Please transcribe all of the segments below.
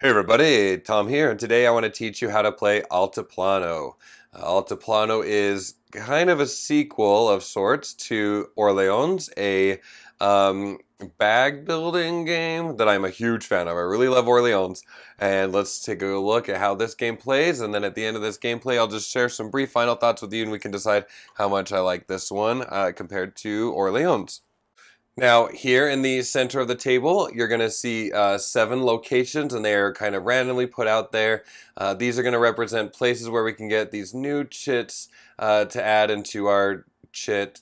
Hey everybody, Tom here, and today I want to teach you how to play Altiplano. Uh, Altiplano is kind of a sequel of sorts to Orleans, a um, bag building game that I'm a huge fan of. I really love Orleans, and let's take a look at how this game plays, and then at the end of this gameplay, I'll just share some brief final thoughts with you, and we can decide how much I like this one uh, compared to Orleans. Now, here in the center of the table, you're going to see uh, seven locations, and they are kind of randomly put out there. Uh, these are going to represent places where we can get these new chits uh, to add into our chit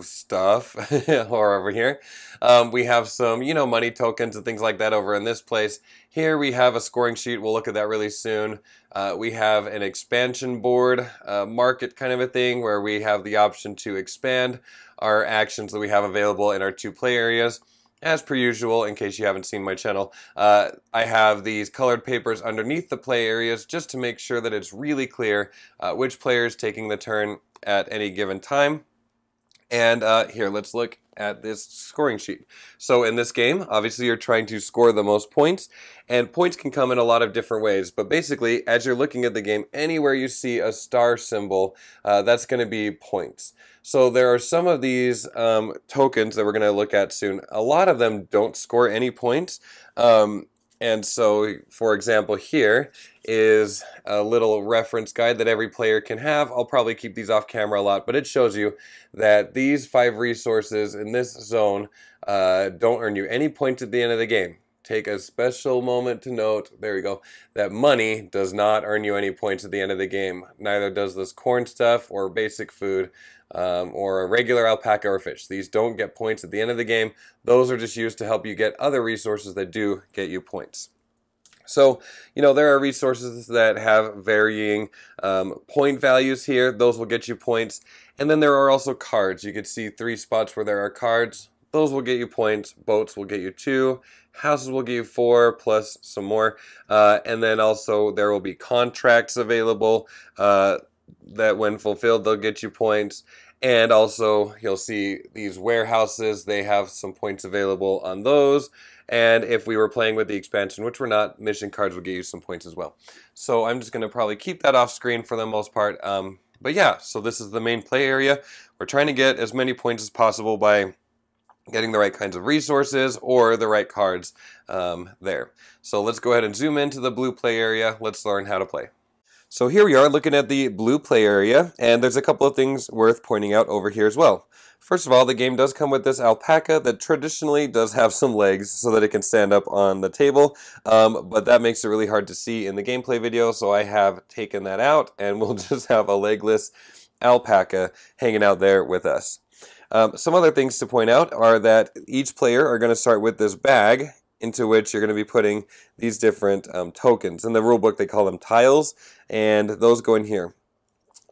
stuff or over here. Um, we have some, you know, money tokens and things like that over in this place. Here we have a scoring sheet. We'll look at that really soon. Uh, we have an expansion board, uh, market kind of a thing where we have the option to expand our actions that we have available in our two play areas. As per usual, in case you haven't seen my channel, uh, I have these colored papers underneath the play areas just to make sure that it's really clear uh, which player is taking the turn at any given time. And uh, here, let's look at this scoring sheet. So in this game, obviously you're trying to score the most points, and points can come in a lot of different ways. But basically, as you're looking at the game, anywhere you see a star symbol, uh, that's going to be points. So there are some of these um, tokens that we're going to look at soon. A lot of them don't score any points. Um, and so, for example, here is a little reference guide that every player can have. I'll probably keep these off camera a lot, but it shows you that these five resources in this zone uh, don't earn you any points at the end of the game. Take a special moment to note, there you go, that money does not earn you any points at the end of the game. Neither does this corn stuff or basic food um, or a regular alpaca or fish. These don't get points at the end of the game. Those are just used to help you get other resources that do get you points. So, you know, there are resources that have varying um, point values here. Those will get you points. And then there are also cards. You can see three spots where there are cards. Those will get you points. Boats will get you two. Houses will give you four plus some more. Uh, and then also there will be contracts available uh, that when fulfilled, they'll get you points. And also, you'll see these warehouses, they have some points available on those. And if we were playing with the expansion, which we're not, mission cards will get you some points as well. So I'm just going to probably keep that off screen for the most part. Um, but yeah, so this is the main play area. We're trying to get as many points as possible by getting the right kinds of resources or the right cards um, there. So let's go ahead and zoom into the blue play area. Let's learn how to play. So here we are looking at the blue play area, and there's a couple of things worth pointing out over here as well. First of all, the game does come with this alpaca that traditionally does have some legs so that it can stand up on the table, um, but that makes it really hard to see in the gameplay video, so I have taken that out, and we'll just have a legless alpaca hanging out there with us. Um, some other things to point out are that each player are going to start with this bag, into which you're going to be putting these different um, tokens. In the rulebook, they call them tiles, and those go in here.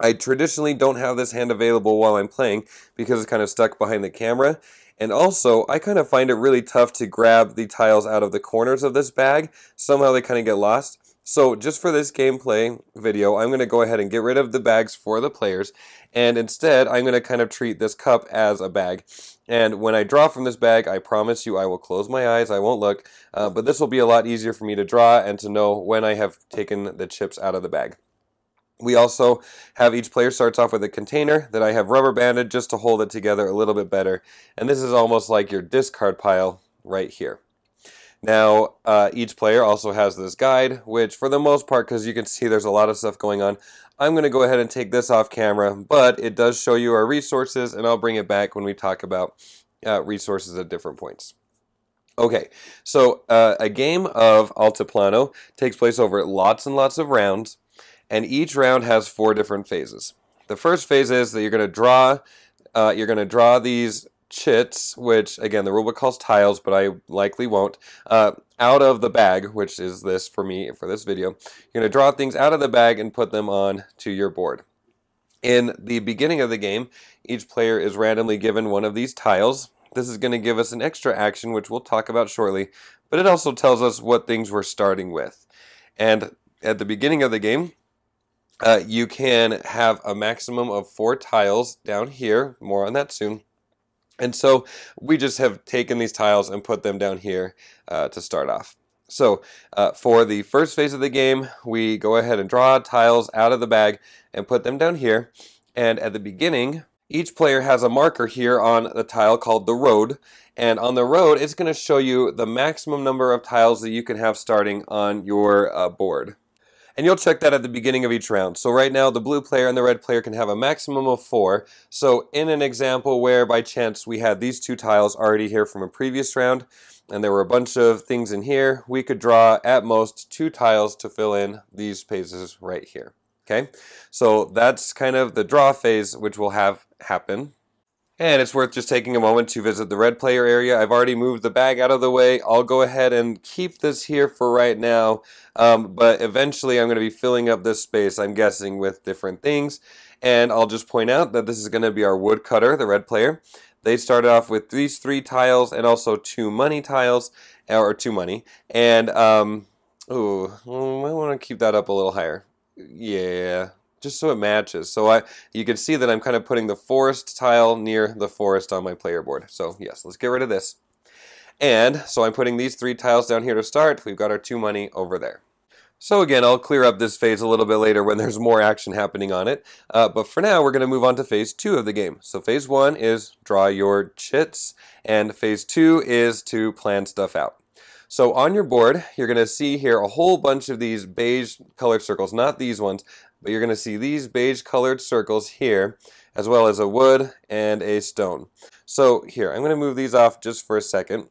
I traditionally don't have this hand available while I'm playing because it's kind of stuck behind the camera. And also, I kind of find it really tough to grab the tiles out of the corners of this bag. Somehow they kind of get lost. So just for this gameplay video, I'm going to go ahead and get rid of the bags for the players, and instead I'm going to kind of treat this cup as a bag. And when I draw from this bag, I promise you I will close my eyes, I won't look, uh, but this will be a lot easier for me to draw and to know when I have taken the chips out of the bag. We also have each player starts off with a container that I have rubber banded just to hold it together a little bit better. And this is almost like your discard pile right here. Now, uh, each player also has this guide, which for the most part, because you can see there's a lot of stuff going on, I'm going to go ahead and take this off camera, but it does show you our resources, and I'll bring it back when we talk about uh, resources at different points. Okay, so uh, a game of Altiplano takes place over lots and lots of rounds, and each round has four different phases. The first phase is that you're going to draw, uh, you're going to draw these chits, which again the rulebook calls tiles, but I likely won't, uh, out of the bag, which is this for me for this video. You're going to draw things out of the bag and put them on to your board. In the beginning of the game, each player is randomly given one of these tiles. This is going to give us an extra action, which we'll talk about shortly, but it also tells us what things we're starting with. And at the beginning of the game, uh, you can have a maximum of four tiles down here, more on that soon, and so we just have taken these tiles and put them down here uh, to start off. So uh, for the first phase of the game, we go ahead and draw tiles out of the bag and put them down here. And at the beginning, each player has a marker here on the tile called the road. And on the road, it's going to show you the maximum number of tiles that you can have starting on your uh, board. And you'll check that at the beginning of each round. So right now, the blue player and the red player can have a maximum of four. So in an example where by chance we had these two tiles already here from a previous round, and there were a bunch of things in here, we could draw at most two tiles to fill in these spaces right here. Okay, so that's kind of the draw phase, which will have happen and it's worth just taking a moment to visit the red player area. I've already moved the bag out of the way. I'll go ahead and keep this here for right now. Um, but eventually I'm going to be filling up this space, I'm guessing, with different things. And I'll just point out that this is going to be our woodcutter, the red player. They started off with these three tiles and also two money tiles, or two money. And, um, ooh, I want to keep that up a little higher. Yeah, just so it matches. So I, you can see that I'm kind of putting the forest tile near the forest on my player board. So yes, let's get rid of this. And so I'm putting these three tiles down here to start. We've got our two money over there. So again, I'll clear up this phase a little bit later when there's more action happening on it. Uh, but for now, we're going to move on to phase two of the game. So phase one is draw your chits, and phase two is to plan stuff out. So on your board, you're going to see here a whole bunch of these beige colored circles, not these ones, but you're going to see these beige colored circles here, as well as a wood and a stone. So here, I'm going to move these off just for a second.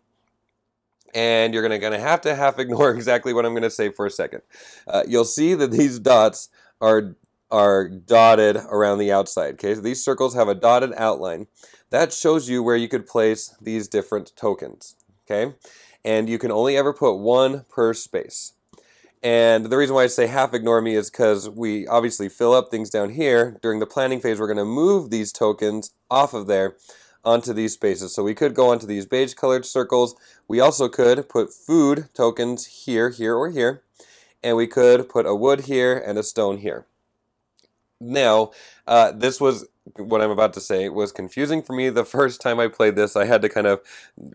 And you're going to have to half ignore exactly what I'm going to say for a second. Uh, you'll see that these dots are are dotted around the outside. Okay, so these circles have a dotted outline. That shows you where you could place these different tokens. Okay, and you can only ever put one per space. And the reason why I say half ignore me is because we obviously fill up things down here. During the planning phase, we're going to move these tokens off of there onto these spaces. So we could go onto these beige colored circles. We also could put food tokens here, here, or here. And we could put a wood here and a stone here. Now, uh, this was what I'm about to say was confusing for me the first time I played this. I had to kind of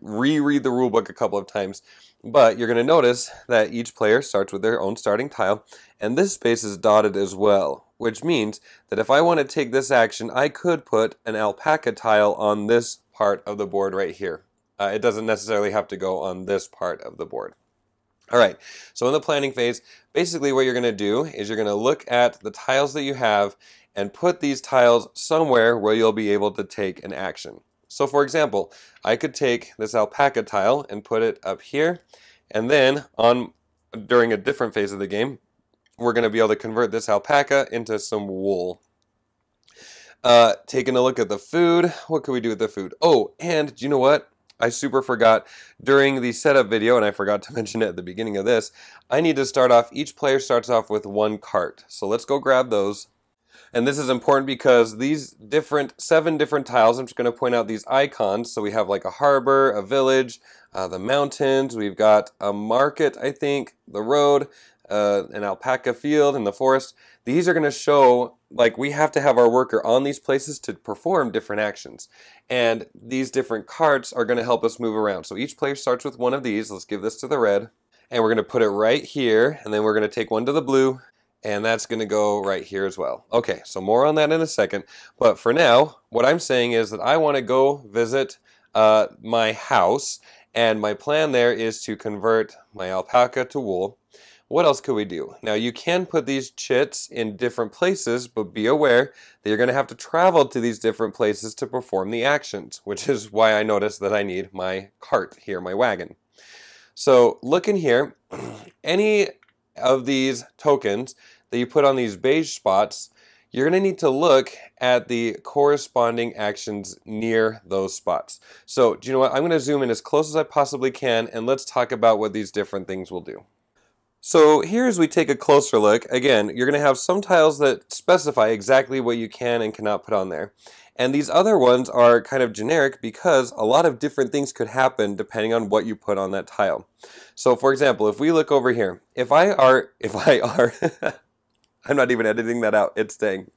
reread the rulebook a couple of times. But you're going to notice that each player starts with their own starting tile, and this space is dotted as well, which means that if I want to take this action, I could put an alpaca tile on this part of the board right here. Uh, it doesn't necessarily have to go on this part of the board. All right, so in the planning phase, basically what you're going to do is you're going to look at the tiles that you have and put these tiles somewhere where you'll be able to take an action. So for example, I could take this alpaca tile and put it up here, and then on during a different phase of the game, we're going to be able to convert this alpaca into some wool. Uh, taking a look at the food, what can we do with the food? Oh, and do you know what? I super forgot during the setup video, and I forgot to mention it at the beginning of this, I need to start off, each player starts off with one cart. So let's go grab those. And this is important because these different, seven different tiles, I'm just going to point out these icons. So we have like a harbor, a village, uh, the mountains, we've got a market, I think, the road, uh, an alpaca field, and the forest. These are going to show, like, we have to have our worker on these places to perform different actions. And these different carts are going to help us move around. So each player starts with one of these. Let's give this to the red. And we're going to put it right here, and then we're going to take one to the blue, and that's going to go right here as well. Okay, so more on that in a second. But for now, what I'm saying is that I want to go visit uh, my house, and my plan there is to convert my alpaca to wool. What else could we do? Now, you can put these chits in different places, but be aware that you're going to have to travel to these different places to perform the actions, which is why I noticed that I need my cart here, my wagon. So look in here, any of these tokens that you put on these beige spots, you're going to need to look at the corresponding actions near those spots. So, do you know what? I'm going to zoom in as close as I possibly can, and let's talk about what these different things will do. So here as we take a closer look, again, you're going to have some tiles that specify exactly what you can and cannot put on there. And these other ones are kind of generic because a lot of different things could happen depending on what you put on that tile. So for example, if we look over here, if I are, if I are, I'm not even editing that out, it's staying.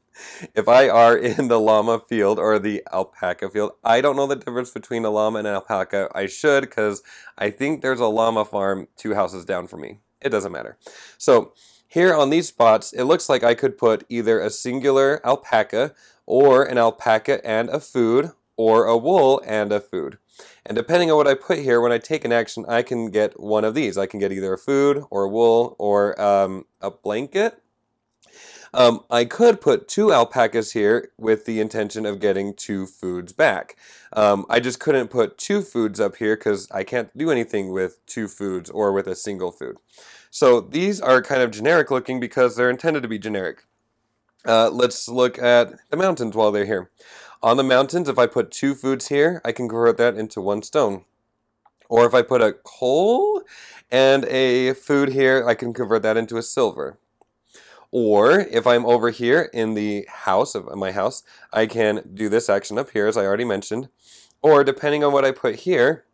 if I are in the llama field or the alpaca field, I don't know the difference between a llama and an alpaca. I should because I think there's a llama farm two houses down from me. It doesn't matter. So here on these spots, it looks like I could put either a singular alpaca or an alpaca and a food or a wool and a food. And depending on what I put here, when I take an action, I can get one of these. I can get either a food or a wool or um, a blanket. Um, I could put two alpacas here with the intention of getting two foods back. Um, I just couldn't put two foods up here because I can't do anything with two foods or with a single food. So these are kind of generic looking because they're intended to be generic. Uh, let's look at the mountains while they're here. On the mountains, if I put two foods here, I can convert that into one stone. Or if I put a coal and a food here, I can convert that into a silver. Or if I'm over here in the house of my house, I can do this action up here, as I already mentioned. Or depending on what I put here,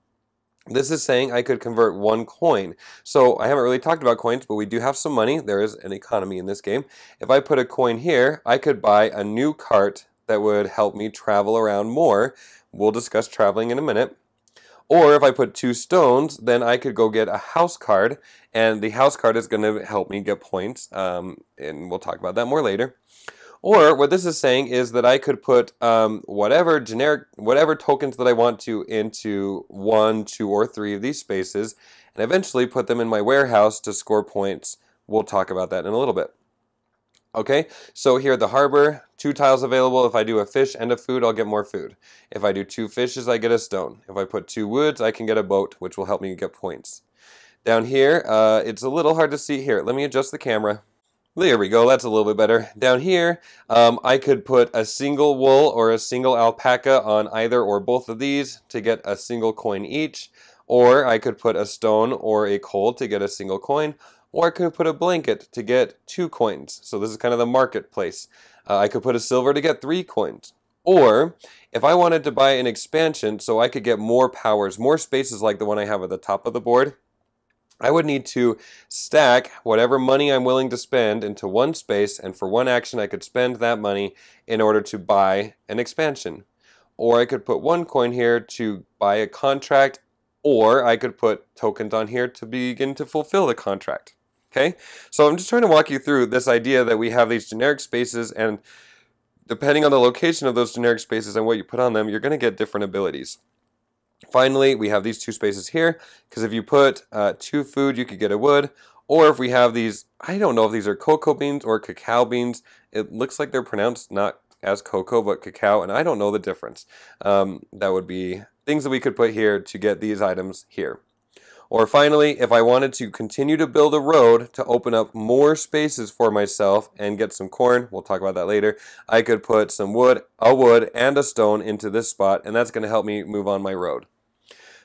this is saying I could convert one coin. So I haven't really talked about coins, but we do have some money. There is an economy in this game. If I put a coin here, I could buy a new cart that would help me travel around more. We'll discuss traveling in a minute. Or if I put two stones, then I could go get a house card, and the house card is going to help me get points, um, and we'll talk about that more later. Or what this is saying is that I could put um, whatever generic, whatever tokens that I want to into one, two, or three of these spaces, and eventually put them in my warehouse to score points. We'll talk about that in a little bit. Okay, so here at the harbor, two tiles available. If I do a fish and a food, I'll get more food. If I do two fishes, I get a stone. If I put two woods, I can get a boat, which will help me get points. Down here, uh, it's a little hard to see here. Let me adjust the camera. There we go, that's a little bit better. Down here, um, I could put a single wool or a single alpaca on either or both of these to get a single coin each. Or I could put a stone or a coal to get a single coin or I could put a blanket to get two coins. So this is kind of the marketplace. Uh, I could put a silver to get three coins. Or if I wanted to buy an expansion so I could get more powers, more spaces like the one I have at the top of the board, I would need to stack whatever money I'm willing to spend into one space, and for one action I could spend that money in order to buy an expansion. Or I could put one coin here to buy a contract, or I could put tokens on here to begin to fulfill the contract. Okay, so I'm just trying to walk you through this idea that we have these generic spaces and depending on the location of those generic spaces and what you put on them, you're going to get different abilities. Finally, we have these two spaces here because if you put uh, two food, you could get a wood. Or if we have these, I don't know if these are cocoa beans or cacao beans. It looks like they're pronounced not as cocoa, but cacao, and I don't know the difference. Um, that would be things that we could put here to get these items here. Or finally, if I wanted to continue to build a road to open up more spaces for myself and get some corn, we'll talk about that later, I could put some wood, a wood, and a stone into this spot, and that's going to help me move on my road.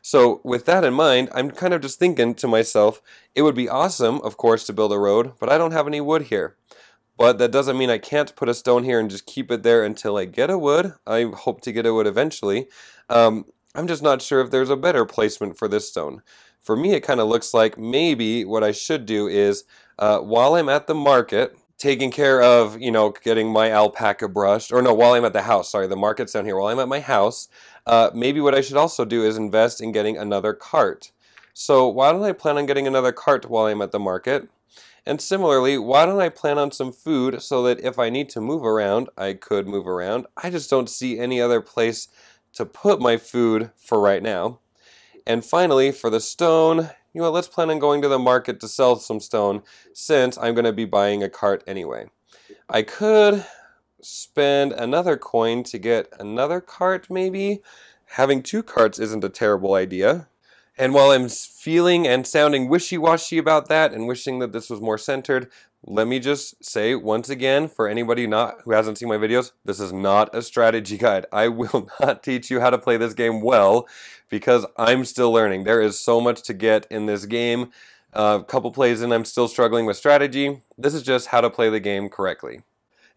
So with that in mind, I'm kind of just thinking to myself, it would be awesome, of course, to build a road, but I don't have any wood here. But that doesn't mean I can't put a stone here and just keep it there until I get a wood. I hope to get a wood eventually. Um, I'm just not sure if there's a better placement for this stone. For me, it kind of looks like maybe what I should do is uh, while I'm at the market, taking care of, you know, getting my alpaca brushed, or no, while I'm at the house, sorry, the market's down here, while I'm at my house, uh, maybe what I should also do is invest in getting another cart. So why don't I plan on getting another cart while I'm at the market? And similarly, why don't I plan on some food so that if I need to move around, I could move around. I just don't see any other place to put my food for right now. And finally, for the stone, you know, let's plan on going to the market to sell some stone since I'm going to be buying a cart anyway. I could spend another coin to get another cart maybe. Having two carts isn't a terrible idea. And while I'm feeling and sounding wishy-washy about that and wishing that this was more centered, let me just say once again for anybody not who hasn't seen my videos, this is not a strategy guide. I will not teach you how to play this game well because I'm still learning. There is so much to get in this game. A uh, couple plays in, I'm still struggling with strategy. This is just how to play the game correctly.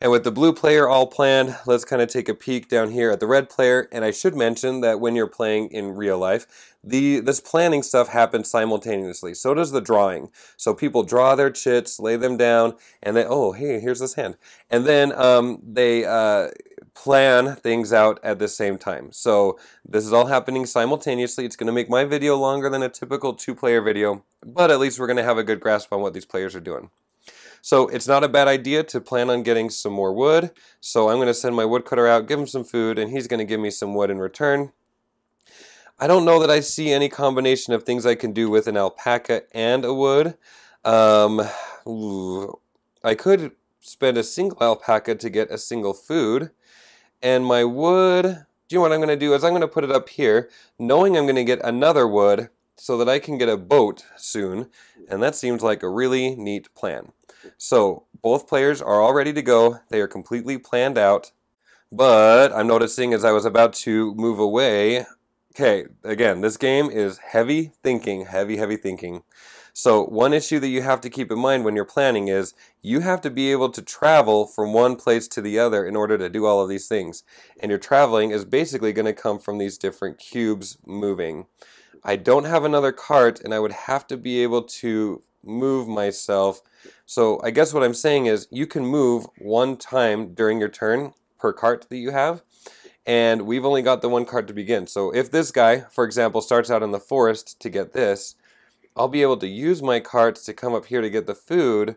And with the blue player all planned, let's kind of take a peek down here at the red player. And I should mention that when you're playing in real life, the this planning stuff happens simultaneously. So does the drawing. So people draw their chits, lay them down, and they, oh, hey, here's this hand. And then um, they uh, plan things out at the same time. So this is all happening simultaneously. It's going to make my video longer than a typical two-player video, but at least we're going to have a good grasp on what these players are doing. So it's not a bad idea to plan on getting some more wood. So I'm going to send my woodcutter out, give him some food, and he's going to give me some wood in return. I don't know that I see any combination of things I can do with an alpaca and a wood. Um, I could spend a single alpaca to get a single food. And my wood, do you know what I'm going to do is I'm going to put it up here, knowing I'm going to get another wood so that I can get a boat soon. And that seems like a really neat plan. So both players are all ready to go. They are completely planned out. But I'm noticing as I was about to move away, okay, again, this game is heavy thinking, heavy, heavy thinking. So one issue that you have to keep in mind when you're planning is you have to be able to travel from one place to the other in order to do all of these things. And your traveling is basically going to come from these different cubes moving. I don't have another cart and I would have to be able to move myself. So I guess what I'm saying is you can move one time during your turn per cart that you have. And we've only got the one cart to begin. So if this guy, for example, starts out in the forest to get this, I'll be able to use my cart to come up here to get the food.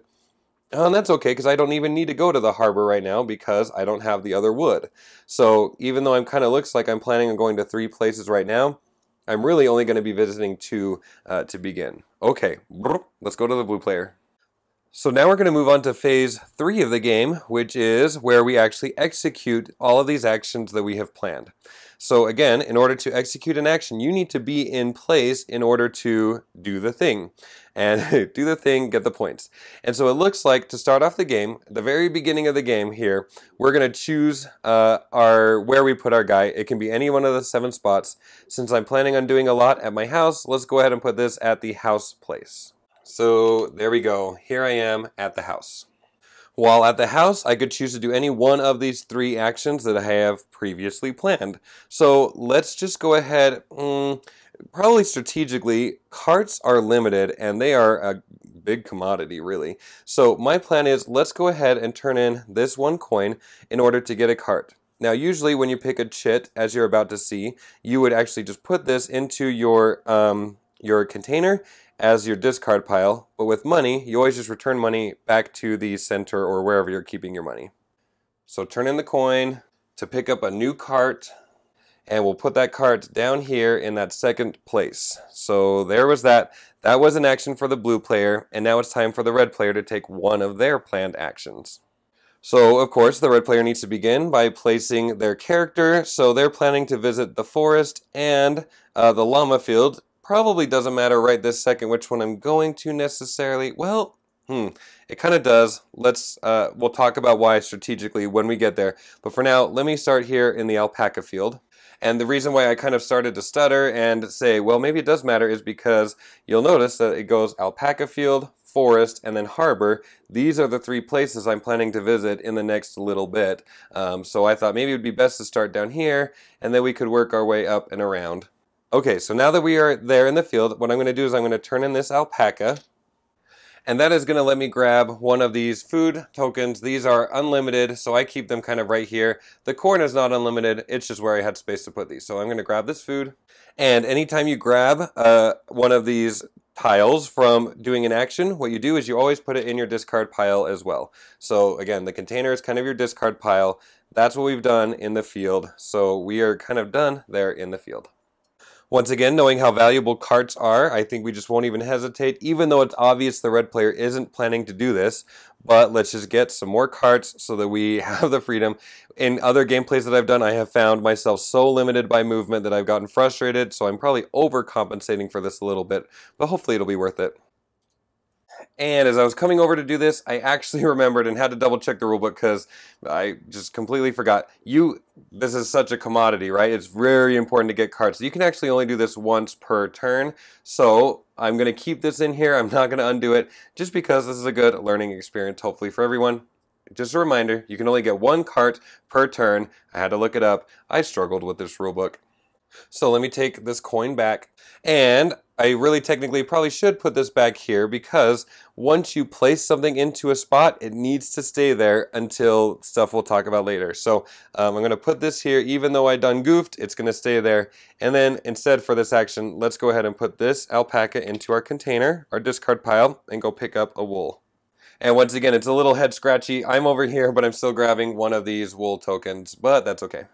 Oh, and that's okay because I don't even need to go to the harbor right now because I don't have the other wood. So even though I'm kind of looks like I'm planning on going to three places right now, I'm really only going to be visiting two uh, to begin. Okay, let's go to the blue player. So now we're going to move on to phase three of the game, which is where we actually execute all of these actions that we have planned. So again, in order to execute an action, you need to be in place in order to do the thing. And do the thing, get the points. And so it looks like to start off the game, the very beginning of the game here, we're going to choose uh, our where we put our guy. It can be any one of the seven spots. Since I'm planning on doing a lot at my house, let's go ahead and put this at the house place. So there we go. Here I am at the house. While at the house, I could choose to do any one of these three actions that I have previously planned. So let's just go ahead, mm, probably strategically, carts are limited and they are a big commodity really. So my plan is let's go ahead and turn in this one coin in order to get a cart. Now usually when you pick a chit, as you're about to see, you would actually just put this into your, um, your container as your discard pile, but with money, you always just return money back to the center or wherever you're keeping your money. So turn in the coin to pick up a new cart, and we'll put that cart down here in that second place. So there was that. That was an action for the blue player, and now it's time for the red player to take one of their planned actions. So, of course, the red player needs to begin by placing their character. So they're planning to visit the forest and uh, the llama field Probably doesn't matter right this second which one I'm going to necessarily. Well, hmm, it kind of does. Let's, uh, we'll talk about why strategically when we get there. But for now, let me start here in the alpaca field. And the reason why I kind of started to stutter and say, well, maybe it does matter is because you'll notice that it goes alpaca field, forest, and then harbor. These are the three places I'm planning to visit in the next little bit. Um, so I thought maybe it would be best to start down here, and then we could work our way up and around. Okay, so now that we are there in the field, what I'm going to do is I'm going to turn in this alpaca. And that is going to let me grab one of these food tokens. These are unlimited, so I keep them kind of right here. The corn is not unlimited, it's just where I had space to put these. So I'm going to grab this food. And anytime you grab uh, one of these tiles from doing an action, what you do is you always put it in your discard pile as well. So again, the container is kind of your discard pile. That's what we've done in the field. So we are kind of done there in the field. Once again, knowing how valuable carts are, I think we just won't even hesitate, even though it's obvious the red player isn't planning to do this. But let's just get some more carts so that we have the freedom. In other gameplays that I've done, I have found myself so limited by movement that I've gotten frustrated, so I'm probably overcompensating for this a little bit, but hopefully it'll be worth it. And as I was coming over to do this, I actually remembered and had to double check the rulebook because I just completely forgot. You, this is such a commodity, right? It's very important to get cards. You can actually only do this once per turn. So I'm going to keep this in here. I'm not going to undo it just because this is a good learning experience, hopefully for everyone. just a reminder, you can only get one cart per turn. I had to look it up. I struggled with this rulebook. So let me take this coin back. And I really technically probably should put this back here because once you place something into a spot, it needs to stay there until stuff we'll talk about later. So um, I'm going to put this here, even though I done goofed, it's going to stay there. And then instead for this action, let's go ahead and put this alpaca into our container, our discard pile, and go pick up a wool. And once again, it's a little head scratchy. I'm over here, but I'm still grabbing one of these wool tokens, but that's okay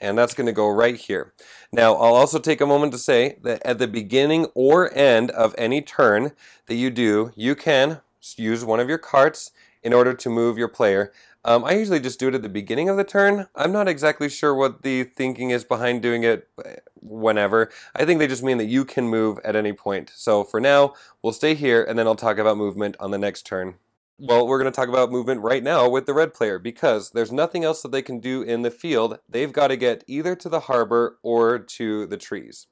and that's going to go right here. Now, I'll also take a moment to say that at the beginning or end of any turn that you do, you can use one of your carts in order to move your player. Um, I usually just do it at the beginning of the turn. I'm not exactly sure what the thinking is behind doing it uh, whenever. I think they just mean that you can move at any point. So for now, we'll stay here and then I'll talk about movement on the next turn. Well, we're going to talk about movement right now with the red player because there's nothing else that they can do in the field. They've got to get either to the harbor or to the trees.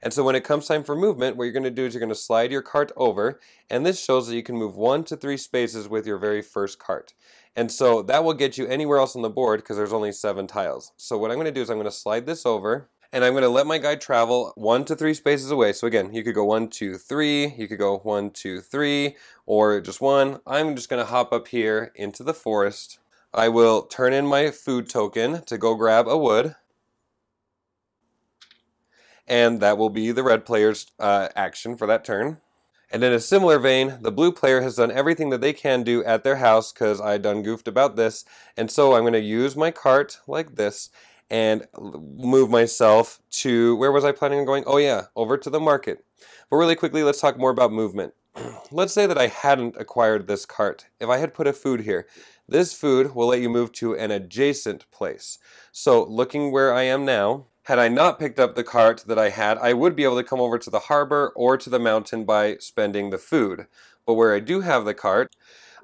And so when it comes time for movement, what you're going to do is you're going to slide your cart over, and this shows that you can move one to three spaces with your very first cart. And so that will get you anywhere else on the board because there's only seven tiles. So what I'm going to do is I'm going to slide this over, and I'm going to let my guy travel one to three spaces away. So again, you could go one, two, three, you could go one, two, three, or just one. I'm just going to hop up here into the forest. I will turn in my food token to go grab a wood. And that will be the red player's uh, action for that turn. And in a similar vein, the blue player has done everything that they can do at their house because I done goofed about this. And so I'm going to use my cart like this and move myself to, where was I planning on going? Oh yeah, over to the market. But really quickly, let's talk more about movement. let's say that I hadn't acquired this cart. If I had put a food here, this food will let you move to an adjacent place. So looking where I am now, had I not picked up the cart that I had, I would be able to come over to the harbor or to the mountain by spending the food. But where I do have the cart,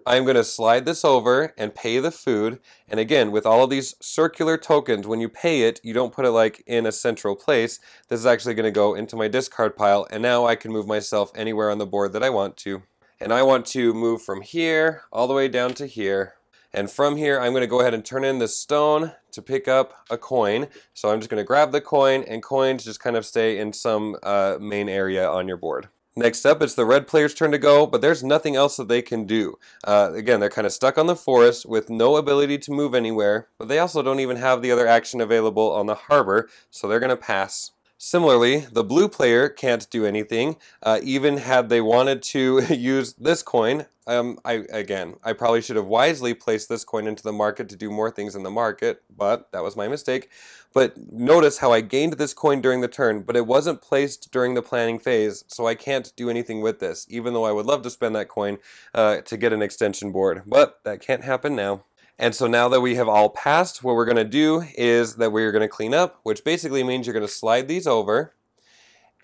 I'm going to slide this over and pay the food. And again, with all of these circular tokens, when you pay it, you don't put it like in a central place. This is actually going to go into my discard pile. And now I can move myself anywhere on the board that I want to. And I want to move from here all the way down to here. And from here, I'm going to go ahead and turn in this stone to pick up a coin. So I'm just going to grab the coin, and coins just kind of stay in some uh, main area on your board. Next up, it's the red player's turn to go, but there's nothing else that they can do. Uh, again, they're kind of stuck on the forest with no ability to move anywhere, but they also don't even have the other action available on the harbor, so they're going to pass. Similarly, the blue player can't do anything, uh, even had they wanted to use this coin. Um, I Again, I probably should have wisely placed this coin into the market to do more things in the market, but that was my mistake. But notice how I gained this coin during the turn, but it wasn't placed during the planning phase, so I can't do anything with this, even though I would love to spend that coin uh, to get an extension board. But that can't happen now. And so now that we have all passed, what we're going to do is that we're going to clean up, which basically means you're going to slide these over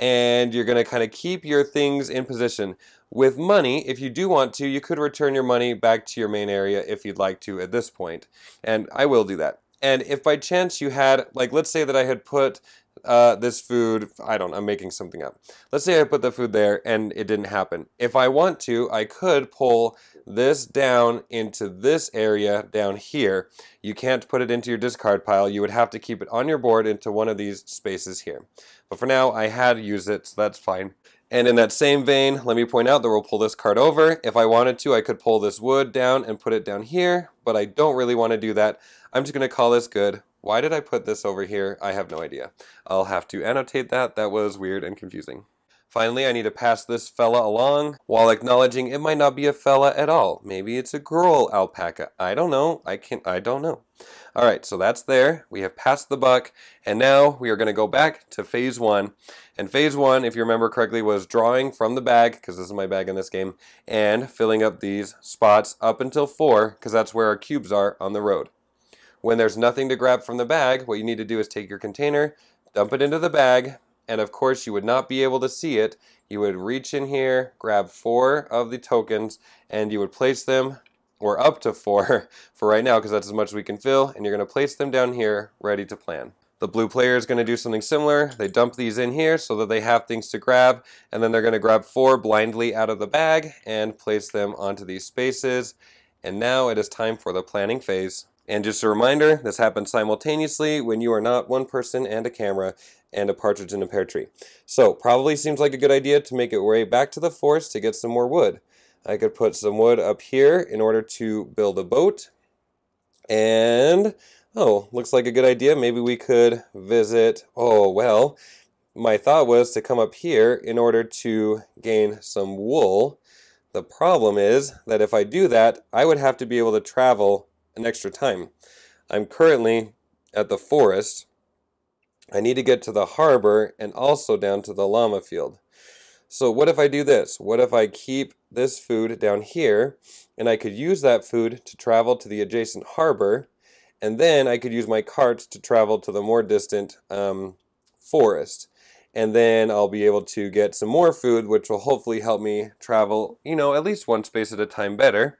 and you're going to kind of keep your things in position. With money, if you do want to, you could return your money back to your main area if you'd like to at this point. And I will do that. And if by chance you had, like, let's say that I had put uh, this food, I don't, I'm making something up. Let's say I put the food there and it didn't happen. If I want to, I could pull this down into this area down here. You can't put it into your discard pile. You would have to keep it on your board into one of these spaces here. But for now, I had used it, so that's fine. And in that same vein, let me point out that we'll pull this card over. If I wanted to, I could pull this wood down and put it down here, but I don't really want to do that. I'm just going to call this good. Why did I put this over here? I have no idea. I'll have to annotate that. That was weird and confusing. Finally, I need to pass this fella along while acknowledging it might not be a fella at all. Maybe it's a girl alpaca. I don't know. I can't, I don't know. All right, so that's there. We have passed the buck, and now we are going to go back to phase one. And phase one, if you remember correctly, was drawing from the bag, because this is my bag in this game, and filling up these spots up until four, because that's where our cubes are on the road. When there's nothing to grab from the bag, what you need to do is take your container, dump it into the bag, and of course you would not be able to see it. You would reach in here, grab four of the tokens, and you would place them, or up to four for right now, because that's as much as we can fill, and you're going to place them down here, ready to plan. The blue player is going to do something similar. They dump these in here so that they have things to grab, and then they're going to grab four blindly out of the bag and place them onto these spaces. And now it is time for the planning phase. And just a reminder, this happens simultaneously when you are not one person and a camera and a partridge in a pear tree. So probably seems like a good idea to make it way back to the forest to get some more wood. I could put some wood up here in order to build a boat. And, oh, looks like a good idea. Maybe we could visit, oh, well, my thought was to come up here in order to gain some wool. The problem is that if I do that, I would have to be able to travel an extra time. I'm currently at the forest. I need to get to the harbor and also down to the llama field. So what if I do this? What if I keep this food down here and I could use that food to travel to the adjacent harbor and then I could use my cart to travel to the more distant um, forest. And then I'll be able to get some more food, which will hopefully help me travel, you know, at least one space at a time better.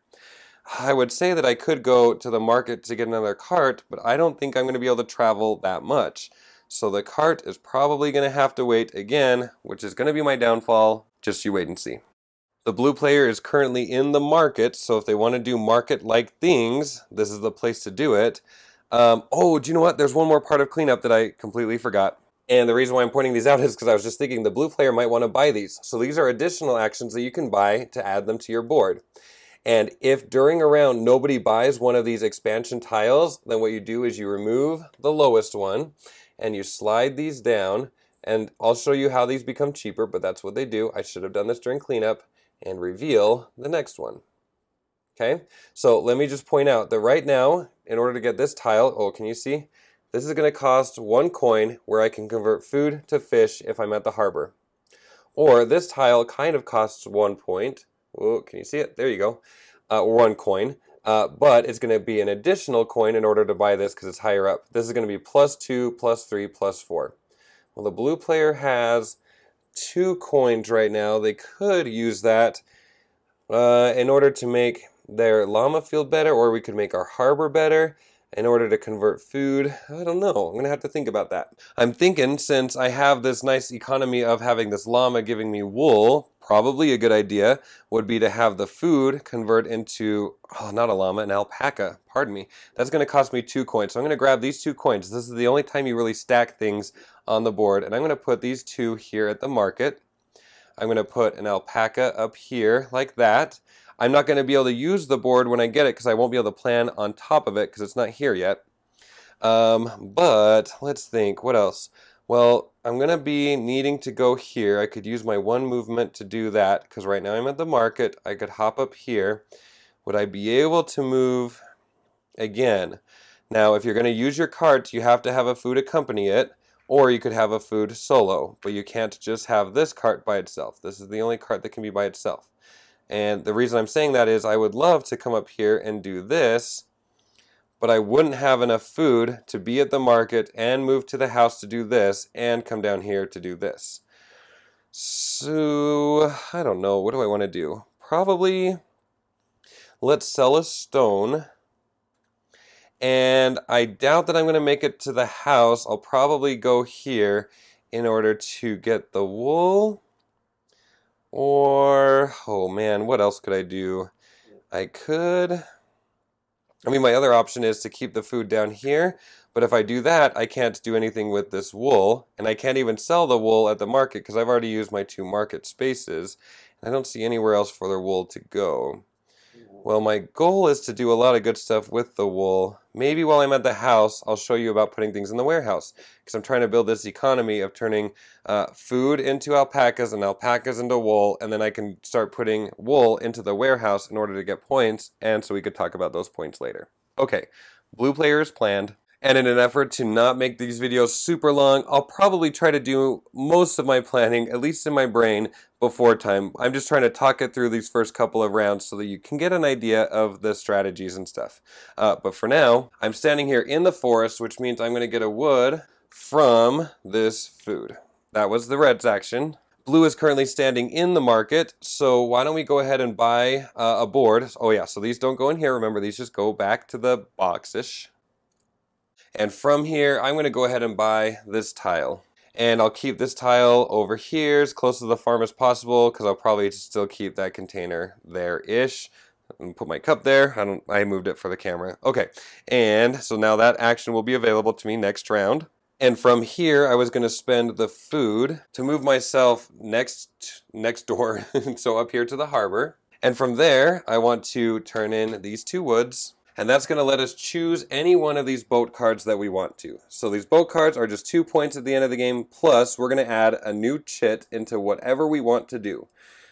I would say that I could go to the market to get another cart, but I don't think I'm going to be able to travel that much. So the cart is probably going to have to wait again, which is going to be my downfall. Just you wait and see. The blue player is currently in the market, so if they want to do market-like things, this is the place to do it. Um, oh, do you know what? There's one more part of cleanup that I completely forgot. And the reason why I'm pointing these out is because I was just thinking the blue player might want to buy these. So these are additional actions that you can buy to add them to your board. And if during a round nobody buys one of these expansion tiles, then what you do is you remove the lowest one and you slide these down and I'll show you how these become cheaper, but that's what they do. I should have done this during cleanup and reveal the next one. Okay, so let me just point out that right now, in order to get this tile, oh, can you see? This is going to cost one coin where I can convert food to fish if I'm at the harbor. Or this tile kind of costs one point. Oh, can you see it? There you go. Uh, one coin. Uh, but it's going to be an additional coin in order to buy this because it's higher up. This is going to be plus 2, plus 3, plus 4. Well, the blue player has two coins right now. They could use that uh, in order to make their llama field better, or we could make our harbor better in order to convert food. I don't know. I'm going to have to think about that. I'm thinking since I have this nice economy of having this llama giving me wool, probably a good idea would be to have the food convert into, oh, not a llama, an alpaca. Pardon me. That's going to cost me two coins. So I'm going to grab these two coins. This is the only time you really stack things on the board. And I'm going to put these two here at the market. I'm going to put an alpaca up here like that. I'm not going to be able to use the board when I get it because I won't be able to plan on top of it because it's not here yet. Um, but let's think, what else? Well, I'm going to be needing to go here. I could use my one movement to do that because right now I'm at the market. I could hop up here. Would I be able to move again? Now, if you're going to use your cart, you have to have a food accompany it, or you could have a food solo, but you can't just have this cart by itself. This is the only cart that can be by itself. And the reason I'm saying that is I would love to come up here and do this, but I wouldn't have enough food to be at the market and move to the house to do this and come down here to do this. So, I don't know. What do I want to do? Probably let's sell a stone. And I doubt that I'm going to make it to the house. I'll probably go here in order to get the wool. Or, oh man, what else could I do? I could, I mean, my other option is to keep the food down here, but if I do that, I can't do anything with this wool, and I can't even sell the wool at the market because I've already used my two market spaces, and I don't see anywhere else for the wool to go. Well, my goal is to do a lot of good stuff with the wool. Maybe while I'm at the house, I'll show you about putting things in the warehouse because I'm trying to build this economy of turning uh, food into alpacas and alpacas into wool, and then I can start putting wool into the warehouse in order to get points, and so we could talk about those points later. Okay, blue player is planned. And in an effort to not make these videos super long, I'll probably try to do most of my planning, at least in my brain, before time. I'm just trying to talk it through these first couple of rounds so that you can get an idea of the strategies and stuff. Uh, but for now, I'm standing here in the forest, which means I'm going to get a wood from this food. That was the red's action. Blue is currently standing in the market, so why don't we go ahead and buy uh, a board. Oh yeah, so these don't go in here. Remember, these just go back to the box-ish. And from here, I'm going to go ahead and buy this tile. And I'll keep this tile over here as close to the farm as possible because I'll probably still keep that container there-ish. and put my cup there. I don't I moved it for the camera. Okay. And so now that action will be available to me next round. And from here, I was going to spend the food to move myself next next door, so up here to the harbor. And from there, I want to turn in these two woods, and that's going to let us choose any one of these boat cards that we want to. So these boat cards are just two points at the end of the game, plus we're going to add a new chit into whatever we want to do.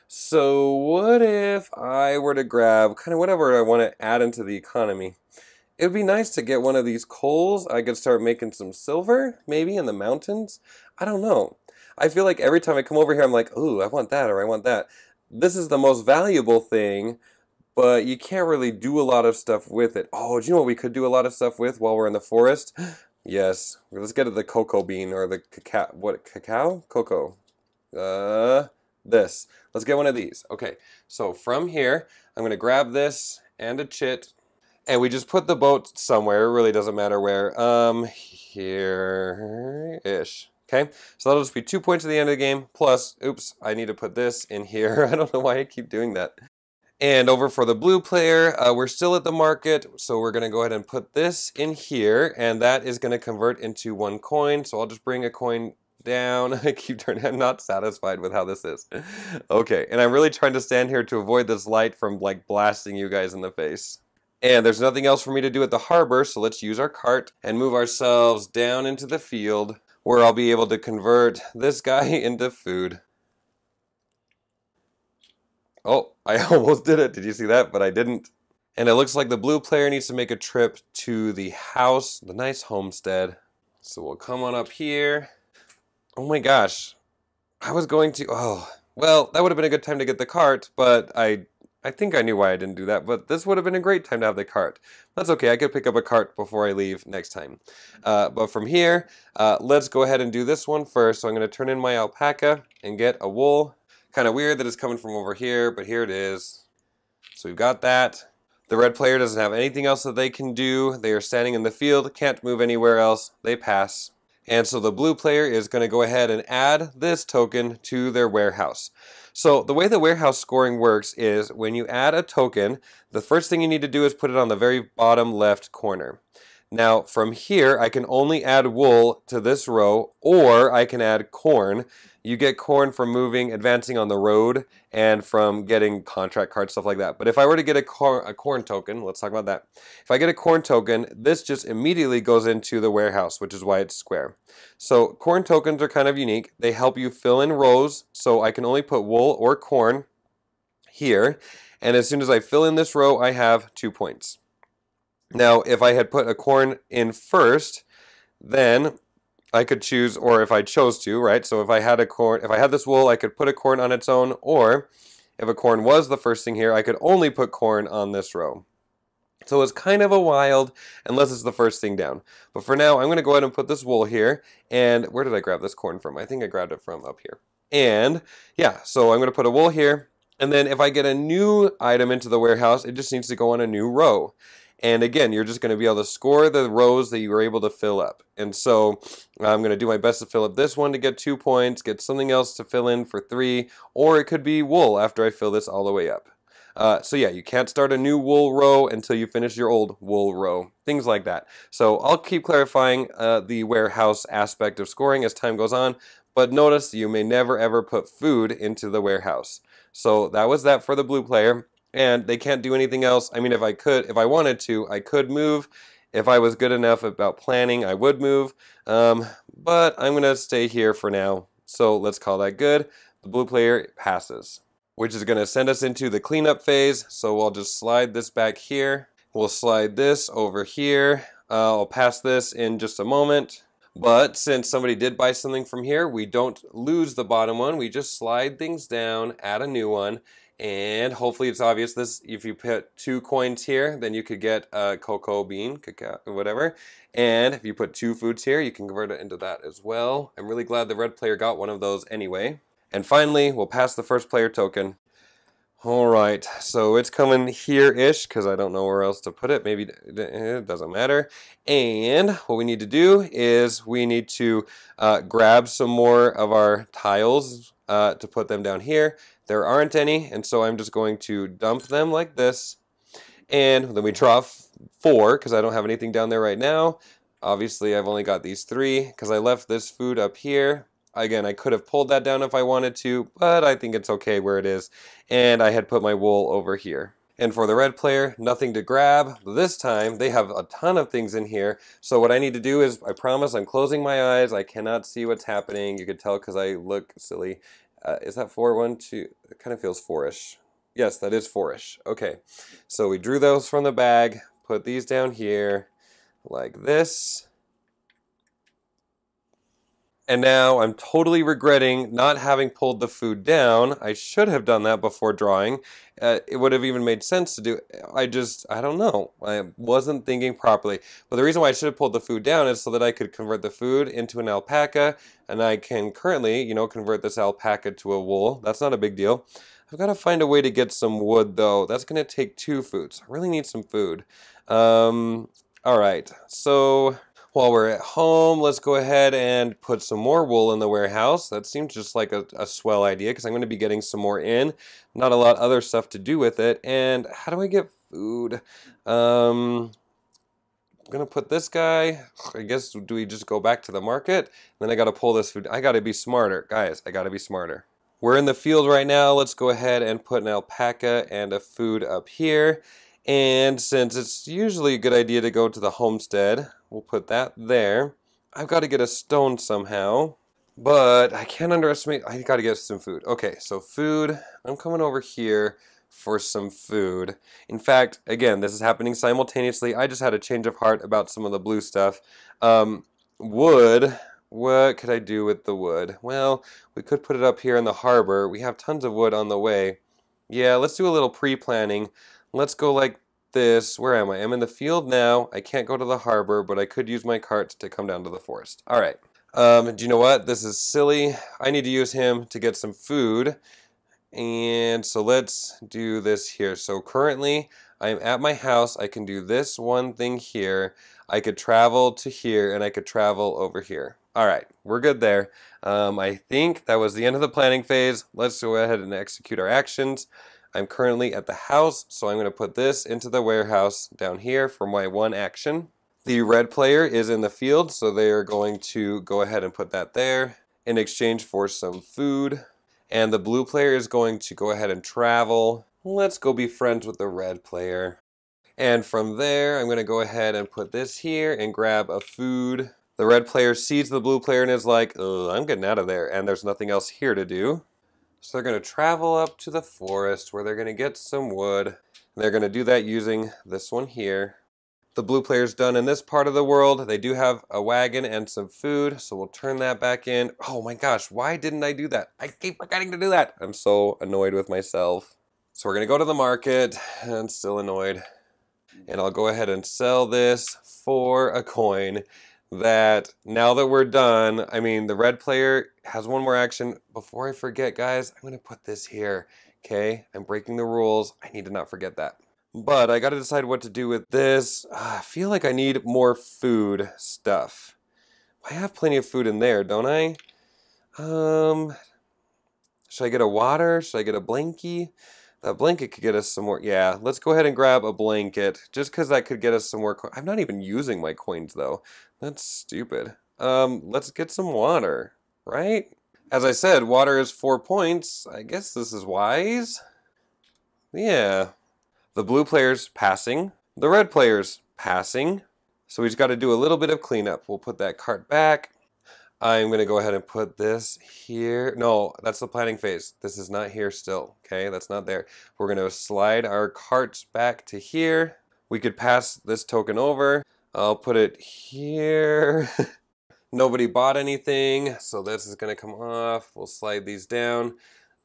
So what if I were to grab kind of whatever I want to add into the economy? It would be nice to get one of these coals. I could start making some silver, maybe in the mountains. I don't know. I feel like every time I come over here, I'm like, ooh, I want that or I want that. This is the most valuable thing, but you can't really do a lot of stuff with it. Oh, do you know what we could do a lot of stuff with while we're in the forest? yes. Let's get to the cocoa bean or the cacao. What, cacao? Cocoa. Uh, this. Let's get one of these. Okay, so from here, I'm going to grab this and a chit and we just put the boat somewhere. It really doesn't matter where. Um, here-ish. Okay, so that'll just be two points at the end of the game. Plus, oops, I need to put this in here. I don't know why I keep doing that. And over for the blue player, uh, we're still at the market, so we're to go ahead and put this in here, and that is to convert into one coin. So I'll just bring a coin down. I keep turning, I'm not satisfied with how this is. Okay, and I'm really trying to stand here to avoid this light from like blasting you guys in the face. And there's nothing else for me to do at the harbor, so let's use our cart and move ourselves down into the field where I'll be able to convert this guy into food. Oh, I almost did it. Did you see that? But I didn't. And it looks like the blue player needs to make a trip to the house, the nice homestead. So we'll come on up here. Oh my gosh. I was going to, oh, well, that would have been a good time to get the cart, but I I think I knew why I didn't do that, but this would have been a great time to have the cart. That's okay, I could pick up a cart before I leave next time. Uh, but from here, uh, let's go ahead and do this one first. So I'm going to turn in my alpaca and get a wool. Kind of weird that it's coming from over here, but here it is. So we've got that. The red player doesn't have anything else that they can do. They are standing in the field, can't move anywhere else. They pass. And so the blue player is going to go ahead and add this token to their warehouse. So the way the warehouse scoring works is when you add a token, the first thing you need to do is put it on the very bottom left corner. Now from here, I can only add wool to this row, or I can add corn. You get corn from moving, advancing on the road, and from getting contract cards, stuff like that. But if I were to get a, cor a corn token, let's talk about that. If I get a corn token, this just immediately goes into the warehouse, which is why it's square. So corn tokens are kind of unique. They help you fill in rows, so I can only put wool or corn here. And as soon as I fill in this row, I have two points. Now, if I had put a corn in first, then I could choose, or if I chose to, right? So if I had a corn, if I had this wool, I could put a corn on its own, or if a corn was the first thing here, I could only put corn on this row. So it's kind of a wild, unless it's the first thing down. But for now, I'm going to go ahead and put this wool here. And where did I grab this corn from? I think I grabbed it from up here. And yeah, so I'm going to put a wool here. And then if I get a new item into the warehouse, it just needs to go on a new row. And again, you're just going to be able to score the rows that you were able to fill up. And so I'm going to do my best to fill up this one to get two points, get something else to fill in for three, or it could be wool after I fill this all the way up. Uh, so yeah, you can't start a new wool row until you finish your old wool row, things like that. So I'll keep clarifying uh, the warehouse aspect of scoring as time goes on, but notice you may never ever put food into the warehouse. So that was that for the blue player and they can't do anything else. I mean, if I could, if I wanted to, I could move. If I was good enough about planning, I would move. Um, but I'm going to stay here for now. So let's call that good. The blue player passes, which is going to send us into the cleanup phase. So we'll just slide this back here. We'll slide this over here. Uh, I'll pass this in just a moment. But since somebody did buy something from here, we don't lose the bottom one. We just slide things down, add a new one, and hopefully it's obvious this, if you put two coins here, then you could get a cocoa bean, cacao, whatever. And if you put two foods here, you can convert it into that as well. I'm really glad the red player got one of those anyway. And finally, we'll pass the first player token. All right, so it's coming here-ish because I don't know where else to put it. Maybe it doesn't matter. And what we need to do is we need to uh, grab some more of our tiles uh, to put them down here. There aren't any, and so I'm just going to dump them like this And then we draw four because I don't have anything down there right now. Obviously, I've only got these three because I left this food up here. Again, I could have pulled that down if I wanted to, but I think it's okay where it is. And I had put my wool over here. And for the red player, nothing to grab. This time, they have a ton of things in here. So what I need to do is, I promise I'm closing my eyes. I cannot see what's happening. You can tell because I look silly. Uh, is that four, one, two? It kind of feels fourish. Yes, that is fourish. Okay. So we drew those from the bag. Put these down here like this. And now I'm totally regretting not having pulled the food down. I should have done that before drawing. Uh, it would have even made sense to do. I just, I don't know. I wasn't thinking properly. But the reason why I should have pulled the food down is so that I could convert the food into an alpaca. And I can currently, you know, convert this alpaca to a wool. That's not a big deal. I've got to find a way to get some wood though. That's going to take two foods. I really need some food. Um, all right, so while we're at home, let's go ahead and put some more wool in the warehouse. That seems just like a, a swell idea because I'm going to be getting some more in. Not a lot other stuff to do with it. And how do I get food? Um, I'm to put this guy, I guess, do we just go back to the market? Then I got to pull this food. I got to be smarter. Guys, I got to be smarter. We're in the field right now. Let's go ahead and put an alpaca and a food up here. And since it's usually a good idea to go to the homestead, we'll put that there. I've got to get a stone somehow, but I can't underestimate, I got to get some food. Okay, so food, I'm coming over here for some food. In fact, again, this is happening simultaneously. I just had a change of heart about some of the blue stuff. Um, wood, what could I do with the wood? Well, we could put it up here in the harbor. We have tons of wood on the way. Yeah, let's do a little pre-planning. Let's go like this. Where am I? I'm in the field now. I can't go to the harbor, but I could use my cart to come down to the forest. All right. Um, do you know what? This is silly. I need to use him to get some food. And so let's do this here. So currently, I'm at my house. I can do this one thing here. I could travel to here, and I could travel over here. All right, we're good there. Um, I think that was the end of the planning phase. Let's go ahead and execute our actions. I'm currently at the house, so I'm going to put this into the warehouse down here for my one action. The red player is in the field, so they are going to go ahead and put that there in exchange for some food. And the blue player is going to go ahead and travel. Let's go be friends with the red player. And from there, I'm going to go ahead and put this here and grab a food. The red player sees the blue player and is like, I'm getting out of there, and there's nothing else here to do. So they're going to travel up to the forest where they're going to get some wood. They're going to do that using this one here. The blue player's done in this part of the world. They do have a wagon and some food, so we'll turn that back in. Oh my gosh, why didn't I do that? I keep forgetting to do that. I'm so annoyed with myself. So we're to go to the market, and still annoyed. And I'll go ahead and sell this for a coin that now that we're done, I mean, the red player has one more action. Before I forget, guys, I'm going to put this here. Okay, I'm breaking the rules. I need to not forget that. But I got to decide what to do with this. Uh, I feel like I need more food stuff. I have plenty of food in there, don't I? Um, should I get a water? Should I get a blankie? That blanket could get us some more. Yeah, let's go ahead and grab a blanket just because that could get us some more. I'm not even using my coins though. That's stupid. Um, let's get some water, right? As I said, water is four points. I guess this is wise. Yeah. The blue player's passing. The red player's passing. So we just got to do a little bit of cleanup. We'll put that cart back. I'm going to go ahead and put this here. No, that's the planning phase. This is not here still, okay? That's not there. We're going to slide our carts back to here. We could pass this token over. I'll put it here. Nobody bought anything, so this is going to come off. We'll slide these down.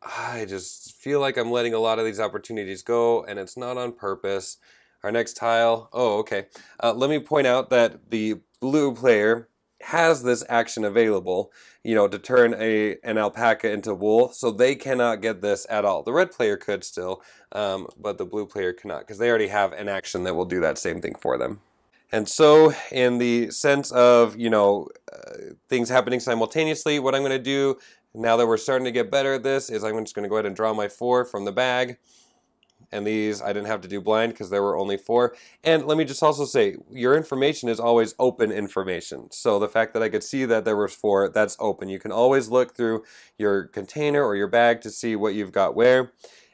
I just feel like I'm letting a lot of these opportunities go, and it's not on purpose. Our next tile, oh, okay. Uh, let me point out that the blue player has this action available, you know, to turn a an alpaca into wool, so they cannot get this at all. The red player could still, um, but the blue player cannot, because they already have an action that will do that same thing for them. And so, in the sense of, you know, uh, things happening simultaneously, what I'm going to do now that we're starting to get better at this is I'm just going to go ahead and draw my four from the bag. And these I didn't have to do blind because there were only four. And let me just also say, your information is always open information. So the fact that I could see that there was four, that's open. You can always look through your container or your bag to see what you've got where.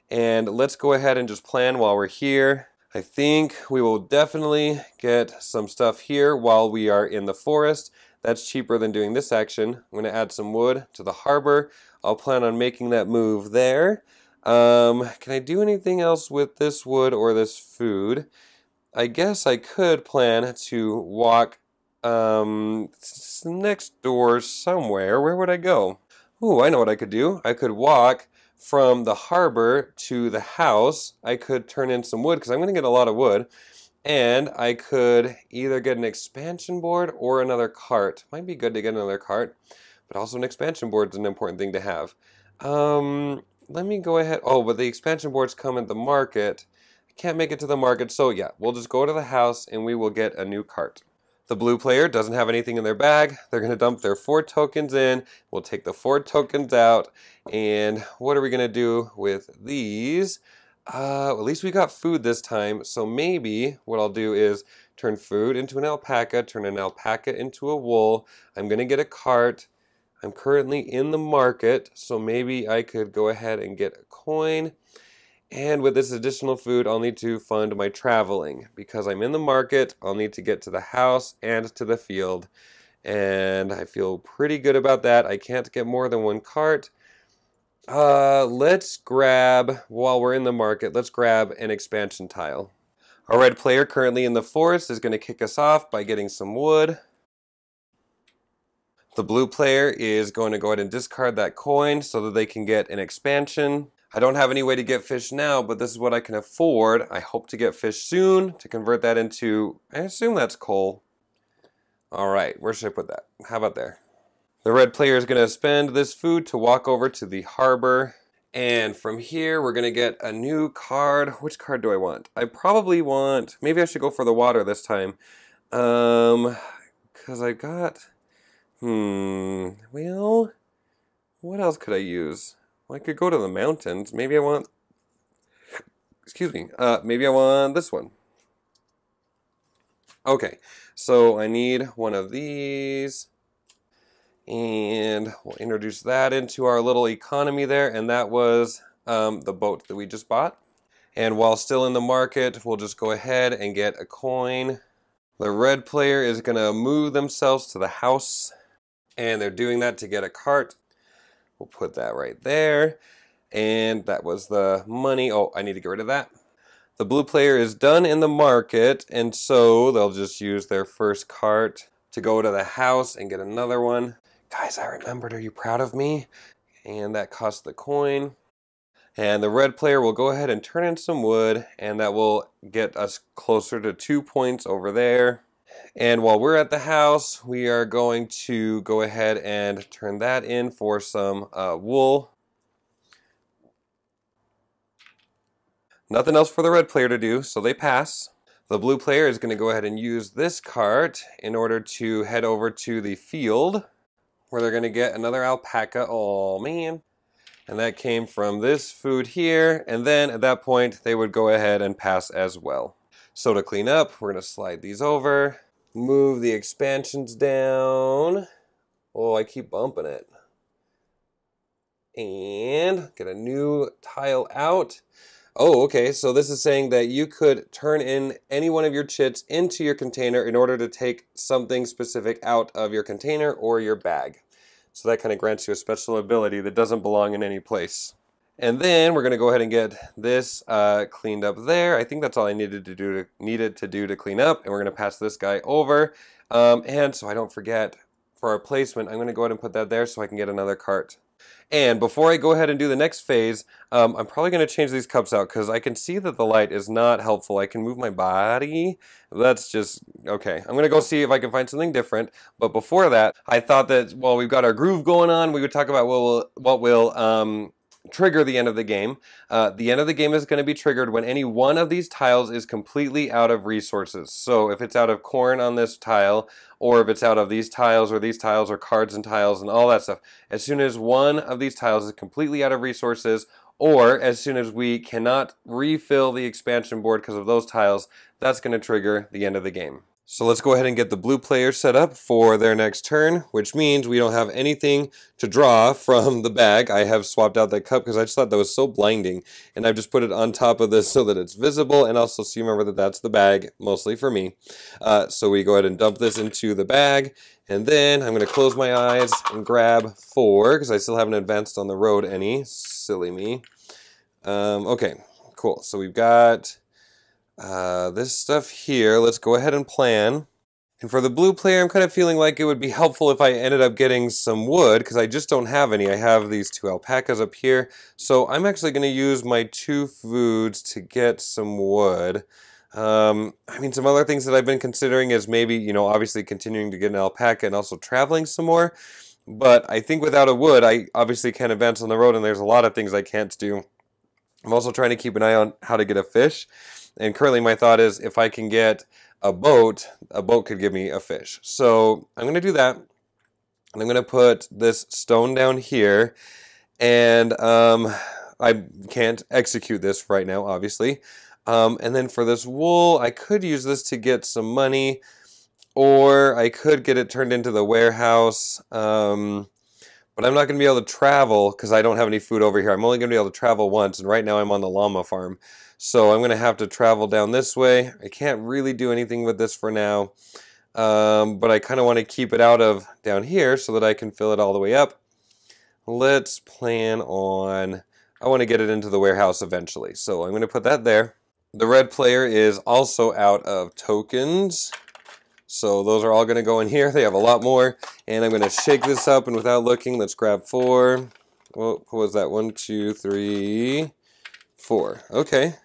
And let's go ahead and just plan while we're here. I think we will definitely get some stuff here while we are in the forest. That's cheaper than doing this action. I'm to add some wood to the harbor. I'll plan on making that move there. Um, can I do anything else with this wood or this food? I guess I could plan to walk um, next door somewhere. Where would I go? Oh, I know what I could do. I could walk from the harbor to the house. I could turn in some wood because I'm going to get a lot of wood. And I could either get an expansion board or another cart. Might be good to get another cart, but also an expansion board is an important thing to have. Um, let me go ahead. Oh, but the expansion boards come at the market. I can't make it to the market, so yeah, we'll just go to the house and we will get a new cart. The blue player doesn't have anything in their bag. They're going to dump their four tokens in. We'll take the four tokens out. And what are we going to do with these? Uh, at least we got food this time. So maybe what I'll do is turn food into an alpaca, turn an alpaca into a wool. I'm going to get a cart. I'm currently in the market, so maybe I could go ahead and get a coin. And with this additional food, I'll need to fund my traveling. Because I'm in the market, I'll need to get to the house and to the field. And I feel pretty good about that. I can't get more than one cart. Uh, let's grab, while we're in the market, let's grab an expansion tile. Our red player currently in the forest is going to kick us off by getting some wood. The blue player is going to go ahead and discard that coin so that they can get an expansion. I don't have any way to get fish now, but this is what I can afford. I hope to get fish soon to convert that into, I assume that's coal. All right, where should I put that? How about there? The red player is going to spend this food to walk over to the harbor. And from here, we're going to get a new card. Which card do I want? I probably want, maybe I should go for the water this time. Um, because I got, Hmm, well, what else could I use? Well, I could go to the mountains. Maybe I want, excuse me, uh, maybe I want this one. Okay, so I need one of these. And we'll introduce that into our little economy there. And that was um, the boat that we just bought. And while still in the market, we'll just go ahead and get a coin. The red player is going to move themselves to the house and they're doing that to get a cart. We'll put that right there. And that was the money. Oh, I need to get rid of that. The blue player is done in the market, and so they'll just use their first cart to go to the house and get another one. Guys, I remembered. Are you proud of me? And that cost the coin. And the red player will go ahead and turn in some wood, and that will get us closer to two points over there. And while we're at the house, we are going to go ahead and turn that in for some uh, wool. Nothing else for the red player to do, so they pass. The blue player is going to go ahead and use this cart in order to head over to the field where they're going to get another alpaca. Oh man. And that came from this food here. And then at that point, they would go ahead and pass as well. So to clean up, we're going to slide these over move the expansions down. Oh, I keep bumping it. And get a new tile out. Oh, okay, so this is saying that you could turn in any one of your chits into your container in order to take something specific out of your container or your bag. So that kind of grants you a special ability that doesn't belong in any place. And then we're to go ahead and get this uh, cleaned up there. I think that's all I needed to do to, needed to do to clean up. And we're to pass this guy over. Um, and so I don't forget, for our placement, I'm to go ahead and put that there so I can get another cart. And before I go ahead and do the next phase, um, I'm probably to change these cups out because I can see that the light is not helpful. I can move my body. That's just, okay. I'm to go see if I can find something different. But before that, I thought that while we've got our groove going on, we would talk about what will, what will um, trigger the end of the game. Uh, the end of the game is going to be triggered when any one of these tiles is completely out of resources. So if it's out of corn on this tile, or if it's out of these tiles or these tiles or cards and tiles and all that stuff, as soon as one of these tiles is completely out of resources, or as soon as we cannot refill the expansion board because of those tiles, that's going to trigger the end of the game. So let's go ahead and get the blue player set up for their next turn, which means we don't have anything to draw from the bag. I have swapped out that cup because I just thought that was so blinding. And I've just put it on top of this so that it's visible and also so you remember that that's the bag, mostly for me. Uh, so we go ahead and dump this into the bag. And then I'm going to close my eyes and grab four because I still haven't advanced on the road any. Silly me. Um, okay, cool. So we've got uh, this stuff here, let's go ahead and plan. And for the blue player, I'm kind of feeling like it would be helpful if I ended up getting some wood, because I just don't have any. I have these two alpacas up here. So I'm actually going to use my two foods to get some wood. Um, I mean, some other things that I've been considering is maybe, you know, obviously continuing to get an alpaca and also traveling some more. But I think without a wood, I obviously can't advance on the road, and there's a lot of things I can't do. I'm also trying to keep an eye on how to get a fish. And currently my thought is if I can get a boat, a boat could give me a fish. So I'm going to do that. And I'm going to put this stone down here. And um, I can't execute this right now, obviously. Um, and then for this wool, I could use this to get some money. Or I could get it turned into the warehouse. Um, but I'm not going to be able to travel because I don't have any food over here. I'm only going to be able to travel once. And right now I'm on the llama farm. So I'm going to have to travel down this way. I can't really do anything with this for now. Um, but I kind of want to keep it out of down here so that I can fill it all the way up. Let's plan on, I want to get it into the warehouse eventually. So I'm going to put that there. The red player is also out of tokens. So those are all going to go in here. They have a lot more. And I'm going to shake this up and without looking, let's grab four. Well, what was that? One, two, three, four. Okay.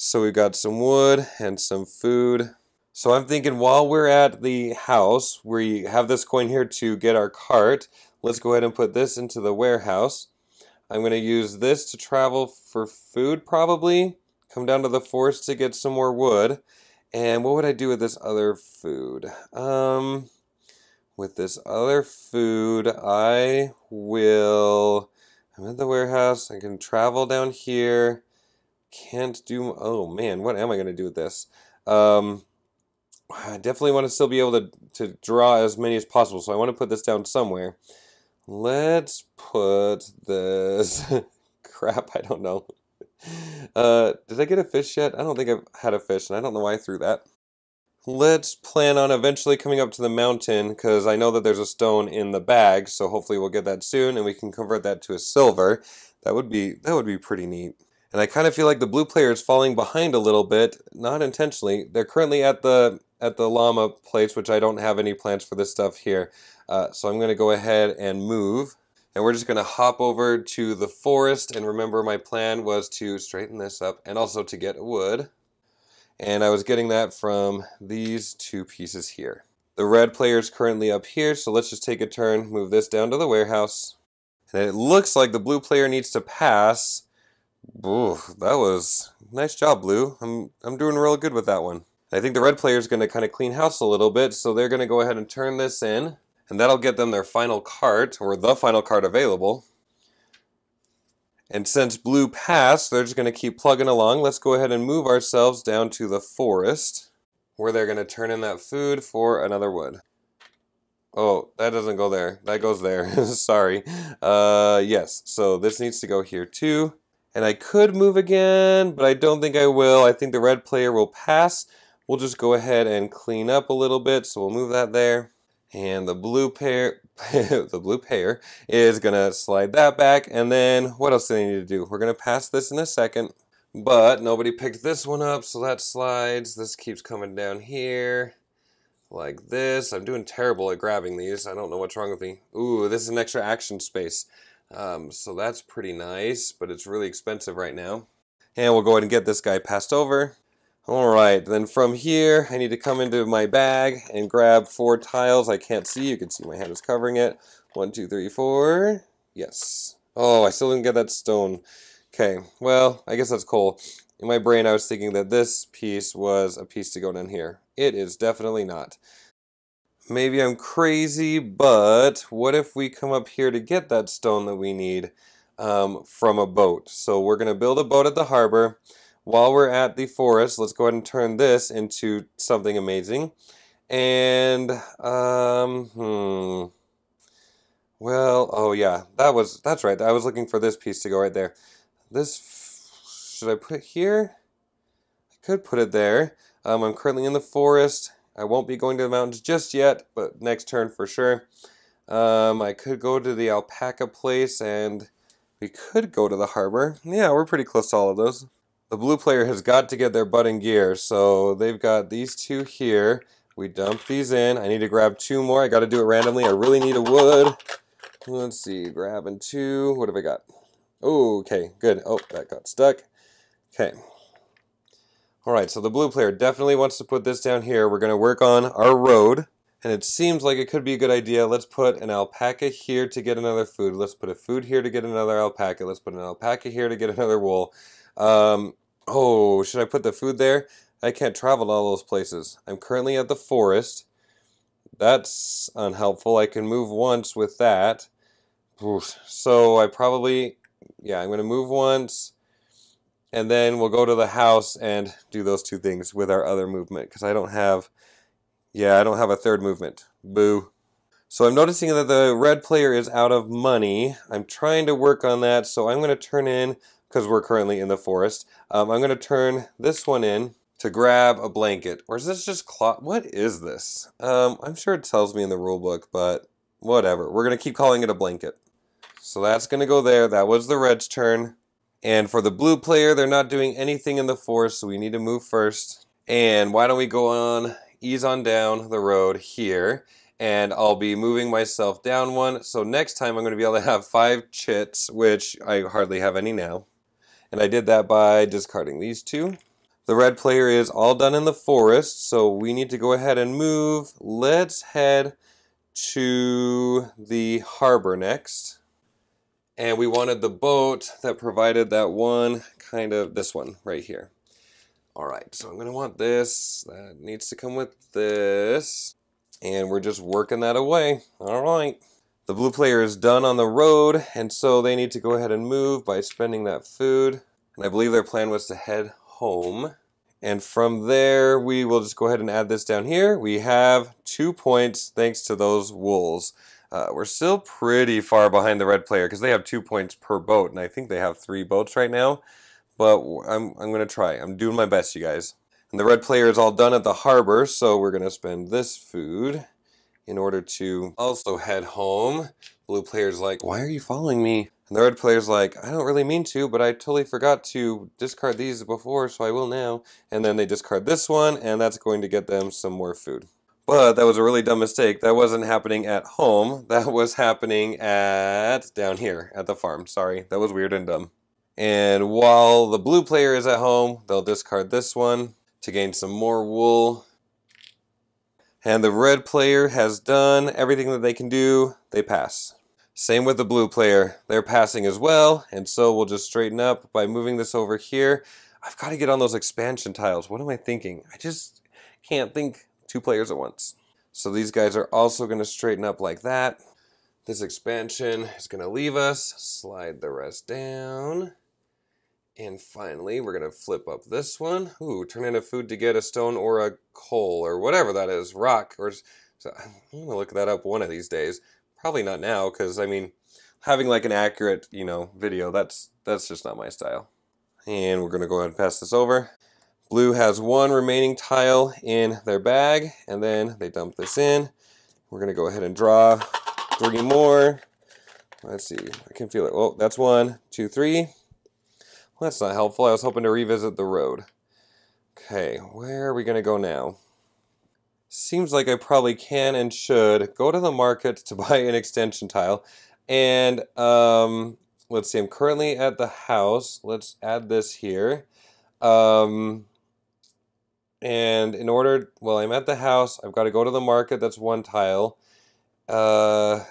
So we've got some wood and some food. So I'm thinking while we're at the house, we have this coin here to get our cart. Let's go ahead and put this into the warehouse. I'm going to use this to travel for food probably. Come down to the forest to get some more wood. And what would I do with this other food? Um, with this other food, I will... I'm at the warehouse. I can travel down here. Can't do... Oh, man. What am I going to do with this? Um, I definitely want to still be able to, to draw as many as possible. So I want to put this down somewhere. Let's put this... Crap, I don't know. Uh, did I get a fish yet? I don't think I've had a fish, and I don't know why I threw that. Let's plan on eventually coming up to the mountain, because I know that there's a stone in the bag, so hopefully we'll get that soon, and we can convert that to a silver. That would be that would be pretty neat. And I kind of feel like the blue player is falling behind a little bit, not intentionally. They're currently at the at the llama place, which I don't have any plans for this stuff here. Uh, so I'm going to go ahead and move. And we're just going to hop over to the forest. And remember, my plan was to straighten this up and also to get wood. And I was getting that from these two pieces here. The red player is currently up here, so let's just take a turn, move this down to the warehouse. And it looks like the blue player needs to pass Ooh, that was nice job, Blue. I'm I'm doing real good with that one. I think the red player is going to kind of clean house a little bit, so they're going to go ahead and turn this in, and that'll get them their final cart, or the final cart available. And since blue passed, they're just going to keep plugging along. Let's go ahead and move ourselves down to the forest, where they're going to turn in that food for another wood. Oh, that doesn't go there. That goes there. Sorry. Uh, yes, so this needs to go here too. And I could move again, but I don't think I will. I think the red player will pass. We'll just go ahead and clean up a little bit. So we'll move that there. And the blue pair, the blue pair is to slide that back. And then what else do they need to do? We're to pass this in a second. But nobody picked this one up, so that slides. This keeps coming down here like this. I'm doing terrible at grabbing these. I don't know what's wrong with me. Ooh, this is an extra action space. Um, so that's pretty nice, but it's really expensive right now. And we'll go ahead and get this guy passed over. Alright, then from here, I need to come into my bag and grab four tiles. I can't see, you can see my hand is covering it. One, two, three, four. Yes. Oh, I still didn't get that stone. Okay, well, I guess that's cool. In my brain, I was thinking that this piece was a piece to go down here. It is definitely not. Maybe I'm crazy, but what if we come up here to get that stone that we need? um, from a boat. So we're going to build a boat at the harbor. While we're at the forest, let's go ahead and turn this into something amazing. And, um, hmm. Well, oh yeah, that was, that's right. I was looking for this piece to go right there. This, should I put it here? I could put it there. Um, I'm currently in the forest. I won't be going to the mountains just yet, but next turn for sure. Um, I could go to the alpaca place and we could go to the harbor. Yeah, we're pretty close to all of those. The blue player has got to get their butt in gear, so they've got these two here. We dump these in. I need to grab two more. I got to do it randomly. I really need a wood. Let's see, grabbing two. What have I got? Okay, good. Oh, that got stuck. Okay. All right, so the blue player definitely wants to put this down here. We're going to work on our road. And it seems like it could be a good idea. Let's put an alpaca here to get another food. Let's put a food here to get another alpaca. Let's put an alpaca here to get another wool. Um, oh, should I put the food there? I can't travel to all those places. I'm currently at the forest. That's unhelpful. I can move once with that. So I probably, yeah, I'm going to move once. And then we'll go to the house and do those two things with our other movement. Because I don't have, yeah, I don't have a third movement. Boo. So I'm noticing that the red player is out of money. I'm trying to work on that. So I'm going to turn in, because we're currently in the forest, um, I'm going to turn this one in to grab a blanket. Or is this just cloth? What is this? Um, I'm sure it tells me in the rule book, but whatever. We're going to keep calling it a blanket. So that's going to go there. That was the red's turn. And for the blue player, they're not doing anything in the forest, so we need to move first. And why don't we go on, ease on down the road here. And I'll be moving myself down one. So next time I'm going to be able to have five chits, which I hardly have any now. And I did that by discarding these two. The red player is all done in the forest, so we need to go ahead and move. Let's head to the harbor next and we wanted the boat that provided that one kind of this one right here. All right so I'm gonna want this. That needs to come with this. And we're just working that away. All right. The blue player is done on the road and so they need to go ahead and move by spending that food. And I believe their plan was to head home. And from there we will just go ahead and add this down here. We have two points thanks to those wools uh, we're still pretty far behind the red player because they have two points per boat, and I think they have three boats right now. But I'm, I'm going to try. I'm doing my best, you guys. And the red player is all done at the harbor, so we're going to spend this food in order to also head home. Blue player's like, why are you following me? And the red player's like, I don't really mean to, but I totally forgot to discard these before, so I will now. And then they discard this one, and that's going to get them some more food. But that was a really dumb mistake. That wasn't happening at home. That was happening at down here at the farm. Sorry, that was weird and dumb. And while the blue player is at home, they'll discard this one to gain some more wool. And the red player has done everything that they can do. They pass. Same with the blue player. They're passing as well. And so we'll just straighten up by moving this over here. I've got to get on those expansion tiles. What am I thinking? I just can't think two players at once. So these guys are also going to straighten up like that. This expansion is going to leave us, slide the rest down. And finally, we're going to flip up this one. Ooh, turn into food to get a stone or a coal or whatever that is, rock. Or so I'm going to look that up one of these days. Probably not now because, I mean, having like an accurate, you know, video, that's, that's just not my style. And we're going to go ahead and pass this over. Blue has one remaining tile in their bag, and then they dump this in. We're going to go ahead and draw three more. Let's see, I can feel it. Oh, that's one, two, three. Well, that's not helpful. I was hoping to revisit the road. Okay, where are we going to go now? Seems like I probably can and should go to the market to buy an extension tile. And um, let's see, I'm currently at the house. Let's add this here. Um, and in order, well, I'm at the house. I've got to go to the market. That's one tile. Uh,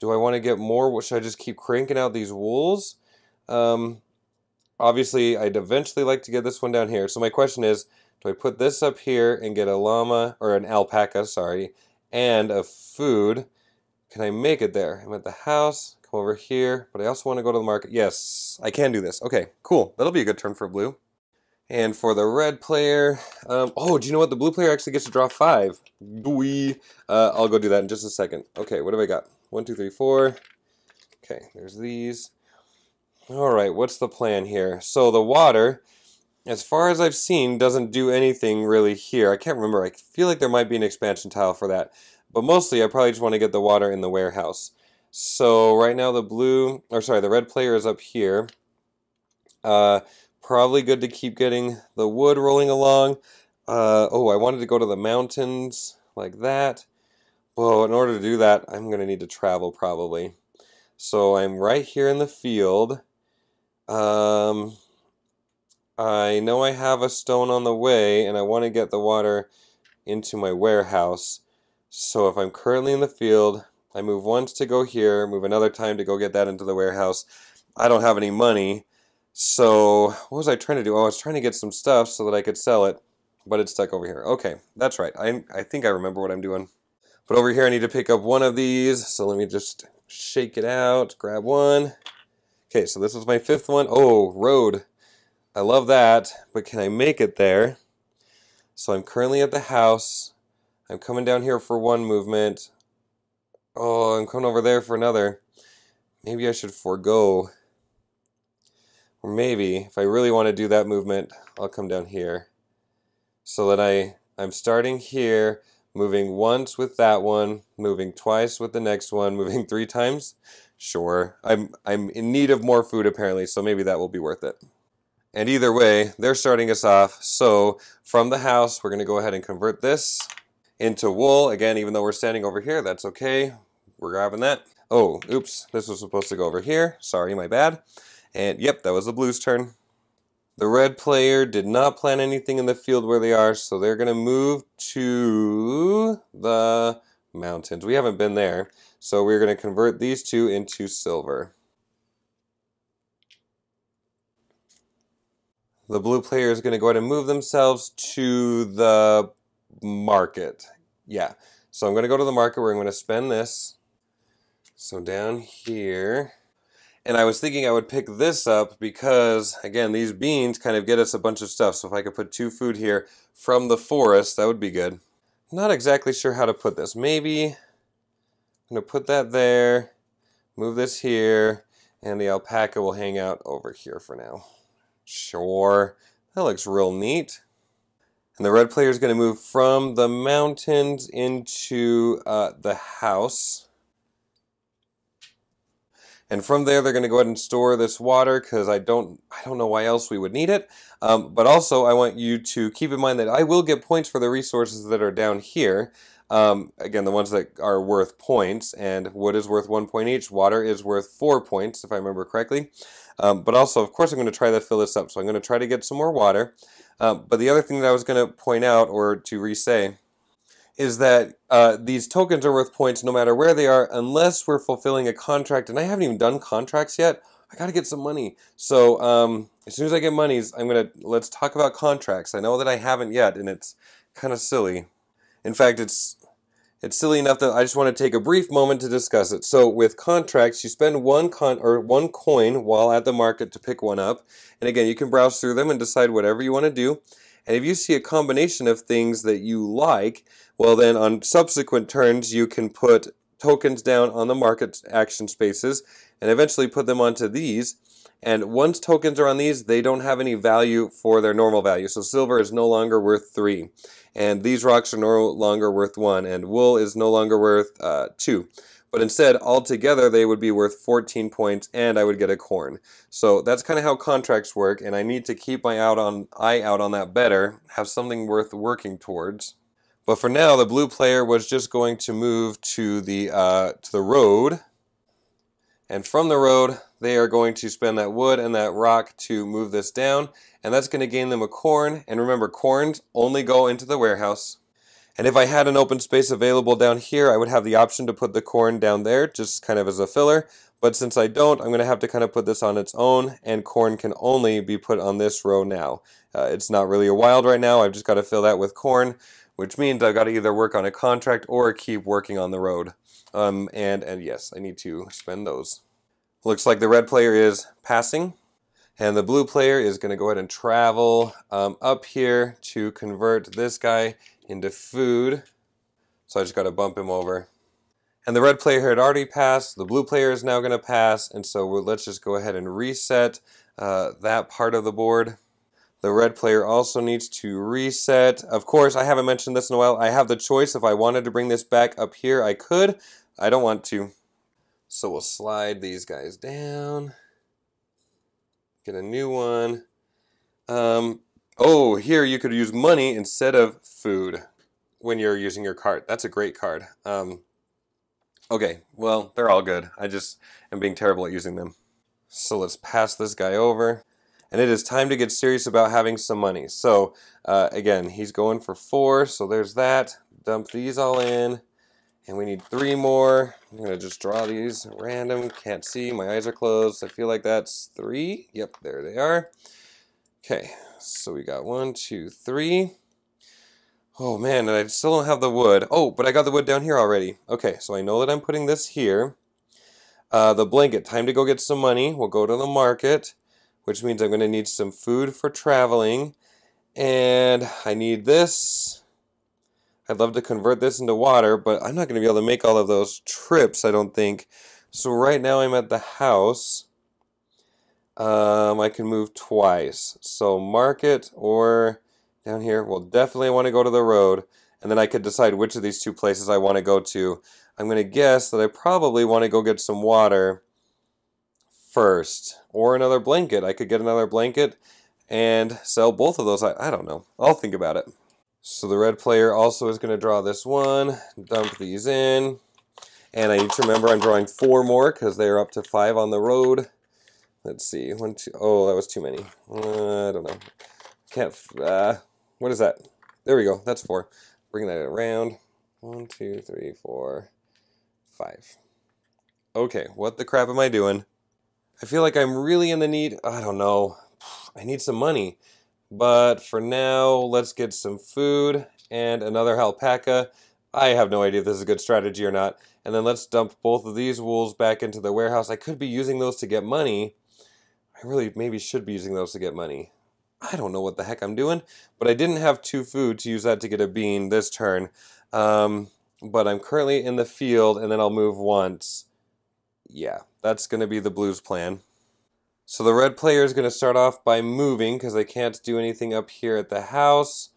do I want to get more? Should I just keep cranking out these wools? Um, obviously, I'd eventually like to get this one down here. So my question is, do I put this up here and get a llama, or an alpaca, sorry, and a food? Can I make it there? I'm at the house. Come over here, but I also want to go to the market. Yes, I can do this. Okay, cool. That'll be a good turn for blue. And for the red player, um, oh, do you know what? The blue player actually gets to draw five. Booey. Uh, I'll go do that in just a second. Okay, what have I got? One, two, three, four. Okay, there's these. All right, what's the plan here? So the water, as far as I've seen, doesn't do anything really here. I can't remember. I feel like there might be an expansion tile for that. But mostly, I probably just want to get the water in the warehouse. So right now the blue, or sorry, the red player is up here. Uh, probably good to keep getting the wood rolling along. Uh, oh, I wanted to go to the mountains like that. Well, in order to do that, I'm going to need to travel probably. So I'm right here in the field. Um, I know I have a stone on the way, and I want to get the water into my warehouse. So if I'm currently in the field, I move once to go here, move another time to go get that into the warehouse. I don't have any money. So what was I trying to do? Oh, I was trying to get some stuff so that I could sell it, but it's stuck over here. Okay, that's right. I, I think I remember what I'm doing. But over here I need to pick up one of these. So let me just shake it out, grab one. Okay, so this is my fifth one. Oh, road. I love that, but can I make it there? So I'm currently at the house. I'm coming down here for one movement. Oh, I'm coming over there for another. Maybe I should forego. Or maybe, if I really want to do that movement, I'll come down here. So that I, I'm starting here, moving once with that one, moving twice with the next one, moving three times. Sure. I'm I'm in need of more food apparently, so maybe that will be worth it. And either way, they're starting us off. So from the house, we're going to go ahead and convert this into wool. Again, even though we're standing over here, that's okay. We're grabbing that. Oh, oops. This was supposed to go over here. Sorry, my bad. And yep, that was the blues turn. The red player did not plant anything in the field where they are, so they're going to move to the mountains. We haven't been there. So we're going to convert these two into silver. The blue player is going to go ahead and move themselves to the market. Yeah. So I'm going to go to the market where I'm going to spend this. So down here. And I was thinking I would pick this up because, again, these beans kind of get us a bunch of stuff. So if I could put two food here from the forest, that would be good. Not exactly sure how to put this. Maybe I'm going to put that there, move this here, and the alpaca will hang out over here for now. Sure, that looks real neat. And the red player is going to move from the mountains into uh, the house. And from there, they're going to go ahead and store this water because I don't, I don't know why else we would need it. Um, but also, I want you to keep in mind that I will get points for the resources that are down here. Um, again, the ones that are worth points, and wood is worth one point each. Water is worth four points, if I remember correctly. Um, but also, of course, I'm going to try to fill this up. So I'm going to try to get some more water. Um, but the other thing that I was going to point out, or to re-say, is that uh, these tokens are worth points no matter where they are, unless we're fulfilling a contract. And I haven't even done contracts yet. I got to get some money. So um, as soon as I get monies, I'm going to, let's talk about contracts. I know that I haven't yet, and it's kind of silly. In fact, it's it's silly enough that I just want to take a brief moment to discuss it. So with contracts, you spend one con or one coin while at the market to pick one up. And again, you can browse through them and decide whatever you want to do. And if you see a combination of things that you like, well then on subsequent turns you can put tokens down on the market action spaces and eventually put them onto these. And once tokens are on these, they don't have any value for their normal value. So silver is no longer worth three and these rocks are no longer worth one, and wool is no longer worth uh, two. But instead, altogether, they would be worth 14 points, and I would get a corn. So that's kind of how contracts work, and I need to keep my out on, eye out on that better, have something worth working towards. But for now, the blue player was just going to move to the, uh, to the road, and from the road, they are going to spend that wood and that rock to move this down, and that's going to gain them a corn. And remember, corns only go into the warehouse. And if I had an open space available down here, I would have the option to put the corn down there, just kind of as a filler. But since I don't, I'm going to have to kind of put this on its own, and corn can only be put on this row now. Uh, it's not really a wild right now, I've just got to fill that with corn, which means I've got to either work on a contract or keep working on the road. Um, and, and yes, I need to spend those. Looks like the red player is passing. And the blue player is going to go ahead and travel um, up here to convert this guy into food. So I just got to bump him over. And the red player had already passed. The blue player is now going to pass. And so let's just go ahead and reset uh, that part of the board. The red player also needs to reset. Of course, I haven't mentioned this in a while. I have the choice. If I wanted to bring this back up here, I could. I don't want to. So we'll slide these guys down. Get a new one. Um, oh, here you could use money instead of food when you're using your card. That's a great card. Um, okay, well, they're all good. I just am being terrible at using them. So let's pass this guy over. And it is time to get serious about having some money. So uh, again, he's going for four, so there's that. Dump these all in. And we need three more. I'm to just draw these random. Can't see. My eyes are closed. I feel like that's three. Yep, there they are. Okay, so we got one, two, three. Oh man, and I still don't have the wood. Oh, but I got the wood down here already. Okay, so I know that I'm putting this here. Uh, the blanket, time to go get some money. We'll go to the market, which means I'm going to need some food for traveling. And I need this. I'd love to convert this into water, but I'm not going to be able to make all of those trips, I don't think. So right now I'm at the house. Um, I can move twice. So market or down here, we'll definitely want to go to the road. And then I could decide which of these two places I want to go to. I'm going to guess that I probably want to go get some water first. Or another blanket. I could get another blanket and sell both of those. I, I don't know. I'll think about it. So the red player also is going to draw this one, dump these in. And I need to remember I'm drawing four more because they are up to five on the road. Let's see. One, two. Oh, that was too many. Uh, I don't know. Can't. Uh, what is that? There we go. That's four. Bring that around. One, two, three, four, five. Okay, what the crap am I doing? I feel like I'm really in the need. I don't know. I need some money. But for now, let's get some food and another alpaca. I have no idea if this is a good strategy or not. And then let's dump both of these wools back into the warehouse. I could be using those to get money. I really maybe should be using those to get money. I don't know what the heck I'm doing, but I didn't have two food to use that to get a bean this turn. Um, but I'm currently in the field, and then I'll move once. Yeah, that's going to be the Blues plan. So the red player is going to start off by moving because I can't do anything up here at the house.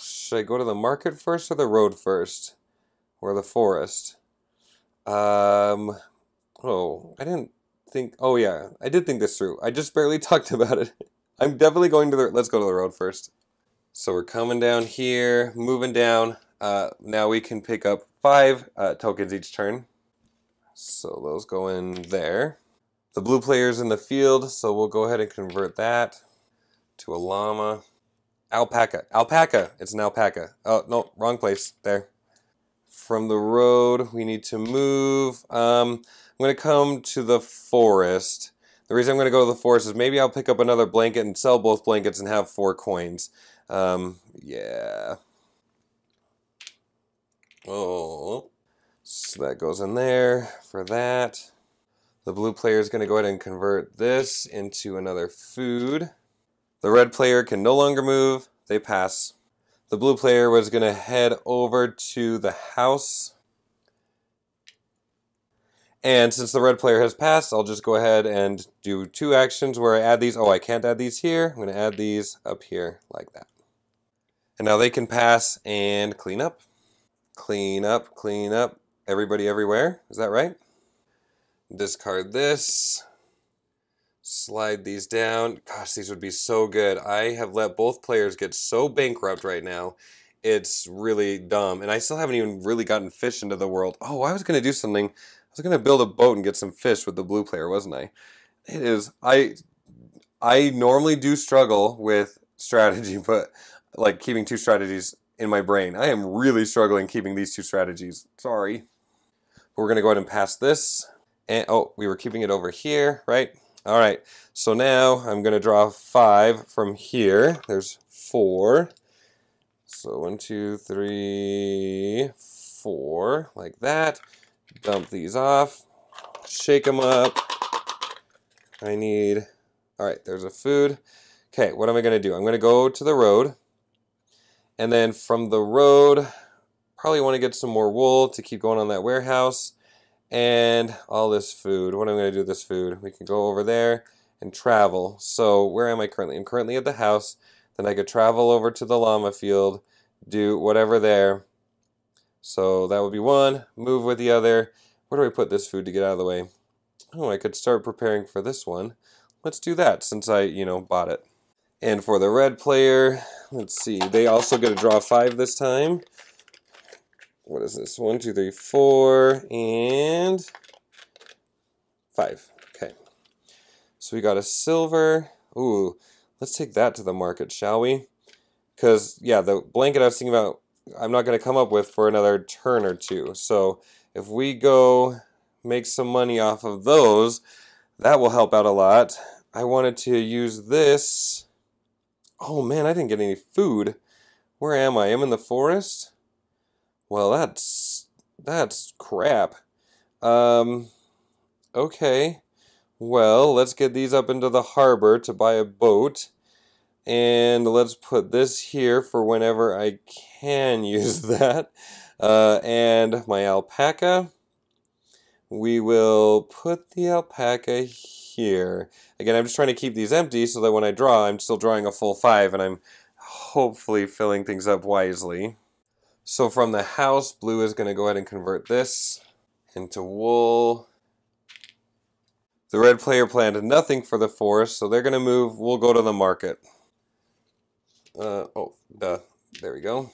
Should I go to the market first or the road first? Or the forest? Um, oh, I didn't think, oh yeah, I did think this through. I just barely talked about it. I'm definitely going to the, let's go to the road first. So we're coming down here, moving down. Uh, now we can pick up five uh, tokens each turn. So those go in there. The blue player's in the field, so we'll go ahead and convert that to a llama. Alpaca. Alpaca. It's an alpaca. Oh, no, wrong place. There. From the road, we need to move. Um, I'm to come to the forest. The reason I'm to go to the forest is maybe I'll pick up another blanket and sell both blankets and have four coins. Um, yeah. Oh. So that goes in there for that. The blue player is going to go ahead and convert this into another food. The red player can no longer move. They pass. The blue player was going to head over to the house and since the red player has passed, I'll just go ahead and do two actions where I add these. Oh, I can't add these here. I'm going to add these up here like that. And now they can pass and clean up. Clean up, clean up. Everybody everywhere. Is that right? Discard this. Slide these down. Gosh, these would be so good. I have let both players get so bankrupt right now. It's really dumb. And I still haven't even really gotten fish into the world. Oh, I was going to do something I was going to build a boat and get some fish with the blue player, wasn't I? It is. I I normally do struggle with strategy, but like keeping two strategies in my brain. I am really struggling keeping these two strategies. Sorry. We're going to go ahead and pass this. And oh, we were keeping it over here, right? All right. So now I'm going to draw five from here. There's four. So one, two, three, four, like that dump these off, shake them up, I need, all right, there's a food. Okay, what am I going to do? I'm going to go to the road. And then from the road, probably want to get some more wool to keep going on that warehouse. And all this food. What am I going to do with this food? We can go over there and travel. So where am I currently? I'm currently at the house. Then I could travel over to the llama field, do whatever there. So that would be one. Move with the other. Where do I put this food to get out of the way? Oh, I could start preparing for this one. Let's do that since I, you know, bought it. And for the red player, let's see, they also get a draw five this time. What is this? One, two, three, four, and five. Okay. So we got a silver. Ooh, let's take that to the market, shall we? Because, yeah, the blanket I was thinking about, I'm not going to come up with for another turn or two. So if we go make some money off of those, that will help out a lot. I wanted to use this. Oh man, I didn't get any food. Where am I? I'm in the forest? Well, that's that's crap. Um okay. Well, let's get these up into the harbor to buy a boat. And let's put this here for whenever I can use that. Uh, and my alpaca. We will put the alpaca here. Again, I'm just trying to keep these empty so that when I draw, I'm still drawing a full five and I'm hopefully filling things up wisely. So from the house, blue is going to go ahead and convert this into wool. The red player planned nothing for the forest, so they're going to move. We'll go to the market. Uh, oh, duh. There we go.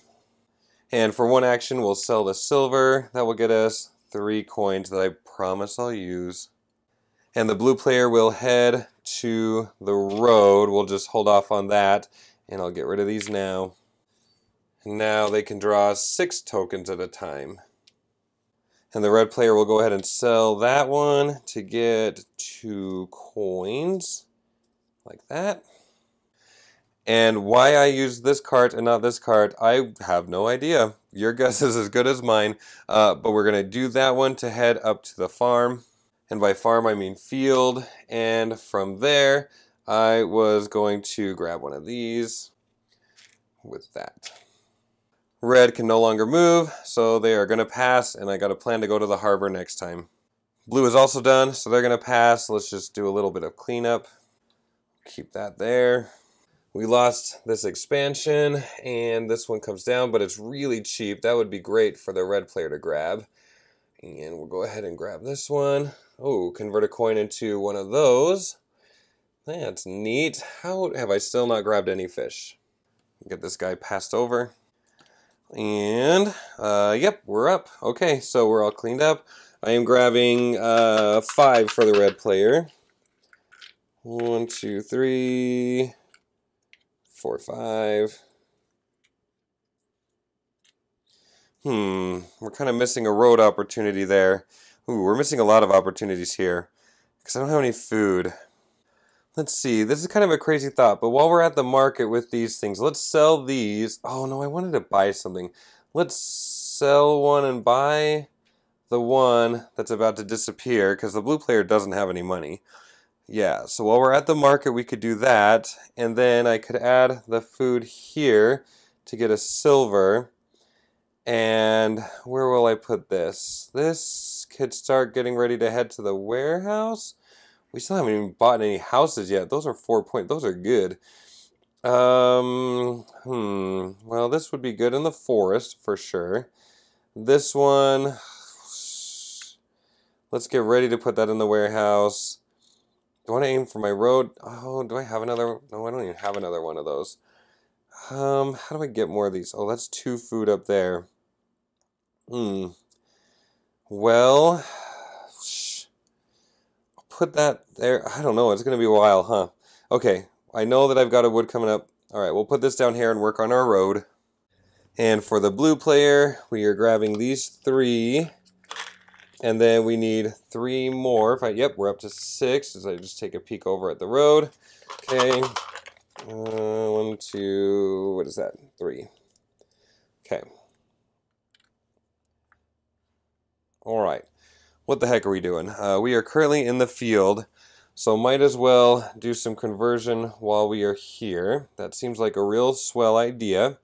And for one action, we'll sell the silver. That will get us three coins that I promise I'll use. And the blue player will head to the road. We'll just hold off on that. And I'll get rid of these now. Now they can draw six tokens at a time. And the red player will go ahead and sell that one to get two coins. Like that. And why I use this cart and not this cart, I have no idea. Your guess is as good as mine. Uh, but we're going to do that one to head up to the farm. And by farm, I mean field. And from there, I was going to grab one of these with that. Red can no longer move, so they are going to pass, and I got a plan to go to the harbor next time. Blue is also done, so they're going to pass. Let's just do a little bit of cleanup. Keep that there. We lost this expansion, and this one comes down, but it's really cheap. That would be great for the red player to grab. And we'll go ahead and grab this one. Oh, convert a coin into one of those. That's neat. How have I still not grabbed any fish? Get this guy passed over. And, uh, yep, we're up. Okay, so we're all cleaned up. I am grabbing uh, five for the red player. One, two, three, four, five. Hmm, we're kind of missing a road opportunity there. Ooh, we're missing a lot of opportunities here. Because I don't have any food. Let's see, this is kind of a crazy thought, but while we're at the market with these things, let's sell these. Oh no, I wanted to buy something. Let's sell one and buy the one that's about to disappear because the blue player doesn't have any money. Yeah, so while we're at the market, we could do that. And then I could add the food here to get a silver. And where will I put this? This could start getting ready to head to the warehouse. We still haven't even bought any houses yet. Those are four point. Those are good. Um, hmm. Well, this would be good in the forest for sure. This one, let's get ready to put that in the warehouse. Do I want to aim for my road? Oh, do I have another? No, I don't even have another one of those. Um, how do I get more of these? Oh, that's two food up there. Hmm. Well, put that there. I don't know. It's going to be a while, huh? Okay. I know that I've got a wood coming up. All right, we'll put this down here and work on our road. And for the blue player, we are grabbing these three. And then we need three more. If I, yep, we're up to six as I just take a peek over at the road. Okay. Uh, one, two, what is that? Three. Okay. All right. What the heck are we doing? Uh, we are currently in the field. So might as well do some conversion while we are here. That seems like a real swell idea.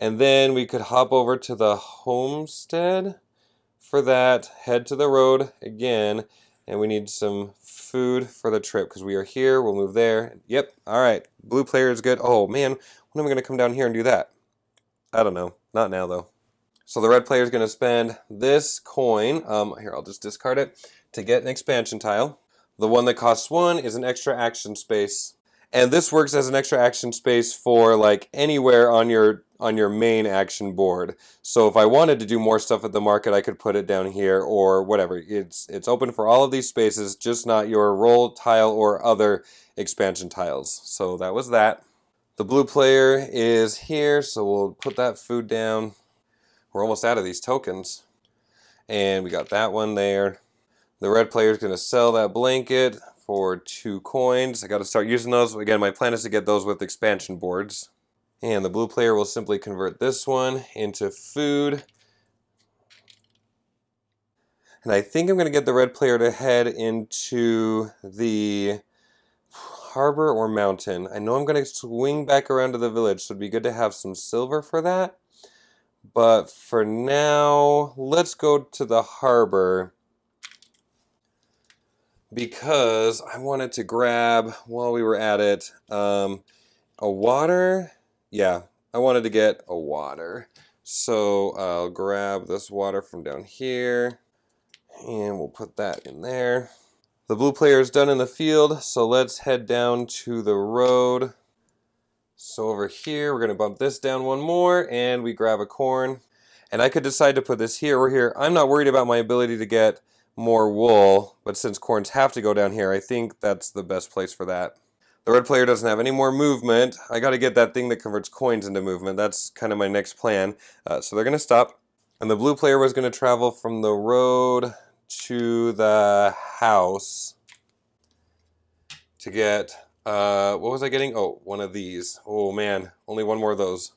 And then we could hop over to the homestead for that, head to the road again, and we need some food for the trip because we are here, we'll move there. Yep, all right, blue player is good. Oh man, when am I going to come down here and do that? I don't know, not now though. So the red player is going to spend this coin, um, here I'll just discard it, to get an expansion tile. The one that costs one is an extra action space. And this works as an extra action space for like anywhere on your on your main action board. So if I wanted to do more stuff at the market, I could put it down here or whatever. It's it's open for all of these spaces, just not your role tile or other expansion tiles. So that was that. The blue player is here, so we'll put that food down. We're almost out of these tokens. And we got that one there. The red player is going to sell that blanket for two coins. I got to start using those. Again, my plan is to get those with expansion boards. And the blue player will simply convert this one into food. And I think I'm going to get the red player to head into the harbor or mountain. I know I'm going to swing back around to the village, so it'd be good to have some silver for that. But for now, let's go to the harbor because I wanted to grab, while we were at it, um, a water. Yeah, I wanted to get a water. So I'll grab this water from down here and we'll put that in there. The blue player is done in the field, so let's head down to the road. So over here, we're going to bump this down one more, and we grab a corn. And I could decide to put this here or here. I'm not worried about my ability to get more wool, but since corns have to go down here, I think that's the best place for that. The red player doesn't have any more movement. I got to get that thing that converts coins into movement. That's kind of my next plan. Uh, so they're going to stop. And the blue player was going to travel from the road to the house to get, uh, what was I getting? Oh, one of these. Oh man, only one more of those.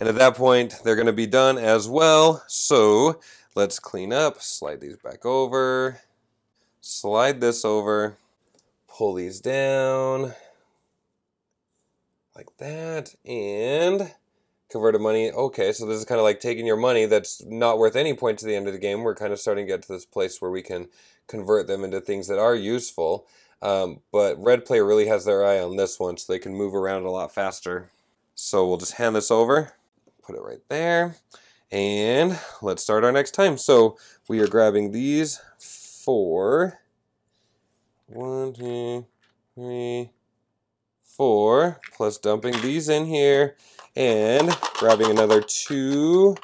And at that point, they're going to be done as well. So let's clean up, slide these back over, slide this over, pull these down like that, and converted money. Okay, so this is kind of like taking your money that's not worth any points at the end of the game. We're kind of starting to get to this place where we can convert them into things that are useful. Um, but red player really has their eye on this one, so they can move around a lot faster. So we'll just hand this over, put it right there, and let's start our next time. So we are grabbing these four. One, two, three, four, plus dumping these in here and grabbing another two.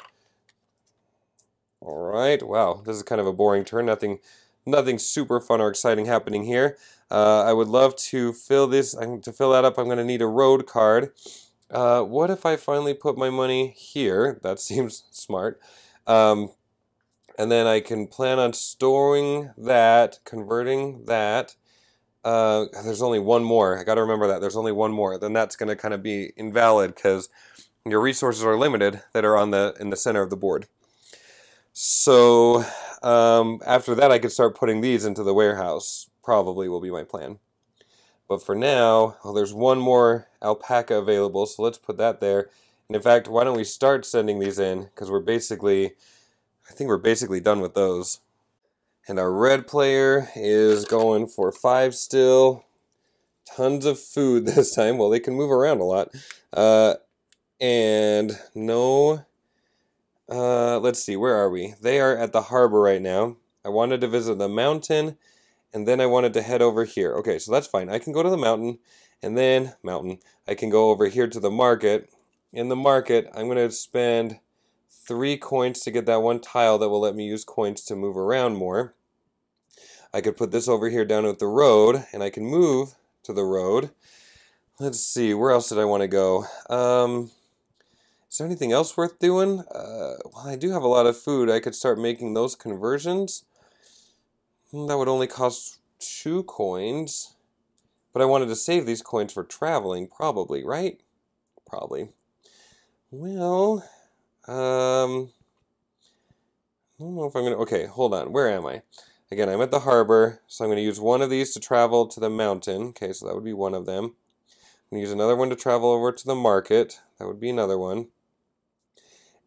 All right, wow, this is kind of a boring turn. Nothing, nothing super fun or exciting happening here. Uh, I would love to fill this. To fill that up, I'm going to need a road card. Uh, what if I finally put my money here? That seems smart. Um, and then I can plan on storing that, converting that, uh, there's only one more. I got to remember that. There's only one more. Then that's going to kind of be invalid because your resources are limited that are on the in the center of the board. So um, after that, I could start putting these into the warehouse. Probably will be my plan. But for now, well, there's one more alpaca available, so let's put that there. And in fact, why don't we start sending these in? Because we're basically, I think we're basically done with those. And our red player is going for five still. Tons of food this time. Well, they can move around a lot. Uh, and no... Uh, let's see, where are we? They are at the harbor right now. I wanted to visit the mountain, and then I wanted to head over here. Okay, so that's fine. I can go to the mountain, and then, mountain, I can go over here to the market. In the market, I'm going to spend three coins to get that one tile that will let me use coins to move around more. I could put this over here down at the road, and I can move to the road. Let's see, where else did I want to go? Um, is there anything else worth doing? Uh, well, I do have a lot of food. I could start making those conversions. Hmm, that would only cost two coins. But I wanted to save these coins for traveling, probably, right? Probably. Well, um, I don't know if I'm going to... Okay, hold on. Where am I? Again, I'm at the harbor, so I'm going to use one of these to travel to the mountain. Okay, so that would be one of them. I'm going to use another one to travel over to the market. That would be another one.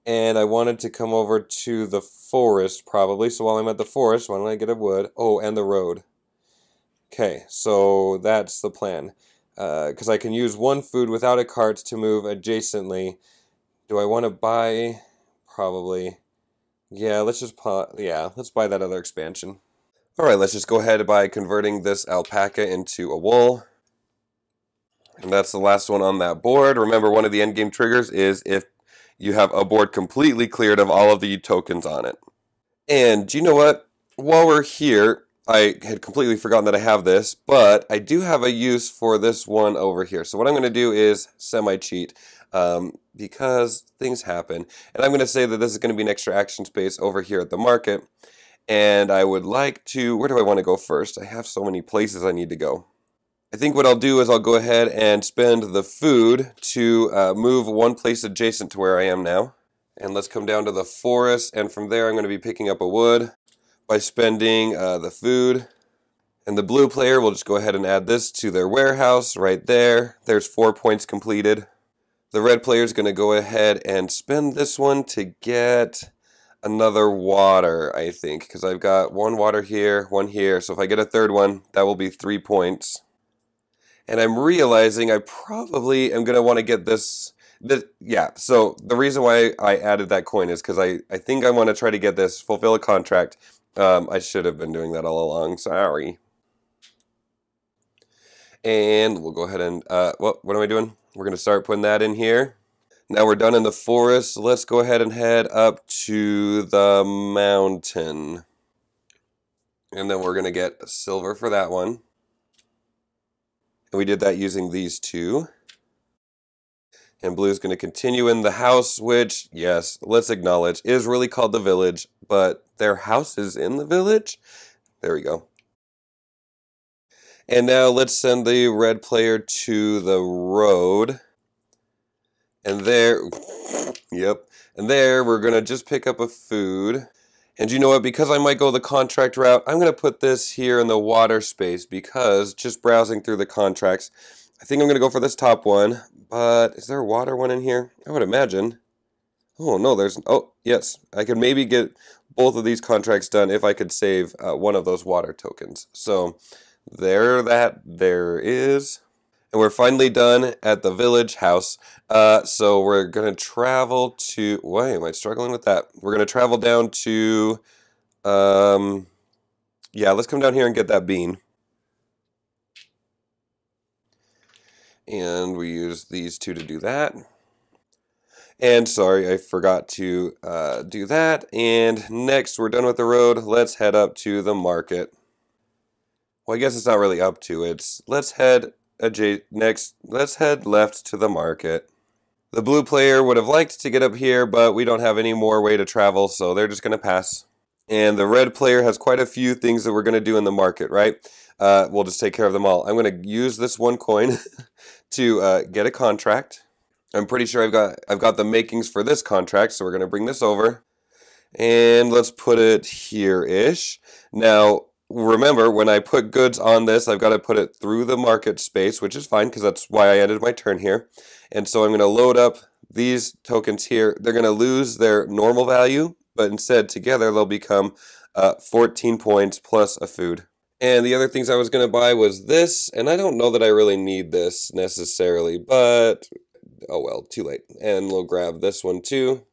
And I wanted to come over to the forest, probably. So while I'm at the forest, why don't I get a wood? Oh, and the road. Okay, so that's the plan. Because uh, I can use one food without a cart to move adjacently. Do I want to buy? Probably. Yeah, let's just, yeah, let's buy that other expansion. All right, let's just go ahead by converting this alpaca into a wool. And that's the last one on that board. Remember, one of the endgame triggers is if you have a board completely cleared of all of the tokens on it. And do you know what? While we're here, I had completely forgotten that I have this, but I do have a use for this one over here. So what I'm going to do is semi-cheat um, because things happen. And I'm going to say that this is going to be an extra action space over here at the market. And I would like to, where do I want to go first? I have so many places I need to go. I think what I'll do is I'll go ahead and spend the food to uh, move one place adjacent to where I am now. And let's come down to the forest, and from there I'm going to be picking up a wood by spending uh, the food. And the blue player will just go ahead and add this to their warehouse right there. There's four points completed. The red player is going to go ahead and spend this one to get another water, I think, because I've got one water here, one here. So if I get a third one, that will be three points. And I'm realizing I probably am going to want to get this. This, yeah, so the reason why I added that coin is because I, I think I want to try to get this, fulfill a contract. Um, I should have been doing that all along, sorry. And we'll go ahead and, uh, what, what am I doing? We're going to start putting that in here. Now we're done in the forest. Let's go ahead and head up to the mountain. And then we're going to get silver for that one. And we did that using these two. And blue is going to continue in the house, which, yes, let's acknowledge, is really called the village, but their house is in the village? There we go. And now let's send the red player to the road. And there, yep. And there, we're going to just pick up a food. And you know what? Because I might go the contract route, I'm going to put this here in the water space because just browsing through the contracts, I think I'm going to go for this top one. But is there a water one in here? I would imagine. Oh, no, there's... Oh, yes. I could maybe get both of these contracts done if I could save uh, one of those water tokens. So there that there is. And we're finally done at the village house. Uh, so we're going to travel to... Why am I struggling with that? We're going to travel down to... Um, yeah, let's come down here and get that bean. And we use these two to do that. And sorry, I forgot to uh, do that. And next, we're done with the road. Let's head up to the market. Well, I guess it's not really up to. It's let's head next, let's head left to the market. The blue player would have liked to get up here, but we don't have any more way to travel, so they're just going to pass. And the red player has quite a few things that we're going to do in the market, right? Uh, we'll just take care of them all. I'm going to use this one coin to uh, get a contract. I'm pretty sure I've got I've got the makings for this contract, so we're going to bring this over. And let's put it here-ish. Now, remember, when I put goods on this, I've got to put it through the market space, which is fine because that's why I ended my turn here. And so I'm going to load up these tokens here. They're going to lose their normal value, but instead together they'll become uh, 14 points plus a food. And the other things I was going to buy was this, and I don't know that I really need this necessarily, but oh well, too late. And we'll grab this one too.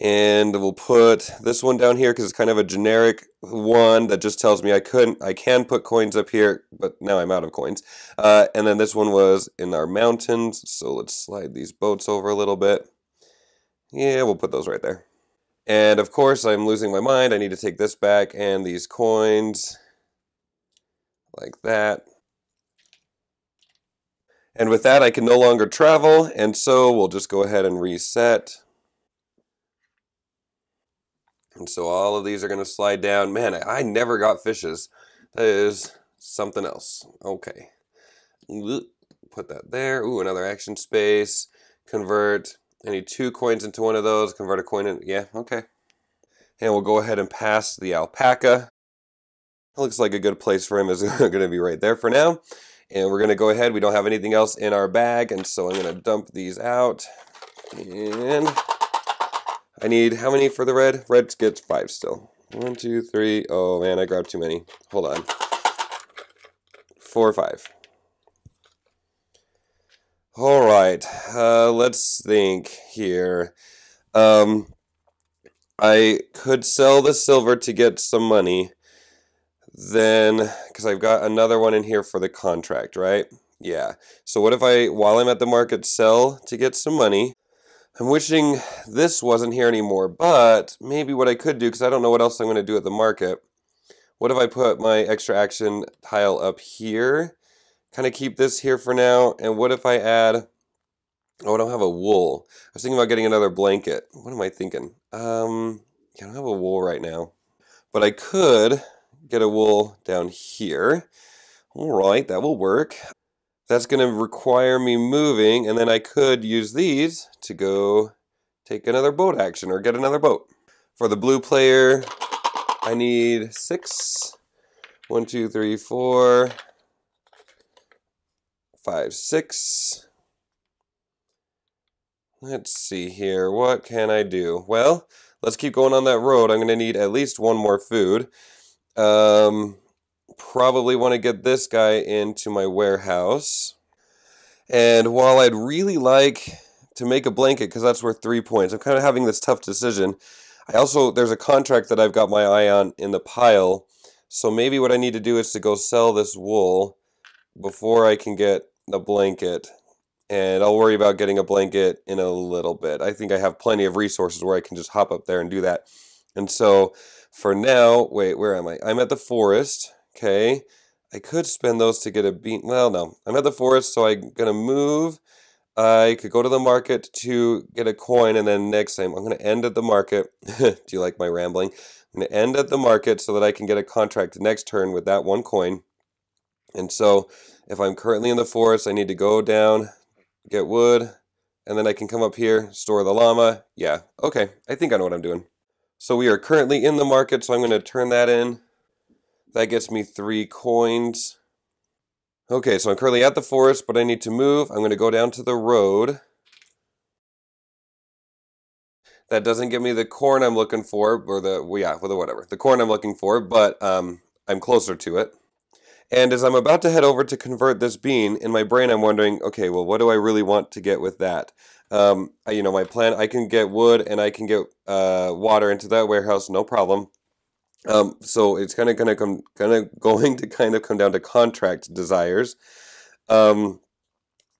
And we'll put this one down here because it's kind of a generic one that just tells me I couldn't, I can put coins up here, but now I'm out of coins. Uh, and then this one was in our mountains, so let's slide these boats over a little bit. Yeah, we'll put those right there. And of course, I'm losing my mind. I need to take this back and these coins like that. And with that, I can no longer travel, and so we'll just go ahead and reset. And so all of these are going to slide down. Man, I never got fishes. That is something else. Okay. Put that there. Ooh, another action space. Convert. I need two coins into one of those. Convert a coin in. Yeah, okay. And we'll go ahead and pass the alpaca. looks like a good place for him is going to be right there for now. And we're going to go ahead. We don't have anything else in our bag, and so I'm going to dump these out. And I need, how many for the red? Red gets five still. One, two, three. Oh man, I grabbed too many. Hold on. Four five. All right, uh, let's think here. Um, I could sell the silver to get some money. Then, because I've got another one in here for the contract, right? Yeah. So what if I, while I'm at the market, sell to get some money? I'm wishing this wasn't here anymore, but maybe what I could do, because I don't know what else I'm going to do at the market. What if I put my extra action tile up here? Kind of keep this here for now. And what if I add, oh, I don't have a wool. I was thinking about getting another blanket. What am I thinking? Um, I don't have a wool right now. But I could get a wool down here. All right, that will work. That's going to require me moving, and then I could use these to go take another boat action or get another boat. For the blue player, I need six. One, two, three, four, five, six. Let's see here. What can I do? Well, let's keep going on that road. I'm going to need at least one more food. Um, probably want to get this guy into my warehouse. And while I'd really like to make a blanket, because that's worth three points, I'm kind of having this tough decision. I also, there's a contract that I've got my eye on in the pile. So maybe what I need to do is to go sell this wool before I can get a blanket. And I'll worry about getting a blanket in a little bit. I think I have plenty of resources where I can just hop up there and do that. And so for now, wait, where am I? I'm at the forest, okay? I could spend those to get a bean. Well, no. I'm at the forest, so I'm to move. I could go to the market to get a coin, and then next time I'm to end at the market. Do you like my rambling? I'm to end at the market so that I can get a contract next turn with that one coin. And so if I'm currently in the forest, I need to go down, get wood, and then I can come up here, store the llama. Yeah, okay. I think I know what I'm doing. So we are currently in the market, so I'm to turn that in. That gets me three coins. Okay, so I'm currently at the forest, but I need to move. I'm going to go down to the road. That doesn't give me the corn I'm looking for, or the, well, yeah, the whatever, the corn I'm looking for, but um, I'm closer to it. And as I'm about to head over to convert this bean, in my brain I'm wondering, okay, well, what do I really want to get with that? Um, you know, my plan, I can get wood and I can get uh, water into that warehouse, no problem. Um, so it's kind of going to come, kind of going to kind of come down to contract desires. Um,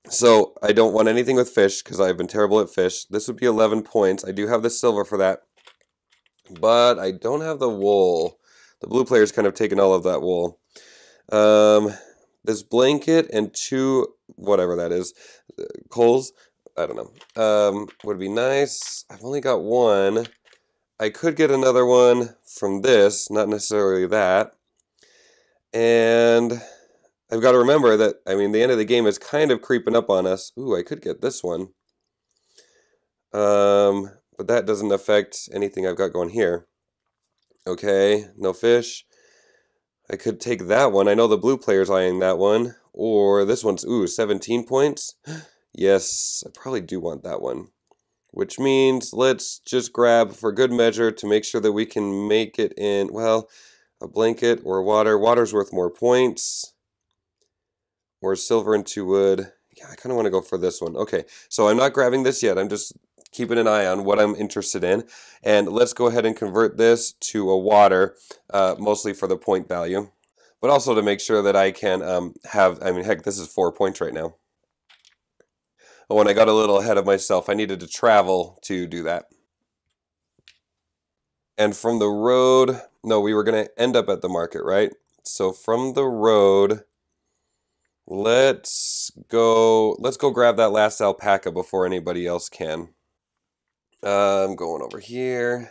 so I don't want anything with fish because I've been terrible at fish. This would be 11 points. I do have the silver for that, but I don't have the wool. The blue player's kind of taken all of that wool. Um, this blanket and two, whatever that is, uh, coals I don't know. Um, would be nice. I've only got one. I could get another one from this, not necessarily that. And I've got to remember that, I mean, the end of the game is kind of creeping up on us. Ooh, I could get this one. Um, but that doesn't affect anything I've got going here. Okay, no fish. I could take that one. I know the blue player's eyeing that one. Or this one's, ooh, 17 points. Yes, I probably do want that one. Which means let's just grab for good measure to make sure that we can make it in, well, a blanket or water. Water's worth more points. Or silver and two wood. Yeah, I kind of want to go for this one. Okay, so I'm not grabbing this yet. I'm just keeping an eye on what I'm interested in. And let's go ahead and convert this to a water, uh, mostly for the point value. But also to make sure that I can um, have, I mean, heck, this is four points right now. But when I got a little ahead of myself, I needed to travel to do that. And from the road, no, we were going to end up at the market, right? So from the road, let's go, let's go grab that last alpaca before anybody else can. Uh, I'm going over here.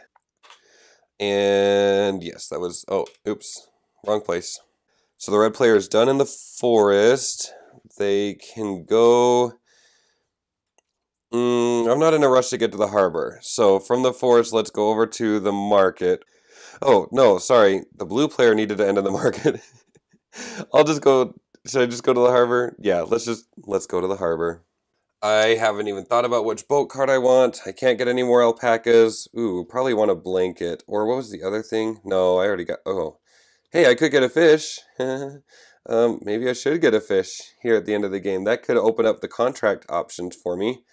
And yes, that was, oh, oops, wrong place. So the red player is done in the forest. They can go Mm, I'm not in a rush to get to the harbor. So from the forest, let's go over to the market. Oh, no, sorry. The blue player needed to end in the market. I'll just go. Should I just go to the harbor? Yeah, let's just let's go to the harbor. I haven't even thought about which boat card I want. I can't get any more alpacas. Ooh, probably want a blanket. Or what was the other thing? No, I already got. Oh, hey, I could get a fish. um, maybe I should get a fish here at the end of the game. That could open up the contract options for me.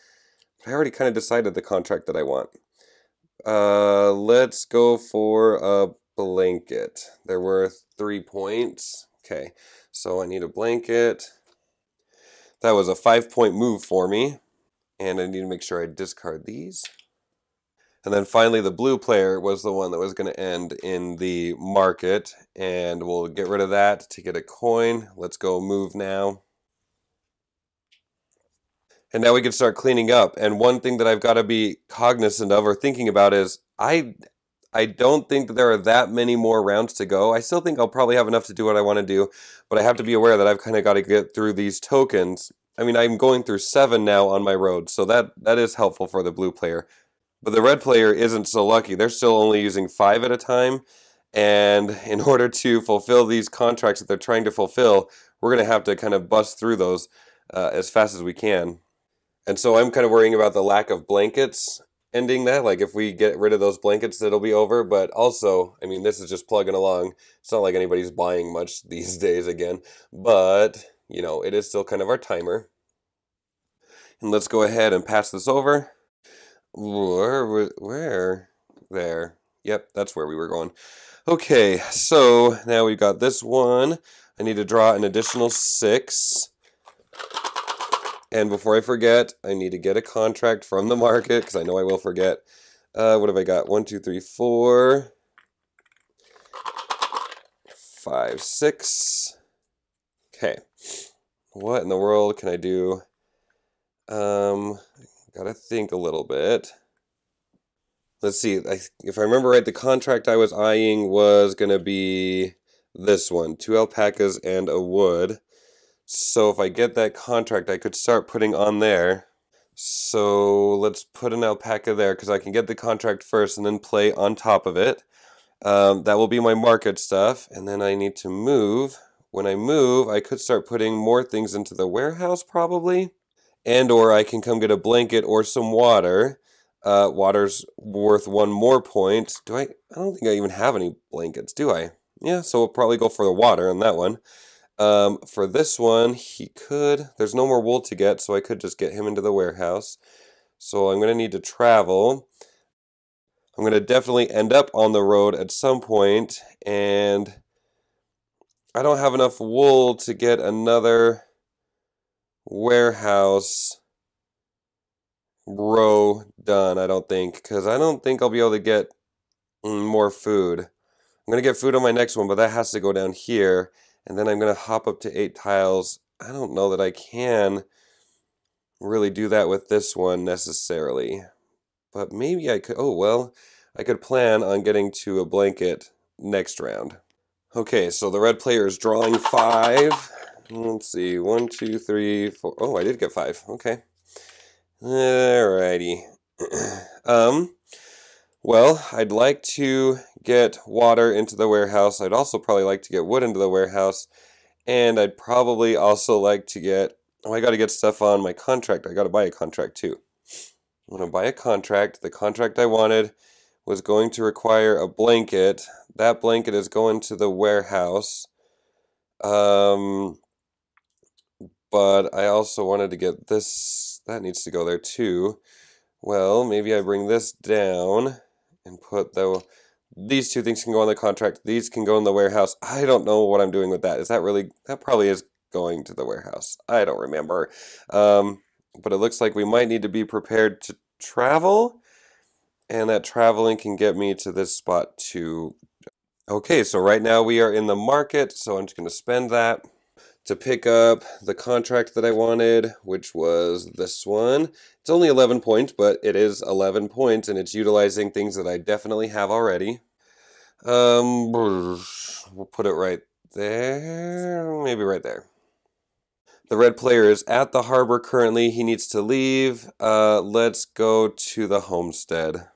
I already kind of decided the contract that I want. Uh, let's go for a blanket. There were three points. Okay, so I need a blanket. That was a five point move for me. And I need to make sure I discard these. And then finally, the blue player was the one that was going to end in the market. And we'll get rid of that to get a coin. Let's go move now. And now we can start cleaning up. And one thing that I've got to be cognizant of or thinking about is I I don't think that there are that many more rounds to go. I still think I'll probably have enough to do what I want to do, but I have to be aware that I've kind of got to get through these tokens. I mean, I'm going through seven now on my road, so that that is helpful for the blue player. But the red player isn't so lucky. They're still only using five at a time, and in order to fulfill these contracts that they're trying to fulfill, we're going to have to kind of bust through those uh, as fast as we can. And so I'm kind of worrying about the lack of blankets ending that. Like if we get rid of those blankets, it'll be over. But also, I mean, this is just plugging along. It's not like anybody's buying much these days again. But, you know, it is still kind of our timer. And let's go ahead and pass this over. Where? Where? There. Yep, that's where we were going. Okay, so now we've got this one. I need to draw an additional six. And before I forget, I need to get a contract from the market because I know I will forget. Uh, what have I got? One, two, three, four, five, six. Okay. What in the world can I do? Um, gotta think a little bit. Let's see. I, if I remember right, the contract I was eyeing was gonna be this one: two alpacas and a wood. So if I get that contract, I could start putting on there. So let's put an alpaca there because I can get the contract first and then play on top of it. Um, that will be my market stuff. And then I need to move. When I move, I could start putting more things into the warehouse probably. And or I can come get a blanket or some water. Uh, water's worth one more point. Do I? I don't think I even have any blankets, do I? Yeah, so we'll probably go for the water on that one. Um, for this one, he could, there's no more wool to get, so I could just get him into the warehouse. So I'm going to need to travel. I'm going to definitely end up on the road at some point, and I don't have enough wool to get another warehouse row done, I don't think, because I don't think I'll be able to get mm, more food. I'm going to get food on my next one, but that has to go down here and then I'm going to hop up to eight tiles. I don't know that I can really do that with this one necessarily, but maybe I could, oh well, I could plan on getting to a blanket next round. Okay, so the red player is drawing five. Let's see, one, two, three, four. Oh, I did get five. Okay. Alrighty. um, well, I'd like to get water into the warehouse. I'd also probably like to get wood into the warehouse. And I'd probably also like to get, oh, I got to get stuff on my contract. I got to buy a contract too. I'm going to buy a contract. The contract I wanted was going to require a blanket. That blanket is going to the warehouse. Um, but I also wanted to get this, that needs to go there too. Well, maybe I bring this down and put the these two things can go on the contract. These can go in the warehouse. I don't know what I'm doing with that. Is that really that probably is going to the warehouse? I don't remember. Um, but it looks like we might need to be prepared to travel, and that traveling can get me to this spot too. Okay, so right now we are in the market, so I'm just going to spend that to pick up the contract that I wanted, which was this one. It's only 11 points, but it is 11 points, and it's utilizing things that I definitely have already. Um, we'll put it right there, maybe right there. The red player is at the harbor currently. He needs to leave. Uh, let's go to the homestead.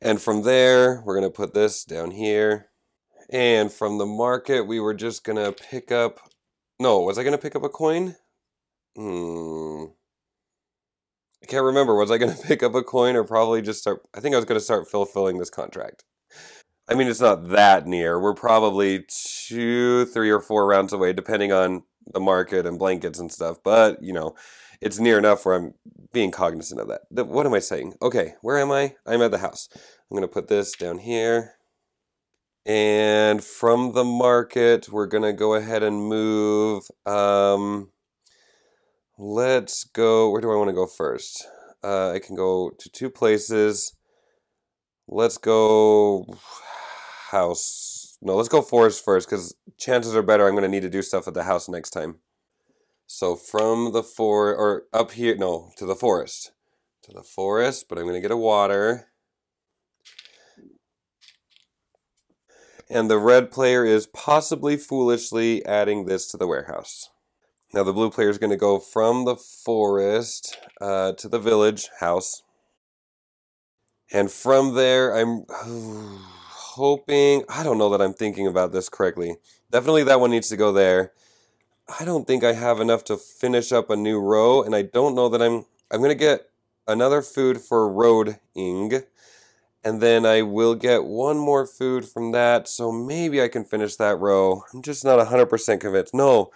And from there, we're going to put this down here. And from the market, we were just going to pick up... No, was I going to pick up a coin? Hmm. I can't remember. Was I going to pick up a coin or probably just start... I think I was going to start fulfilling this contract. I mean, it's not that near. We're probably two, three, or four rounds away, depending on the market and blankets and stuff. But, you know, it's near enough where I'm being cognizant of that. What am I saying? Okay, where am I? I'm at the house. I'm going to put this down here. And from the market, we're going to go ahead and move. Um, let's go. Where do I want to go first? Uh, I can go to two places. Let's go house. No, let's go forest first because chances are better I'm going to need to do stuff at the house next time. So from the forest, or up here, no, to the forest. To the forest, but I'm going to get a water. And the red player is possibly foolishly adding this to the warehouse. Now the blue player is going to go from the forest uh, to the village house. And from there, I'm hoping, I don't know that I'm thinking about this correctly. Definitely that one needs to go there. I don't think I have enough to finish up a new row, and I don't know that I'm, I'm going to get another food for roading, and then I will get one more food from that, so maybe I can finish that row. I'm just not 100% convinced. No,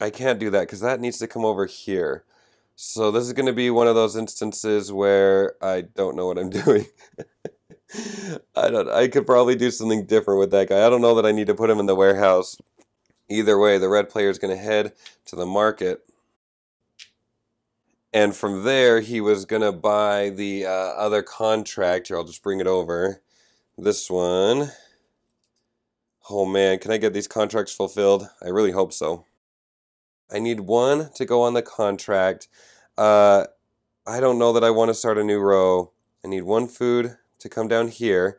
I can't do that, because that needs to come over here. So this is going to be one of those instances where I don't know what I'm doing. I don't. I could probably do something different with that guy. I don't know that I need to put him in the warehouse. Either way, the red player is going to head to the market. And from there, he was going to buy the uh, other contract. Here, I'll just bring it over. This one. Oh man, can I get these contracts fulfilled? I really hope so. I need one to go on the contract. Uh, I don't know that I want to start a new row. I need one food to come down here.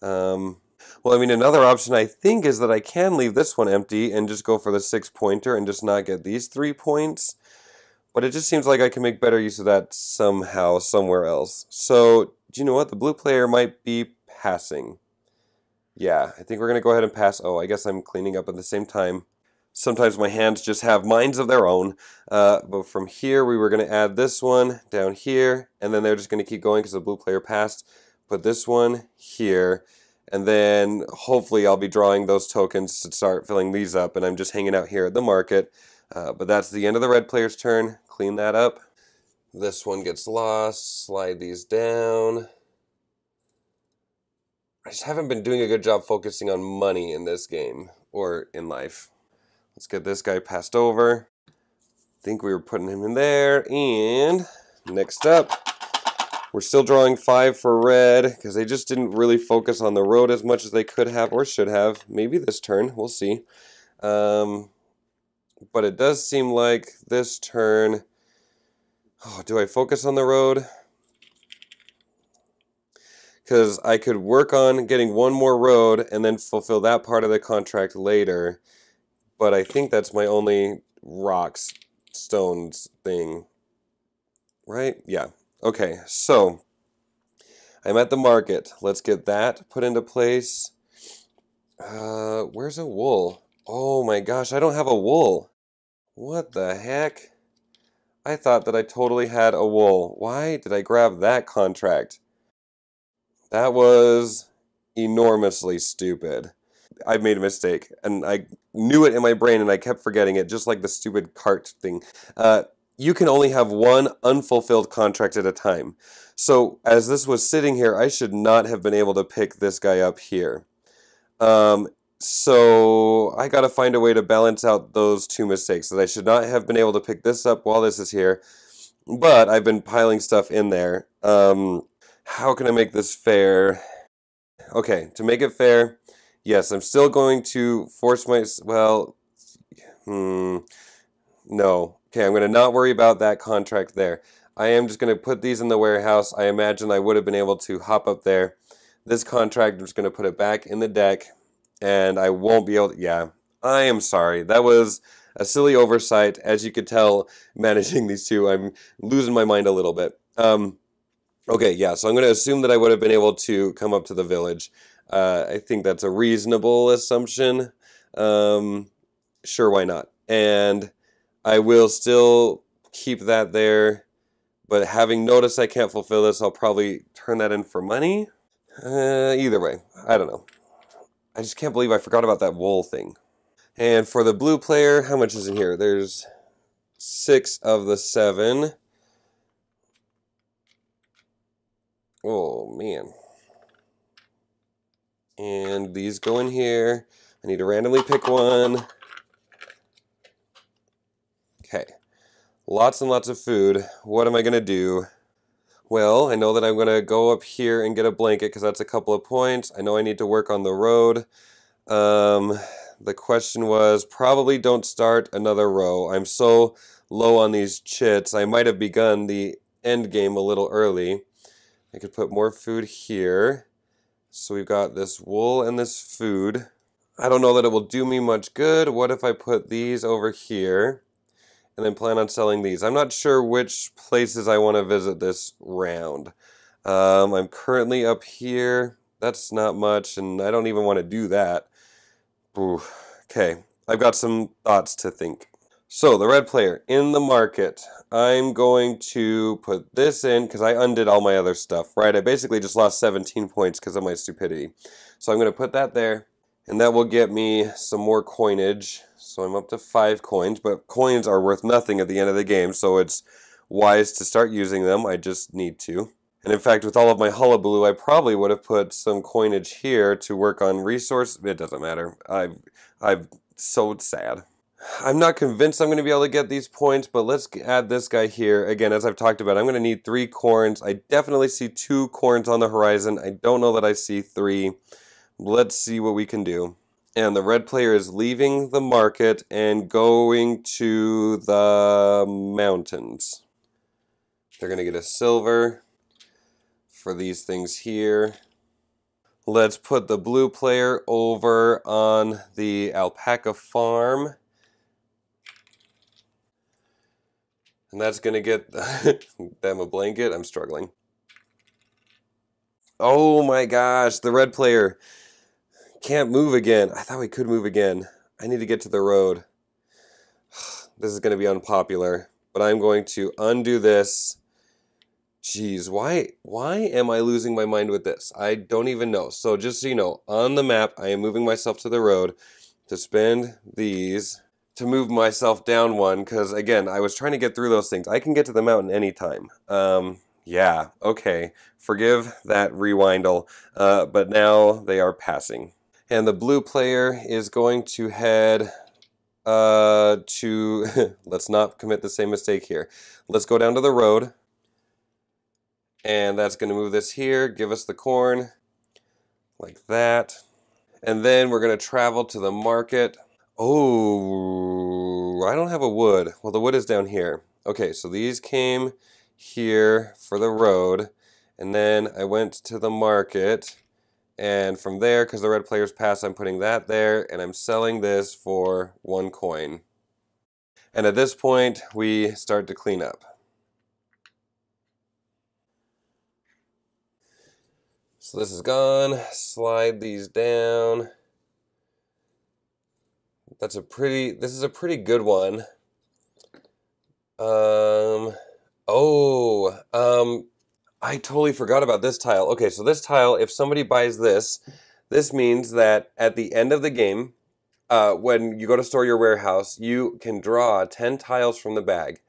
Um, well, I mean, another option I think is that I can leave this one empty and just go for the six pointer and just not get these three points. But it just seems like I can make better use of that somehow, somewhere else. So, do you know what? The blue player might be passing. Yeah, I think we're going to go ahead and pass. Oh, I guess I'm cleaning up at the same time. Sometimes my hands just have minds of their own. Uh, but from here, we were going to add this one down here. And then they're just going to keep going because the blue player passed. Put this one here. And then hopefully I'll be drawing those tokens to start filling these up. And I'm just hanging out here at the market. Uh, but that's the end of the red player's turn. Clean that up. This one gets lost. Slide these down. I just haven't been doing a good job focusing on money in this game or in life. Let's get this guy passed over. think we were putting him in there. And next up, we're still drawing five for red because they just didn't really focus on the road as much as they could have or should have. Maybe this turn, we'll see. Um, but it does seem like this turn, oh, do I focus on the road? Because I could work on getting one more road and then fulfill that part of the contract later. But I think that's my only rocks, stones thing. Right? Yeah. Okay, so I'm at the market. Let's get that put into place. Uh, where's a wool? Oh my gosh, I don't have a wool. What the heck? I thought that I totally had a wool. Why did I grab that contract? That was enormously stupid. I made a mistake, and I knew it in my brain, and I kept forgetting it, just like the stupid cart thing. Uh, you can only have one unfulfilled contract at a time. So as this was sitting here, I should not have been able to pick this guy up here. Um, so I got to find a way to balance out those two mistakes. That I should not have been able to pick this up while this is here, but I've been piling stuff in there. Um, how can I make this fair? Okay, to make it fair, yes, I'm still going to force my, well, hmm, no, Okay, I'm going to not worry about that contract there. I am just going to put these in the warehouse. I imagine I would have been able to hop up there. This contract, I'm just going to put it back in the deck, and I won't be able to, yeah, I am sorry. That was a silly oversight. As you could tell, managing these two, I'm losing my mind a little bit. Um, Okay, yeah, so I'm going to assume that I would have been able to come up to the village. Uh, I think that's a reasonable assumption. Um, sure, why not? And I will still keep that there, but having noticed I can't fulfill this, I'll probably turn that in for money. Uh, either way, I don't know. I just can't believe I forgot about that wool thing. And for the blue player, how much is in here? There's six of the seven. Oh, man. And these go in here. I need to randomly pick one. Okay. Lots and lots of food. What am I going to do? Well, I know that I'm going to go up here and get a blanket because that's a couple of points. I know I need to work on the road. Um, the question was probably don't start another row. I'm so low on these chits. I might have begun the end game a little early. I could put more food here. So we've got this wool and this food. I don't know that it will do me much good. What if I put these over here and then plan on selling these? I'm not sure which places I want to visit this round. Um, I'm currently up here. That's not much, and I don't even want to do that. Ooh, okay, I've got some thoughts to think. So, the red player in the market. I'm going to put this in because I undid all my other stuff, right? I basically just lost 17 points because of my stupidity. So, I'm going to put that there, and that will get me some more coinage. So, I'm up to five coins, but coins are worth nothing at the end of the game, so it's wise to start using them. I just need to. And in fact, with all of my hullabaloo, I probably would have put some coinage here to work on resource. It doesn't matter. I've, I've so sad. I'm not convinced I'm going to be able to get these points, but let's add this guy here. Again, as I've talked about, I'm going to need three corns. I definitely see two corns on the horizon. I don't know that I see three. Let's see what we can do. And the red player is leaving the market and going to the mountains. They're going to get a silver for these things here. Let's put the blue player over on the alpaca farm. And that's going to get them a blanket. I'm struggling. Oh my gosh, the red player can't move again. I thought we could move again. I need to get to the road. This is going to be unpopular, but I'm going to undo this Jeez, why why am I losing my mind with this? I don't even know. So just so you know, on the map, I am moving myself to the road to spend these to move myself down one because again, I was trying to get through those things. I can get to the mountain anytime. Um, yeah, okay. Forgive that rewindle, uh, but now they are passing. And the blue player is going to head uh, to, let's not commit the same mistake here. Let's go down to the road and that's going to move this here, give us the corn, like that. And then we're going to travel to the market. Oh, I don't have a wood. Well, the wood is down here. Okay, so these came here for the road. And then I went to the market. And from there, because the red players pass, I'm putting that there. And I'm selling this for one coin. And at this point, we start to clean up. So this is gone. Slide these down. That's a pretty, this is a pretty good one. Um, oh, um, I totally forgot about this tile. Okay, so this tile, if somebody buys this, this means that at the end of the game, uh, when you go to store your warehouse, you can draw 10 tiles from the bag.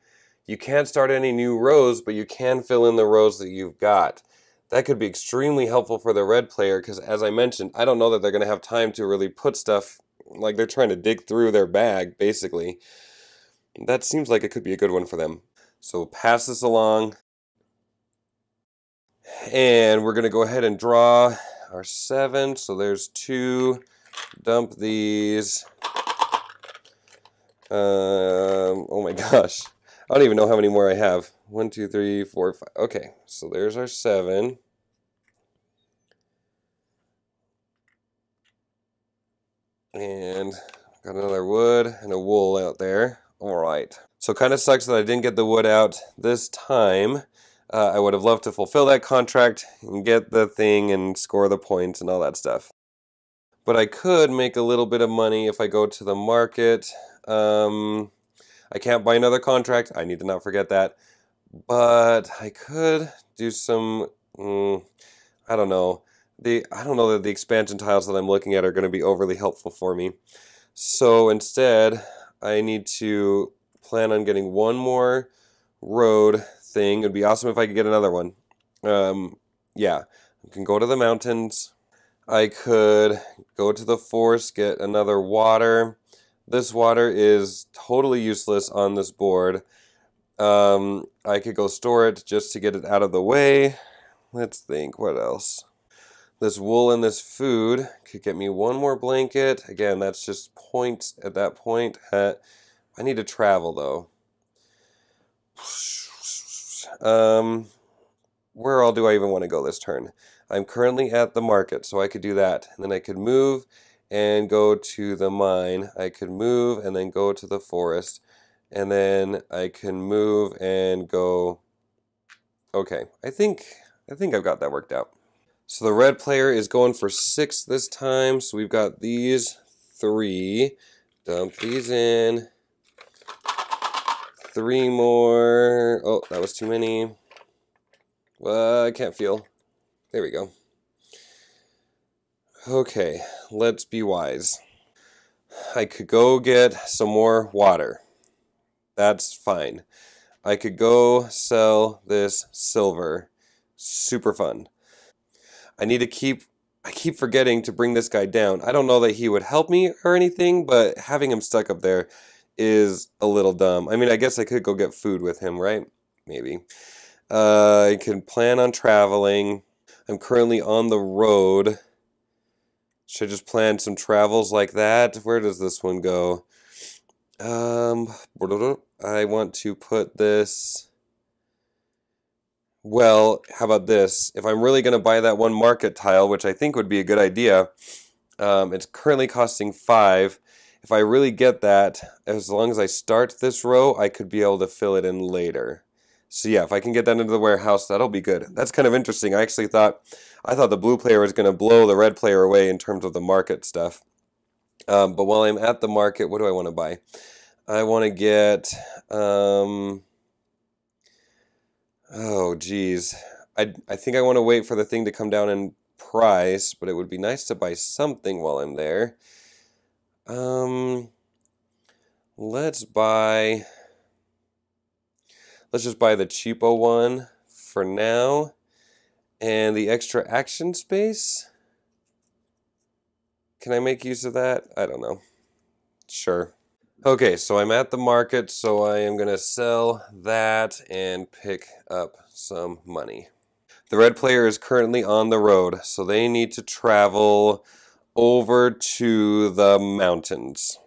You can't start any new rows, but you can fill in the rows that you've got that could be extremely helpful for the red player because as I mentioned, I don't know that they're going to have time to really put stuff like they're trying to dig through their bag basically. That seems like it could be a good one for them. So pass this along. And we're going to go ahead and draw our seven. So there's two. Dump these. Um, oh my gosh. I don't even know how many more I have. One, two, three, four, five. Okay, so there's our seven. And got another wood and a wool out there. All right. So kind of sucks that I didn't get the wood out this time. Uh, I would have loved to fulfill that contract and get the thing and score the points and all that stuff. But I could make a little bit of money if I go to the market. Um, I can't buy another contract. I need to not forget that. But I could do some. Mm, I don't know. The I don't know that the expansion tiles that I'm looking at are going to be overly helpful for me. So instead, I need to plan on getting one more road thing. It'd be awesome if I could get another one. Um, yeah, I can go to the mountains. I could go to the forest, get another water. This water is totally useless on this board. Um, I could go store it just to get it out of the way. Let's think, what else? This wool and this food could get me one more blanket. Again, that's just points at that point. I need to travel though. Um, where all do I even want to go this turn? I'm currently at the market, so I could do that. And then I could move and go to the mine. I could move and then go to the forest. And then I can move and go... Okay, I think, I think I've got that worked out. So the red player is going for six this time. So we've got these three. Dump these in. Three more. Oh, that was too many. Well, I can't feel. There we go. Okay, let's be wise. I could go get some more water. That's fine. I could go sell this silver. Super fun. I need to keep I keep forgetting to bring this guy down. I don't know that he would help me or anything, but having him stuck up there is a little dumb. I mean, I guess I could go get food with him, right? Maybe. Uh, I can plan on traveling. I'm currently on the road. Should I just plan some travels like that? Where does this one go? Um, I want to put this well, how about this? If I'm really going to buy that one market tile, which I think would be a good idea, um, it's currently costing 5. If I really get that, as long as I start this row, I could be able to fill it in later. So yeah, if I can get that into the warehouse, that'll be good. That's kind of interesting. I actually thought, I thought the blue player was going to blow the red player away in terms of the market stuff. Um, but while I'm at the market, what do I want to buy? I want to get... Um, Oh, geez. I, I think I want to wait for the thing to come down in price, but it would be nice to buy something while I'm there. Um, let's buy... Let's just buy the cheapo one for now. And the extra action space? Can I make use of that? I don't know. Sure. Okay, so I'm at the market, so I am going to sell that and pick up some money. The red player is currently on the road, so they need to travel over to the mountains.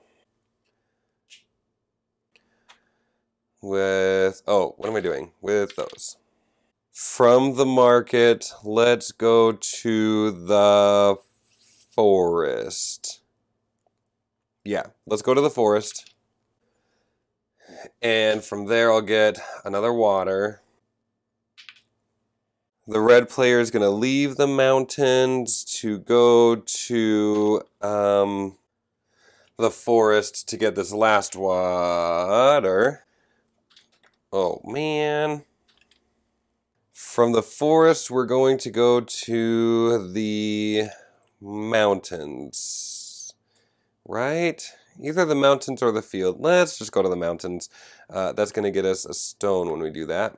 With, oh, what am I doing? With those. From the market, let's go to the forest. Yeah, let's go to the forest. And from there, I'll get another water. The red player is going to leave the mountains to go to um, the forest to get this last water. Oh, man. From the forest, we're going to go to the mountains right? Either the mountains or the field. Let's just go to the mountains. Uh, that's going to get us a stone when we do that.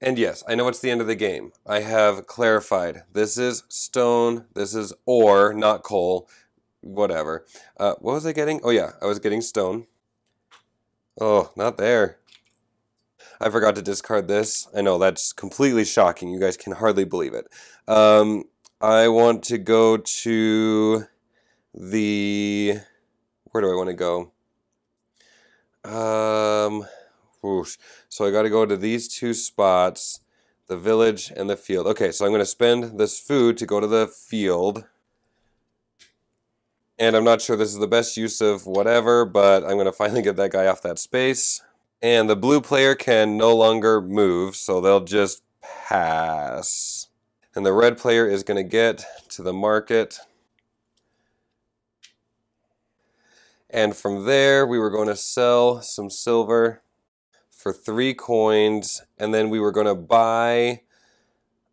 And yes, I know it's the end of the game. I have clarified. This is stone, this is ore, not coal, whatever. Uh, what was I getting? Oh yeah, I was getting stone. Oh, not there. I forgot to discard this. I know, that's completely shocking. You guys can hardly believe it. Um, I want to go to the where do I want to go? Um, whoosh. so I got to go to these two spots, the village and the field. Okay, so I'm going to spend this food to go to the field. And I'm not sure this is the best use of whatever, but I'm going to finally get that guy off that space. And the blue player can no longer move, so they'll just pass. And the red player is going to get to the market. And from there, we were going to sell some silver for three coins. And then we were to buy,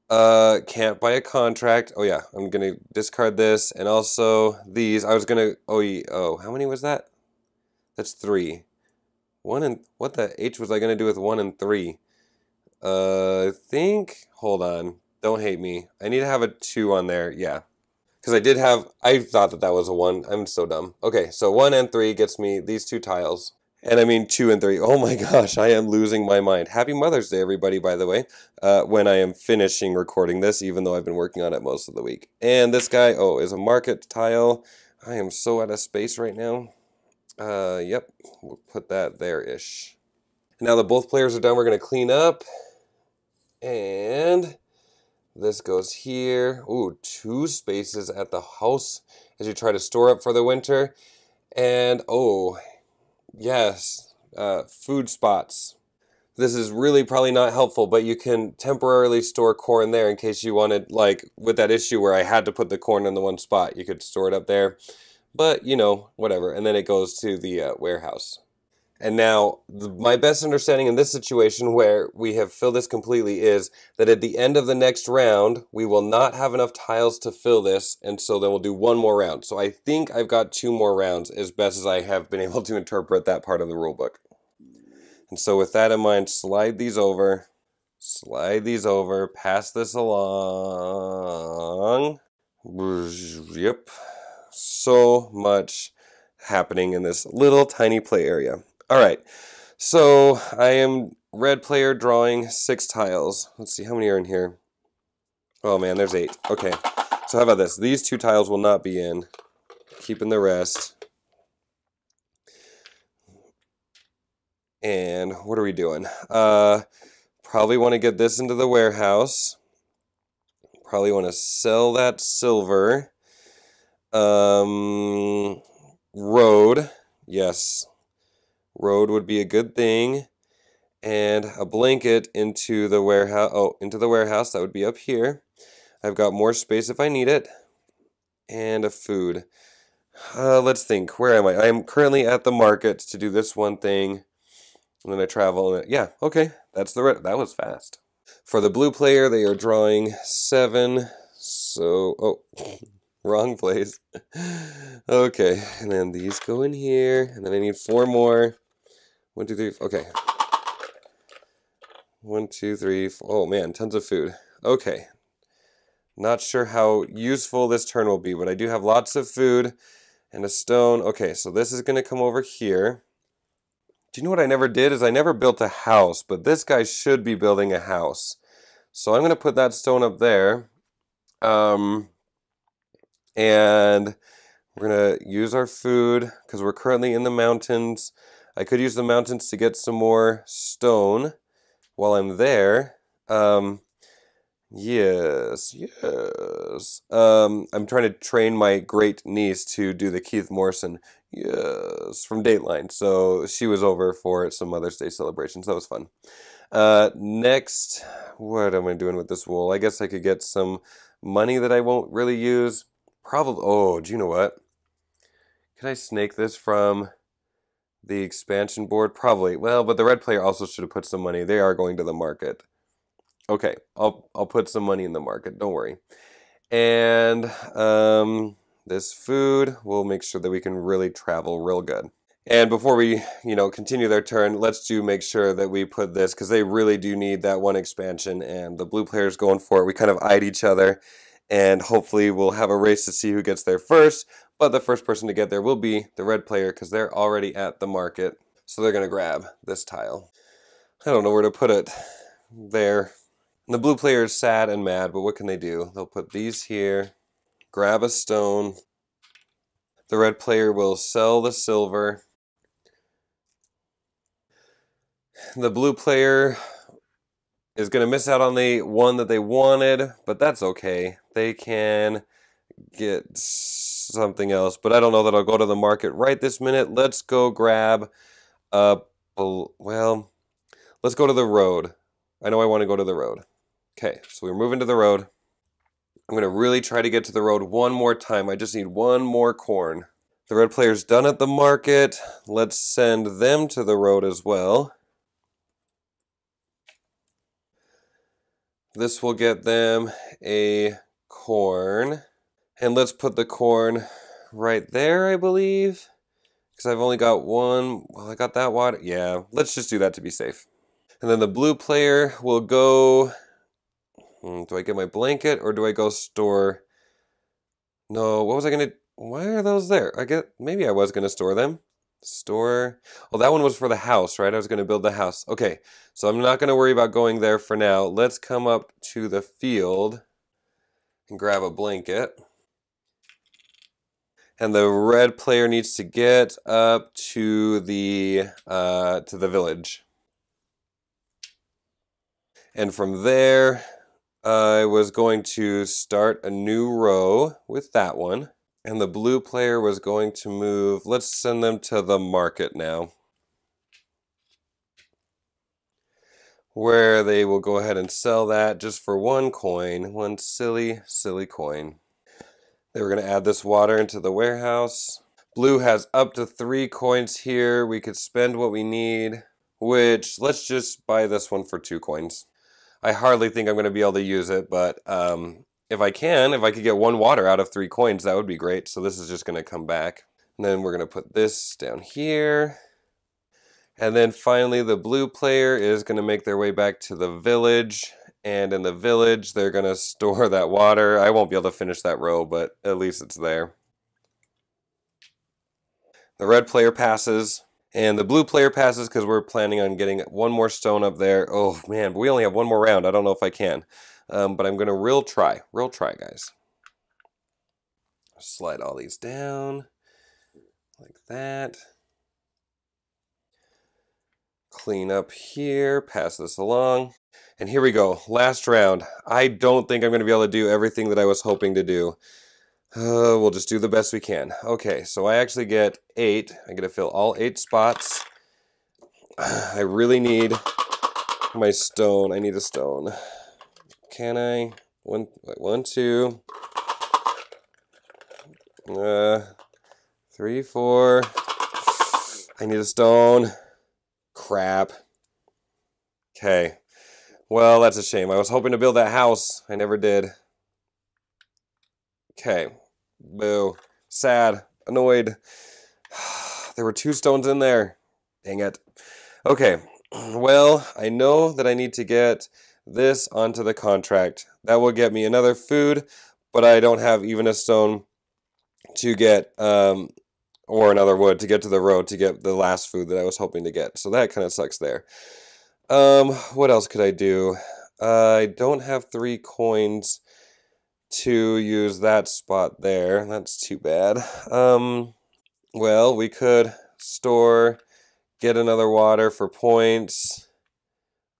uh, can't buy a contract. Oh, yeah, I'm to discard this. And also these. I was to, oh, oh, how many was that? That's three. One and, what the H was I to do with one and three? Uh, I think, hold on. Don't hate me. I need to have a two on there. Yeah. Because I did have, I thought that that was a one. I'm so dumb. Okay, so one and three gets me these two tiles. And I mean two and three. Oh my gosh, I am losing my mind. Happy Mother's Day, everybody, by the way, uh, when I am finishing recording this, even though I've been working on it most of the week. And this guy, oh, is a market tile. I am so out of space right now. Uh, yep, we'll put that there-ish. Now that both players are done, we're going to clean up. And this goes here. Ooh, two spaces at the house as you try to store up for the winter. And oh, yes, uh, food spots. This is really probably not helpful, but you can temporarily store corn there in case you wanted, like with that issue where I had to put the corn in the one spot, you could store it up there. But, you know, whatever. And then it goes to the uh, warehouse. And now, the, my best understanding in this situation where we have filled this completely is that at the end of the next round, we will not have enough tiles to fill this, and so then we'll do one more round. So I think I've got two more rounds as best as I have been able to interpret that part of the rulebook. And so with that in mind, slide these over, slide these over, pass this along. Yep. So much happening in this little tiny play area. All right, so I am red player drawing six tiles. Let's see, how many are in here? Oh man, there's eight. Okay, so how about this? These two tiles will not be in. Keeping the rest. And what are we doing? Uh, probably want to get this into the warehouse. Probably want to sell that silver. Um, road. Yes, road would be a good thing. And a blanket into the warehouse. Oh, into the warehouse. That would be up here. I've got more space if I need it. And a food. Uh, let's think. Where am I? I am currently at the market to do this one thing. And then I travel. And yeah, okay. That's the that was fast. For the blue player, they are drawing seven. So, oh, wrong place. okay, and then these go in here, and then I need four more. One, two, three. Okay. One, two, three. Four. Oh man, tons of food. Okay. Not sure how useful this turn will be, but I do have lots of food and a stone. Okay, so this is going to come over here. Do you know what I never did? Is I never built a house, but this guy should be building a house. So I'm going to put that stone up there. Um, and we're going to use our food because we're currently in the mountains. I could use the mountains to get some more stone while I'm there. Um, yes, yes. Um, I'm trying to train my great niece to do the Keith Morrison, yes, from Dateline. So she was over for some Mother's Day celebrations. That was fun. Uh, next, what am I doing with this wool? I guess I could get some money that I won't really use. Probably, oh, do you know what? Can I snake this from the expansion board? Probably. Well, but the red player also should have put some money. They are going to the market. Okay, I'll I'll put some money in the market. Don't worry. And um, this food, we'll make sure that we can really travel real good. And before we, you know, continue their turn, let's do make sure that we put this because they really do need that one expansion. And the blue player's going for it. We kind of eyed each other, and hopefully we'll have a race to see who gets there first. But the first person to get there will be the red player because they're already at the market. So they're going to grab this tile. I don't know where to put it. There. The blue player is sad and mad, but what can they do? They'll put these here, grab a stone. The red player will sell the silver. The blue player is going to miss out on the one that they wanted, but that's okay. They can get something else, but I don't know that I'll go to the market right this minute. Let's go grab a well, let's go to the road. I know I want to go to the road. Okay, so we're moving to the road. I'm going to really try to get to the road one more time. I just need one more corn. The red player's done at the market. Let's send them to the road as well. This will get them a corn. And let's put the corn right there, I believe. Because I've only got one. Well, I got that water. Yeah, let's just do that to be safe. And then the blue player will go... Hmm, do I get my blanket or do I go store... No, what was I going to... Why are those there? I get... Maybe I was going to store them. Store... Well, that one was for the house, right? I was going to build the house. Okay, so I'm not going to worry about going there for now. Let's come up to the field and grab a blanket and the red player needs to get up to the uh, to the village. And from there, I was going to start a new row with that one. And the blue player was going to move, let's send them to the market now. Where they will go ahead and sell that just for one coin, one silly, silly coin. They were going to add this water into the warehouse. Blue has up to three coins here. We could spend what we need, which let's just buy this one for two coins. I hardly think I'm going to be able to use it, but um, if I can, if I could get one water out of three coins, that would be great. So this is just going to come back. And then we're going to put this down here. And then finally, the blue player is going to make their way back to the village and in the village they're going to store that water. I won't be able to finish that row, but at least it's there. The red player passes, and the blue player passes because we're planning on getting one more stone up there. Oh man, but we only have one more round. I don't know if I can, um, but I'm going to real try. Real try, guys. Slide all these down like that. Clean up here, pass this along. And here we go, last round. I don't think I'm going to be able to do everything that I was hoping to do. Uh, we'll just do the best we can. Okay, so I actually get eight. I get to fill all eight spots. I really need my stone. I need a stone. Can I? One, one, two, uh, three, four. I need a stone. Crap. Okay. Well, that's a shame. I was hoping to build that house. I never did. Okay. Boo. Sad. Annoyed. There were two stones in there. Dang it. Okay. Well, I know that I need to get this onto the contract. That will get me another food, but I don't have even a stone to get, um, or another wood to get to the road to get the last food that I was hoping to get. So that kind of sucks there. Um, what else could I do? Uh, I don't have three coins to use that spot there. That's too bad. Um, well, we could store, get another water for points.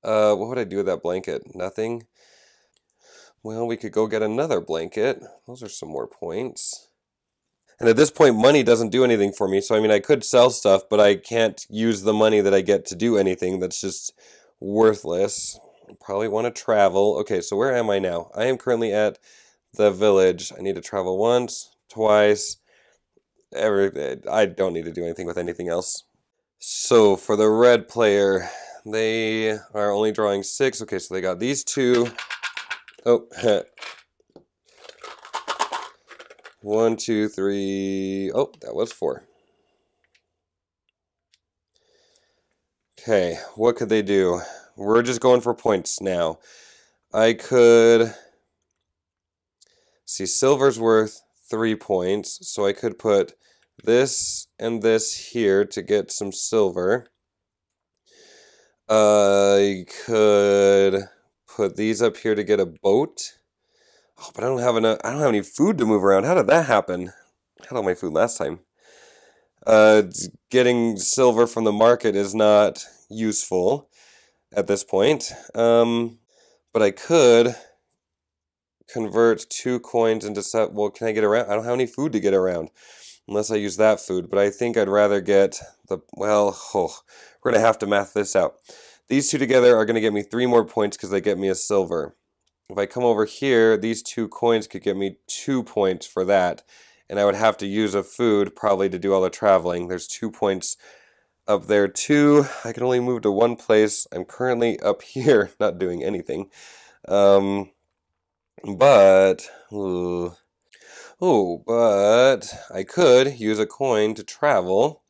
Uh, what would I do with that blanket? Nothing. Well, we could go get another blanket. Those are some more points. And at this point, money doesn't do anything for me. So, I mean, I could sell stuff, but I can't use the money that I get to do anything. That's just worthless. Probably want to travel. Okay, so where am I now? I am currently at the village. I need to travel once, twice. Every, I don't need to do anything with anything else. So for the red player, they are only drawing six. Okay, so they got these two. Oh, one, two, three. Oh, that was four. Okay, what could they do? We're just going for points now. I could see silver's worth three points, so I could put this and this here to get some silver. I could put these up here to get a boat. Oh, but I don't have enough. I don't have any food to move around. How did that happen? I had all my food last time. Uh, getting silver from the market is not useful at this point. Um, but I could convert two coins into set. Well, can I get around? I don't have any food to get around unless I use that food. But I think I'd rather get the well. Oh, we're going to have to math this out. These two together are going to get me three more points because they get me a silver. If I come over here, these two coins could get me two points for that. And I would have to use a food probably to do all the traveling. There's two points up there too. I can only move to one place. I'm currently up here, not doing anything. Um, but, oh, but I could use a coin to travel.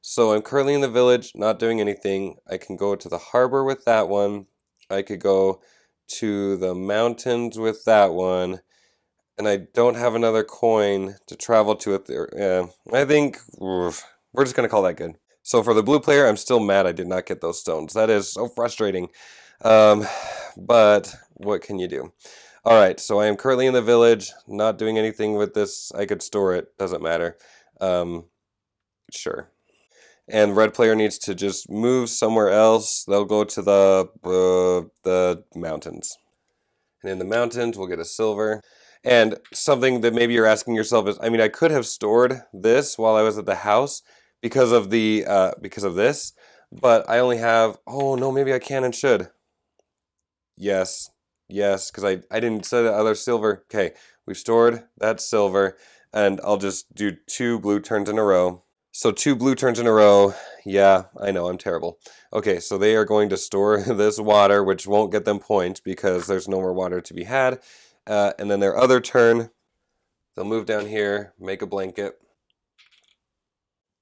So I'm currently in the village, not doing anything. I can go to the harbor with that one. I could go to the mountains with that one. And I don't have another coin to travel to it. There. I think oof, we're just going to call that good. So for the blue player, I'm still mad I did not get those stones. That is so frustrating. Um, but what can you do? All right, so I am currently in the village, not doing anything with this. I could store it, doesn't matter. Um, sure. And red player needs to just move somewhere else. They'll go to the uh, the mountains. And in the mountains, we'll get a silver. And something that maybe you're asking yourself is, I mean, I could have stored this while I was at the house because of the uh, because of this, but I only have. Oh no, maybe I can and should. Yes, yes, because I I didn't set the other silver. Okay, we've stored that silver, and I'll just do two blue turns in a row. So two blue turns in a row. Yeah, I know, I'm terrible. Okay, so they are going to store this water, which won't get them points because there's no more water to be had. Uh, and then their other turn, they'll move down here, make a blanket.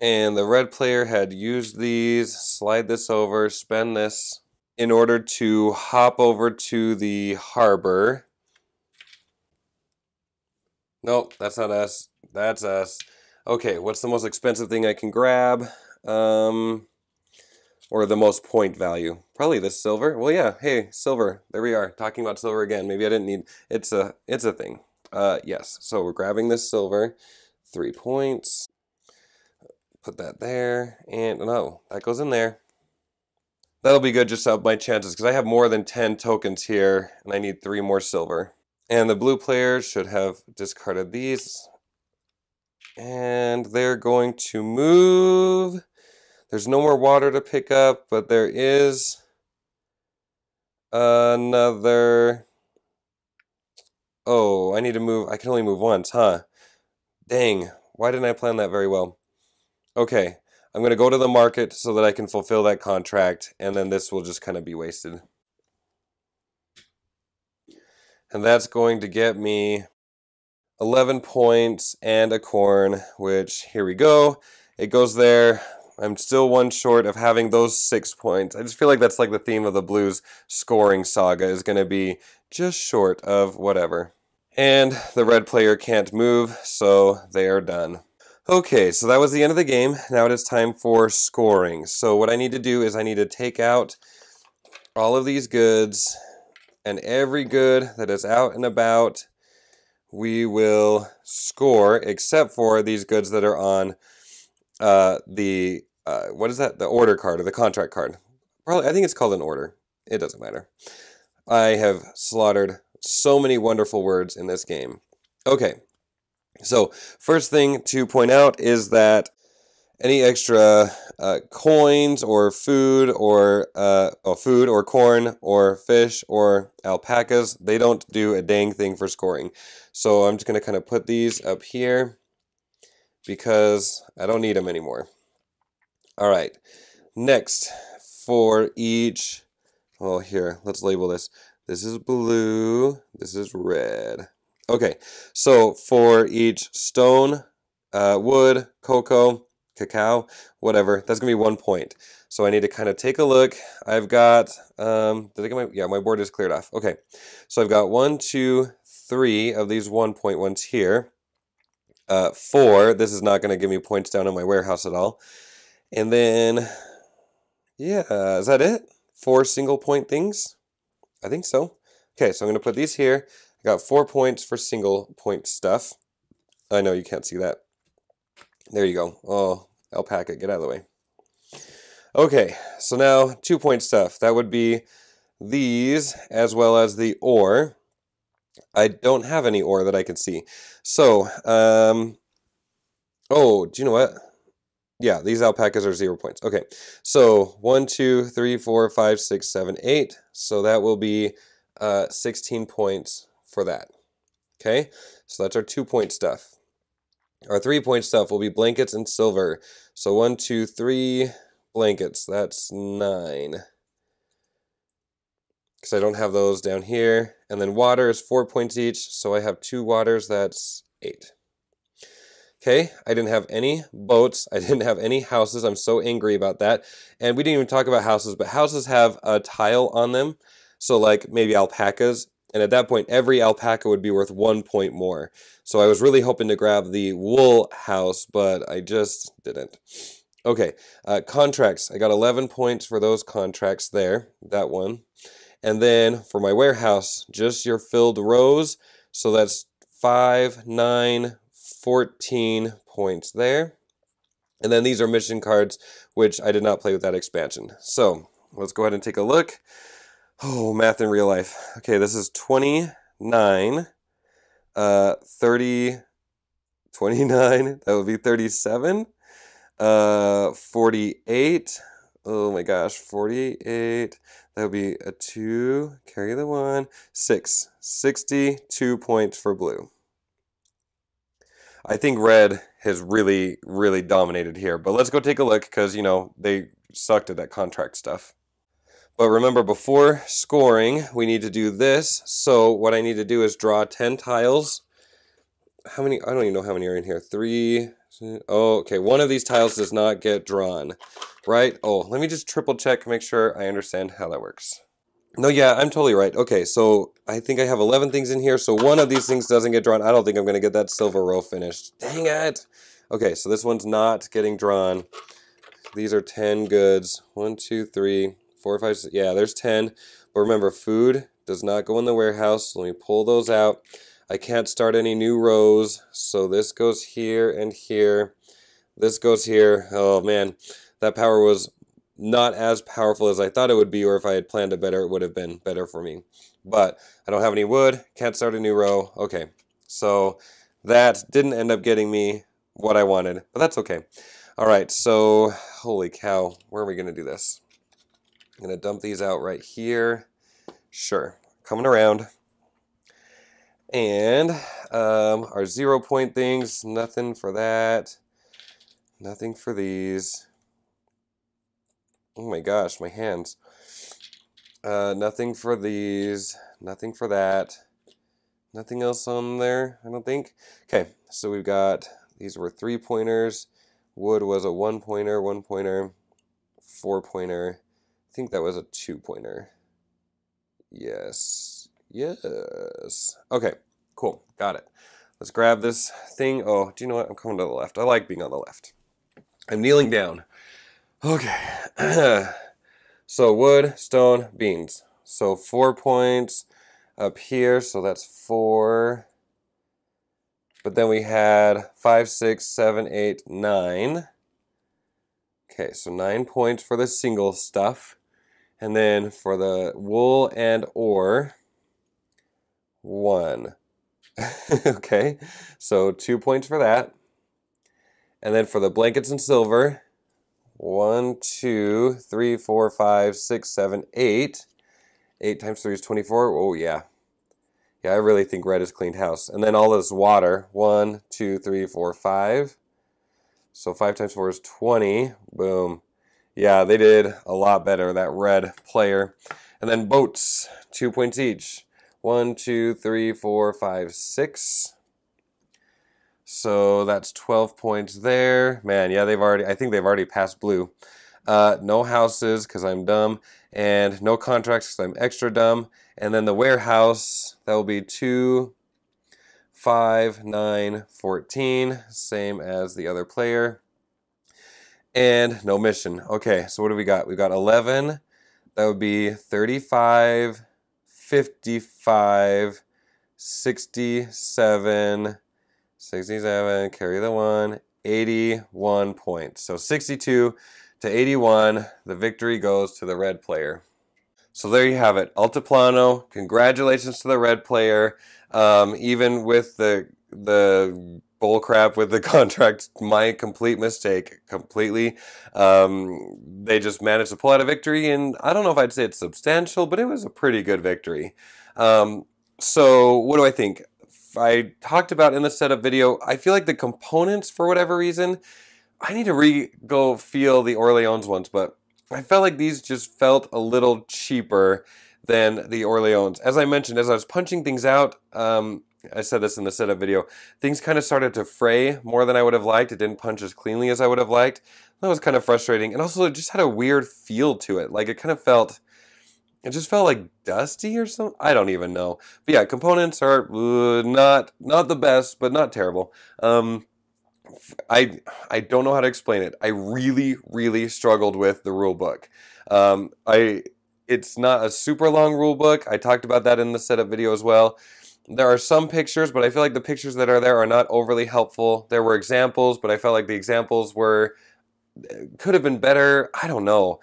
And the red player had used these, slide this over, spend this in order to hop over to the harbor. Nope, that's not us. That's us. Okay, what's the most expensive thing I can grab? Um, or the most point value? Probably the silver. Well, yeah. Hey, silver. There we are. Talking about silver again. Maybe I didn't need. It's a. It's a thing. Uh, yes. So we're grabbing this silver. Three points. Put that there, and no, that goes in there. That'll be good just to up my chances because I have more than 10 tokens here and I need three more silver. And the blue players should have discarded these. And they're going to move. There's no more water to pick up, but there is another. Oh, I need to move. I can only move once, huh? Dang. Why didn't I plan that very well? Okay. I'm going to go to the market so that I can fulfill that contract, and then this will just kind of be wasted. And that's going to get me 11 points and a corn, which, here we go. It goes there. I'm still one short of having those six points. I just feel like that's like the theme of the Blues scoring saga is going to be just short of whatever. And the red player can't move, so they are done. Okay, so that was the end of the game. Now it is time for scoring. So what I need to do is I need to take out all of these goods and every good that is out and about we will score except for these goods that are on uh, the uh, what is that? The order card or the contract card. Probably I think it's called an order. It doesn't matter. I have slaughtered so many wonderful words in this game. Okay. So first thing to point out is that any extra uh, coins or food or uh, oh, food or corn or fish or alpacas, they don't do a dang thing for scoring. So I'm just going to kind of put these up here because I don't need them anymore. All right, next for each, well here, let's label this. This is blue, this is red. Okay, so for each stone, uh, wood, cocoa, cacao, whatever, that's going to be one point. So I need to kind of take a look. I've got, um, did I get my, yeah, my board is cleared off. Okay, so I've got one, two, three of these one point ones here. Uh, four, this is not going to give me points down in my warehouse at all. And then, yeah, is that it? Four single point things? I think so. Okay, so I'm going to put these here. I got four points for single point stuff. I know you can't see that. There you go. Oh, alpaca, get out of the way. Okay, so now two point stuff. That would be these as well as the ore. I don't have any ore that I can see. So, um, oh, do you know what? Yeah, these alpacas are zero points. Okay, so one, two, three, four, five, six, seven, eight. So that will be uh, 16 points for that. Okay, so that's our two point stuff. Our three point stuff will be blankets and silver. So one, two, three blankets. That's nine. Because I don't have those down here. And then water is four points each. So I have two waters. That's eight. Okay, I didn't have any boats. I didn't have any houses. I'm so angry about that. And we didn't even talk about houses, but houses have a tile on them. So like maybe alpacas. And at that point, every alpaca would be worth one point more. So I was really hoping to grab the wool house, but I just didn't. Okay, uh, contracts. I got 11 points for those contracts there, that one. And then for my warehouse, just your filled rows. So that's 5, 9, 14 points there. And then these are mission cards, which I did not play with that expansion. So let's go ahead and take a look. Oh, math in real life. Okay, this is 29, uh, 30, 29, that would be 37, uh, 48, oh my gosh, 48, that would be a 2, carry the 1, 6, 62 points for blue. I think red has really, really dominated here. But let's go take a look because, you know, they sucked at that contract stuff. But remember, before scoring, we need to do this. So what I need to do is draw 10 tiles. How many? I don't even know how many are in here. Three. Oh, okay. One of these tiles does not get drawn, right? Oh, let me just triple check, make sure I understand how that works. No, yeah, I'm totally right. Okay, so I think I have 11 things in here, so one of these things doesn't get drawn. I don't think I'm going to get that silver row finished. Dang it! Okay, so this one's not getting drawn. These are 10 goods. One, two, three, four, five, six. Yeah, there's 10. But remember, food does not go in the warehouse. So let me pull those out. I can't start any new rows, so this goes here and here. This goes here. Oh, man. That power was not as powerful as I thought it would be, or if I had planned it better, it would have been better for me. But I don't have any wood, can't start a new row. Okay, so that didn't end up getting me what I wanted, but that's okay. All right, so holy cow, where are we going to do this? I'm going to dump these out right here. Sure, coming around. And um, our zero point things, nothing for that. Nothing for these. Oh my gosh, my hands. Uh, nothing for these. Nothing for that. Nothing else on there, I don't think. Okay, so we've got, these were three pointers. Wood was a one pointer, one pointer, four pointer. Think that was a two pointer. Yes. Yes. Okay, cool. Got it. Let's grab this thing. Oh, do you know what? I'm coming to the left. I like being on the left. I'm kneeling down. Okay. so wood, stone, beans. So four points up here. So that's four. But then we had five, six, seven, eight, nine. Okay, so nine points for the single stuff. And then for the wool and ore, one. okay, so two points for that. And then for the blankets and silver, one, two, three, four, five, six, seven, eight. Eight times three is 24. Oh, yeah. Yeah, I really think red is cleaned house. And then all this water. One, two, three, four, five. So five times four is 20. Boom. Yeah, they did a lot better, that red player. And then boats, two points each. One, two, three, four, five, six. So that's 12 points there. Man, yeah, they've already, I think they've already passed blue. Uh, no houses because I'm dumb, and no contracts because I'm extra dumb. And then the warehouse, that will be 2, 5, 9, 14, same as the other player. And no mission. Okay, so what do we got? We got 11. That would be 35, 55, 67, 67, carry the one, 81 points. So 62 to 81, the victory goes to the red player. So there you have it, Altiplano. Congratulations to the red player. Um, even with the the bullcrap with the contract. My complete mistake, completely. Um, they just managed to pull out a victory, and I don't know if I'd say it's substantial, but it was a pretty good victory. Um, so, what do I think? I talked about in the setup video, I feel like the components, for whatever reason, I need to re go feel the Orleans ones, but I felt like these just felt a little cheaper than the Orleans. As I mentioned, as I was punching things out, um, I said this in the setup video, things kind of started to fray more than I would have liked. It didn't punch as cleanly as I would have liked. That was kind of frustrating. And also, it just had a weird feel to it. Like, it kind of felt, it just felt like dusty or something. I don't even know. But yeah, components are uh, not not the best, but not terrible. Um, I I don't know how to explain it. I really really struggled with the rule book. Um, I it's not a super long rule book. I talked about that in the setup video as well. There are some pictures, but I feel like the pictures that are there are not overly helpful. There were examples, but I felt like the examples were uh, could have been better. I don't know.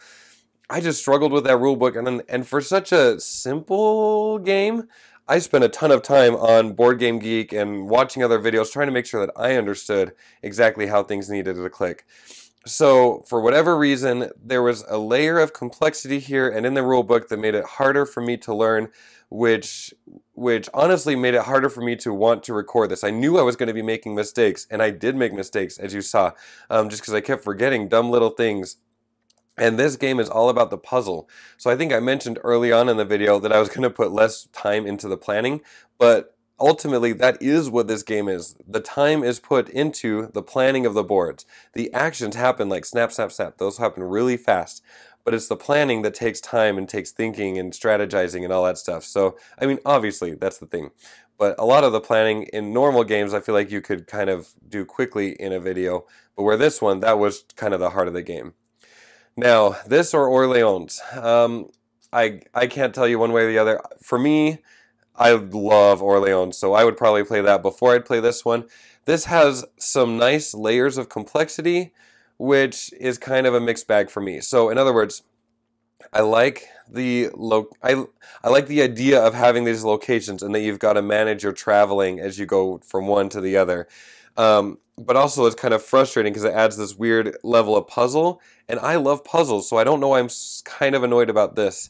I just struggled with that rule book, and and for such a simple game, I spent a ton of time on Board Game Geek and watching other videos, trying to make sure that I understood exactly how things needed to click. So, for whatever reason, there was a layer of complexity here and in the rule book that made it harder for me to learn, which which honestly made it harder for me to want to record this. I knew I was going to be making mistakes, and I did make mistakes, as you saw, um, just because I kept forgetting dumb little things. And this game is all about the puzzle. So I think I mentioned early on in the video that I was going to put less time into the planning, but ultimately that is what this game is. The time is put into the planning of the boards. The actions happen like snap, snap, snap. Those happen really fast. But it's the planning that takes time and takes thinking and strategizing and all that stuff. So, I mean, obviously, that's the thing. But a lot of the planning in normal games, I feel like you could kind of do quickly in a video. But where this one, that was kind of the heart of the game. Now, this or Orleans, um, I I can't tell you one way or the other. For me, I love Orleans, so I would probably play that before I'd play this one. This has some nice layers of complexity, which is kind of a mixed bag for me. So, in other words, I like the lo- I I like the idea of having these locations and that you've got to manage your traveling as you go from one to the other. Um, but also it's kind of frustrating because it adds this weird level of puzzle, and I love puzzles, so I don't know why I'm kind of annoyed about this.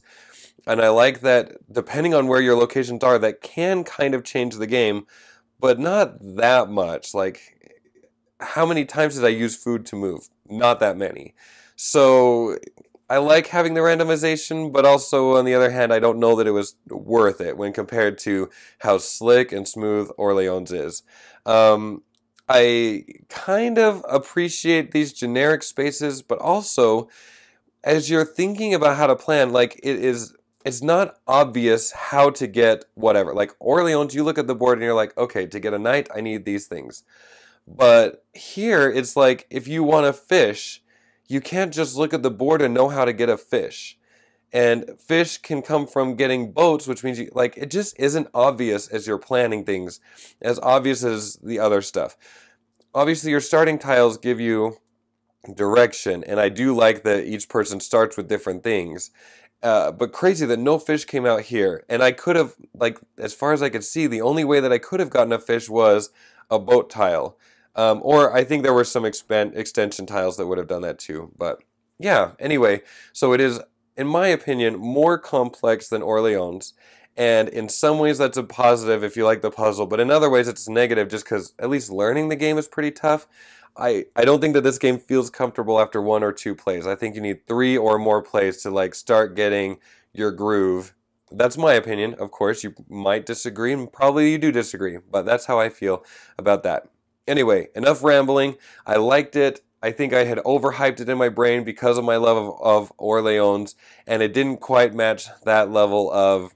And I like that depending on where your locations are, that can kind of change the game, but not that much. Like, how many times did I use food to move? Not that many. So I like having the randomization, but also on the other hand, I don't know that it was worth it when compared to how slick and smooth Orleans is. Um, I kind of appreciate these generic spaces, but also as you're thinking about how to plan, like it is it's not obvious how to get whatever. Like Orleans, you look at the board and you're like, okay, to get a knight, I need these things. But here, it's like if you want a fish, you can't just look at the board and know how to get a fish. And fish can come from getting boats, which means you, like it just isn't obvious as you're planning things, as obvious as the other stuff. Obviously, your starting tiles give you direction, and I do like that each person starts with different things. Uh, but crazy that no fish came out here. And I could have, like, as far as I could see, the only way that I could have gotten a fish was a boat tile. Um, or I think there were some expand, extension tiles that would have done that too. But yeah, anyway, so it is, in my opinion, more complex than Orleans. And in some ways, that's a positive if you like the puzzle. But in other ways, it's negative just because at least learning the game is pretty tough. I, I don't think that this game feels comfortable after one or two plays. I think you need three or more plays to like start getting your groove. That's my opinion. Of course, you might disagree, and probably you do disagree, but that's how I feel about that. Anyway, enough rambling. I liked it. I think I had overhyped it in my brain because of my love of, of Orleans, and it didn't quite match that level of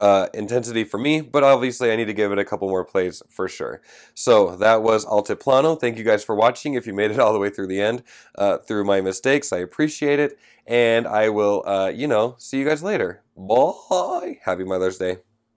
uh, intensity for me, but obviously I need to give it a couple more plays for sure. So that was Altiplano. Thank you guys for watching. If you made it all the way through the end, uh, through my mistakes, I appreciate it. And I will, uh, you know, see you guys later. Bye. Happy Mother's Day.